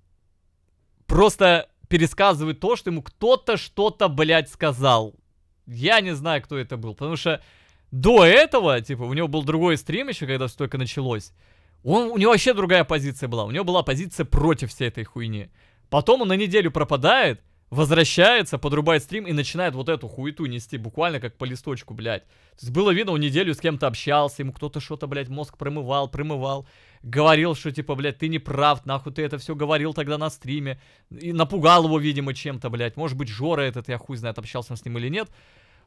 просто пересказывает то, что ему кто-то что-то, блядь, сказал. Я не знаю, кто это был, потому что до этого, типа, у него был другой стрим еще, когда все только началось. Он, у него вообще другая позиция была. У него была позиция против всей этой хуйни. Потом он на неделю пропадает, возвращается, подрубает стрим и начинает вот эту хуету нести, буквально как по листочку, блядь. То есть было видно, он неделю с кем-то общался, ему кто-то что-то, блядь, мозг промывал, промывал. Говорил, что типа, блядь, ты не прав, нахуй ты это все говорил тогда на стриме. И напугал его, видимо, чем-то, блядь. Может быть, Жора этот, я хуй знает, общался он с ним или нет.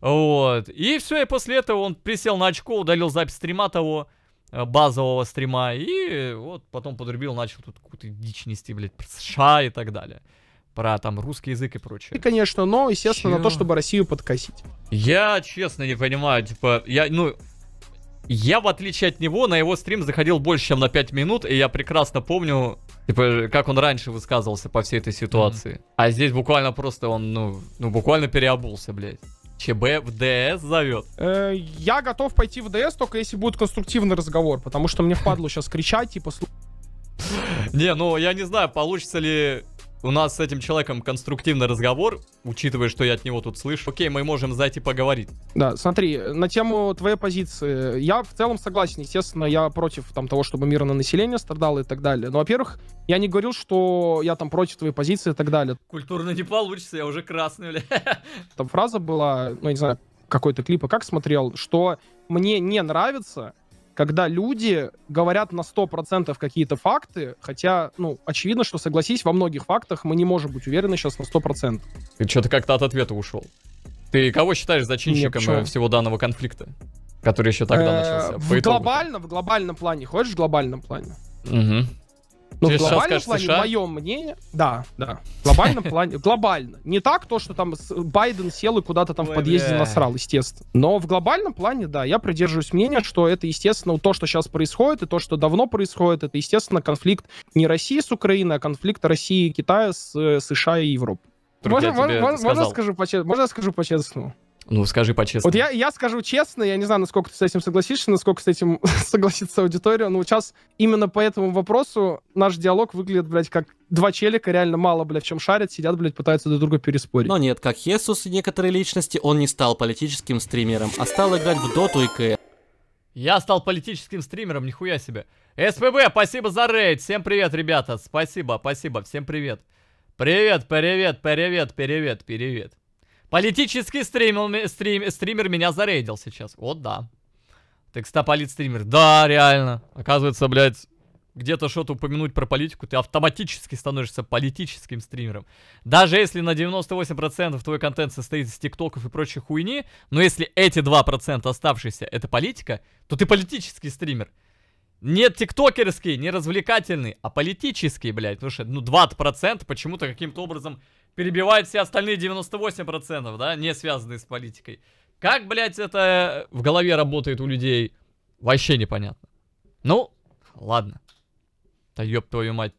Вот. И все, и после этого он присел на очко, удалил запись стрима того, базового стрима, и вот потом подрубил, начал тут какую-то дичь нести, блядь, про США и так далее. Про там русский язык и прочее. конечно, но, естественно, на то, Чё? чтобы Россию подкосить. Я честно не понимаю, типа, я, ну, я, в отличие от него, на его стрим заходил больше, чем на 5 минут, и я прекрасно помню, типа, как он раньше высказывался по всей этой ситуации. А здесь буквально просто он, ну, ну буквально переобулся, блядь. ЧБ в ДС зовет. Э, я готов пойти в ДС, только если будет конструктивный разговор, потому что мне впадло сейчас кричать, типа, «Слу- Не, ну, я не знаю, получится ли у нас с этим человеком конструктивный разговор, учитывая, что я от него тут слышу. Окей, мы можем зайти поговорить. Да, смотри, на тему твоей позиции. Я в целом согласен, естественно, я против там, того, чтобы мирное население страдало и так далее. Но, во-первых, я не говорил, что я там против твоей позиции и так далее. Культурно не получится, я уже красный, бля. Там фраза была, ну, я не знаю, какой-то клип, а как смотрел, что мне не нравится, когда люди говорят на 100% какие-то факты, хотя, ну, очевидно, что, согласись, во многих фактах мы не можем быть уверены сейчас на 100%. Ты что-то как-то от ответа ушел. Ты кого считаешь зачинщиком почему? э, всего данного конфликта? Который еще тогда Э, начался. В глобальном, в глобальном плане. Хочешь в глобальном плане? Мгм. Ну, в Ты сейчас глобальном скажешь плане, США? мое мнение, да, да. В глобальном плане, глобально. Не так то, что там Байден сел и куда-то там в Ой, подъезде бля. насрал, естественно. Но в глобальном плане, да, я придерживаюсь мнения, что это, естественно, то, что сейчас происходит, и то, что давно происходит, это, естественно, конфликт не России с Украиной, а конфликт России и Китая с э, США и Европой. Можно, можно- можно скажу по-честному? Можно я скажу по-честному? Ну, скажи по-честному. Вот я, я скажу честно, я не знаю, насколько ты с этим согласишься, насколько с этим согласится аудитория, но сейчас именно по этому вопросу наш диалог выглядит, блядь, как два челика реально мало, блядь, в чем шарят, сидят, блядь, пытаются друг друга переспорить. Но нет, как Хесус и некоторые личности, он не стал политическим стримером, а стал играть в доту и КС. Я стал политическим стримером, нихуя себе. СПБ, спасибо за рейд. Всем привет, ребята. Спасибо, спасибо. Всем привет. Привет, привет, привет, привет, привет. Политический стример, стрим, стример меня зарейдил сейчас. Вот да. Текстополит стример. Да, реально. Оказывается, блядь, где-то что-то упомянуть про политику, ты автоматически становишься политическим стримером. Даже если на 98% твой контент состоит из тиктоков и прочей хуйни, но если эти 2% оставшиеся это политика, то ты политический стример. Не тиктокерский, не развлекательный, а политический, блядь. Потому что, ну, 20% почему-то каким-то образом перебивает все остальные 98%, да, не связанные с политикой. Как, блядь, это в голове работает у людей, вообще непонятно. Ну, ладно. Да ёб твою мать.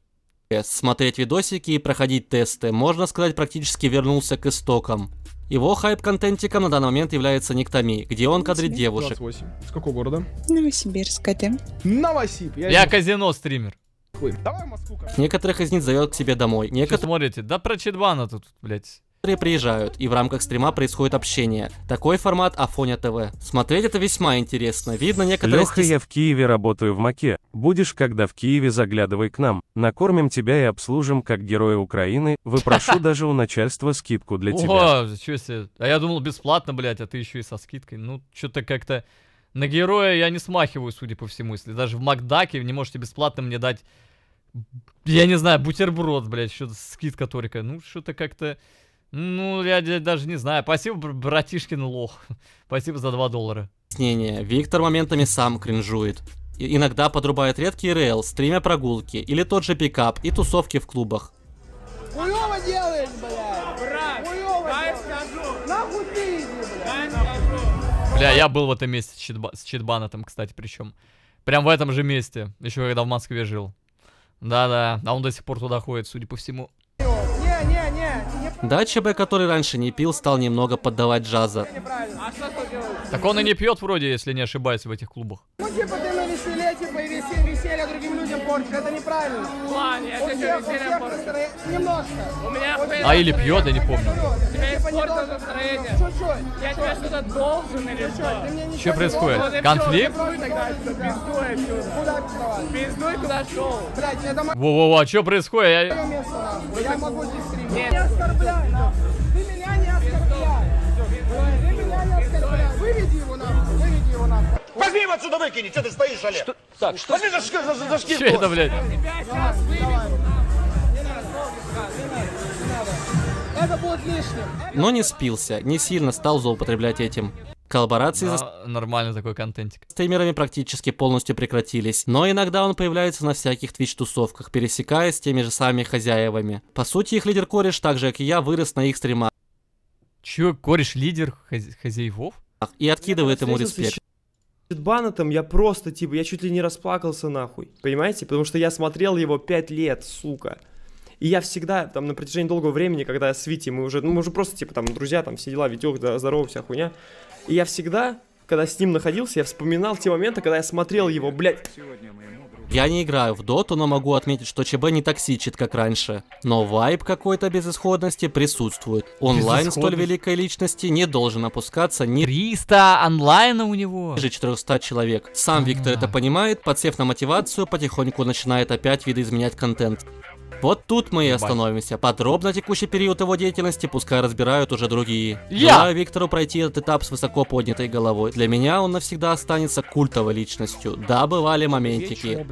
Смотреть видосики и проходить тесты, можно сказать, практически вернулся к истокам. Его хайп-контентиком на данный момент является Никтоми, где он кадрит девушек. 28. С какого города? Новосибирск, ты? Новосиб. Я казино стример. Давай Москву. Некоторых из них зовет к себе домой. Некоторые смотрите? Да про Чедбана тут, блядь. приезжают, и в рамках стрима происходит общение. Такой формат Афоня ТВ. Смотреть это весьма интересно. Видно некоторые Леха, я в Киеве работаю в Маке. Будешь, когда в Киеве, заглядывай к нам. Накормим тебя и обслужим, как героя Украины. Выпрошу даже у начальства скидку для тебя. О, чё себе. А я думал бесплатно, блядь, а ты еще и со скидкой. Ну, что-то как-то... На героя я не смахиваю, судя по всему. Если даже в Макдаке не можете бесплатно мне дать... Я не знаю, бутерброд, блядь, что-то скидка только. Ну, что-то как-то... Ну, я, я даже не знаю. Спасибо, бр- братишкин лох. Спасибо за 2 доллара. объяснения. Виктор моментами сам кринжует. И- иногда подрубает редкий рейл, стримя прогулки, или тот же пикап и тусовки в клубах. Хуёво делаешь, блядь! Брат, Хуёво дай скажу! Нахуй ты иди, блядь! Бля, я был в этом месте с, читба- с читбанатом, кстати, причем. Прям в этом же месте. Еще когда в Москве жил. Да-да, а он до сих пор туда ходит, судя по всему. Да, ЧБ, который раньше не пил, стал немного поддавать джаза. Так он и не пьет вроде, если не ошибаюсь, в этих клубах. Ну, типа, ты на веселе, типа, веселье, веселье другим людям портишь, это неправильно. Ладно, я тебе всех- веселье порчу. настроение- Немножко. У меня А или пьет, я не помню. У тебя испортил немного. настроение. Чуть-чуть. Я тебе что-то должен или что? Что происходит? Конфликт? Пиздуй. Куда шел. Блядь, это Во-во-во, а что происходит? Я... могу здесь стримить. Не оскорбляй, Возьми его отсюда выкини, что ты стоишь, Олег? Так, что? Возьми за, за, за, за Что это, блядь? Тебя сейчас выведу. Это будет лишним. Но не спился, не сильно стал злоупотреблять этим. Коллаборации за А, нормальный такой контентик. стримерами практически полностью прекратились, но иногда он появляется на всяких твич-тусовках, пересекаясь с теми же самыми хозяевами. По сути, их лидер-кореш, так же как и я, вырос на их стримах Чё, кореш лидер хозя- хозяевов? и откидывает ему респект. Читбанатом я просто, типа, я чуть ли не расплакался нахуй. Понимаете? Потому что я смотрел его 5 лет, сука. И я всегда, там, на протяжении долгого времени, когда с Вити, мы уже, ну, мы уже просто, типа, там, друзья, там, все дела, Витек, да, здорово, вся хуйня. И я всегда, когда с ним находился, я вспоминал те моменты, когда я смотрел его, блядь. Я не играю в доту, но могу отметить, что ЧБ не токсичит, как раньше. Но вайб какой-то безысходности присутствует. Онлайн столь великой личности не должен опускаться ни 300 онлайна у него. ниже 400 человек. Сам Виктор это понимает, подсев на мотивацию, потихоньку начинает опять видоизменять контент. Вот тут мы и остановимся. Подробно текущий период его деятельности пускай разбирают уже другие. Я! Желаю Виктору пройти этот этап с высоко поднятой головой. Для меня он навсегда останется культовой личностью. Да, бывали моментики.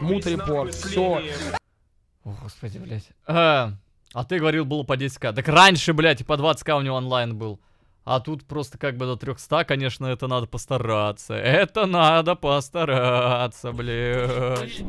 Мут-репорт, все. О, господи, блядь. А, а ты говорил, было по 10к. Так раньше, блядь, и по 20к у него онлайн был. А тут просто как бы до 300, конечно, это надо постараться. Это надо постараться, блядь.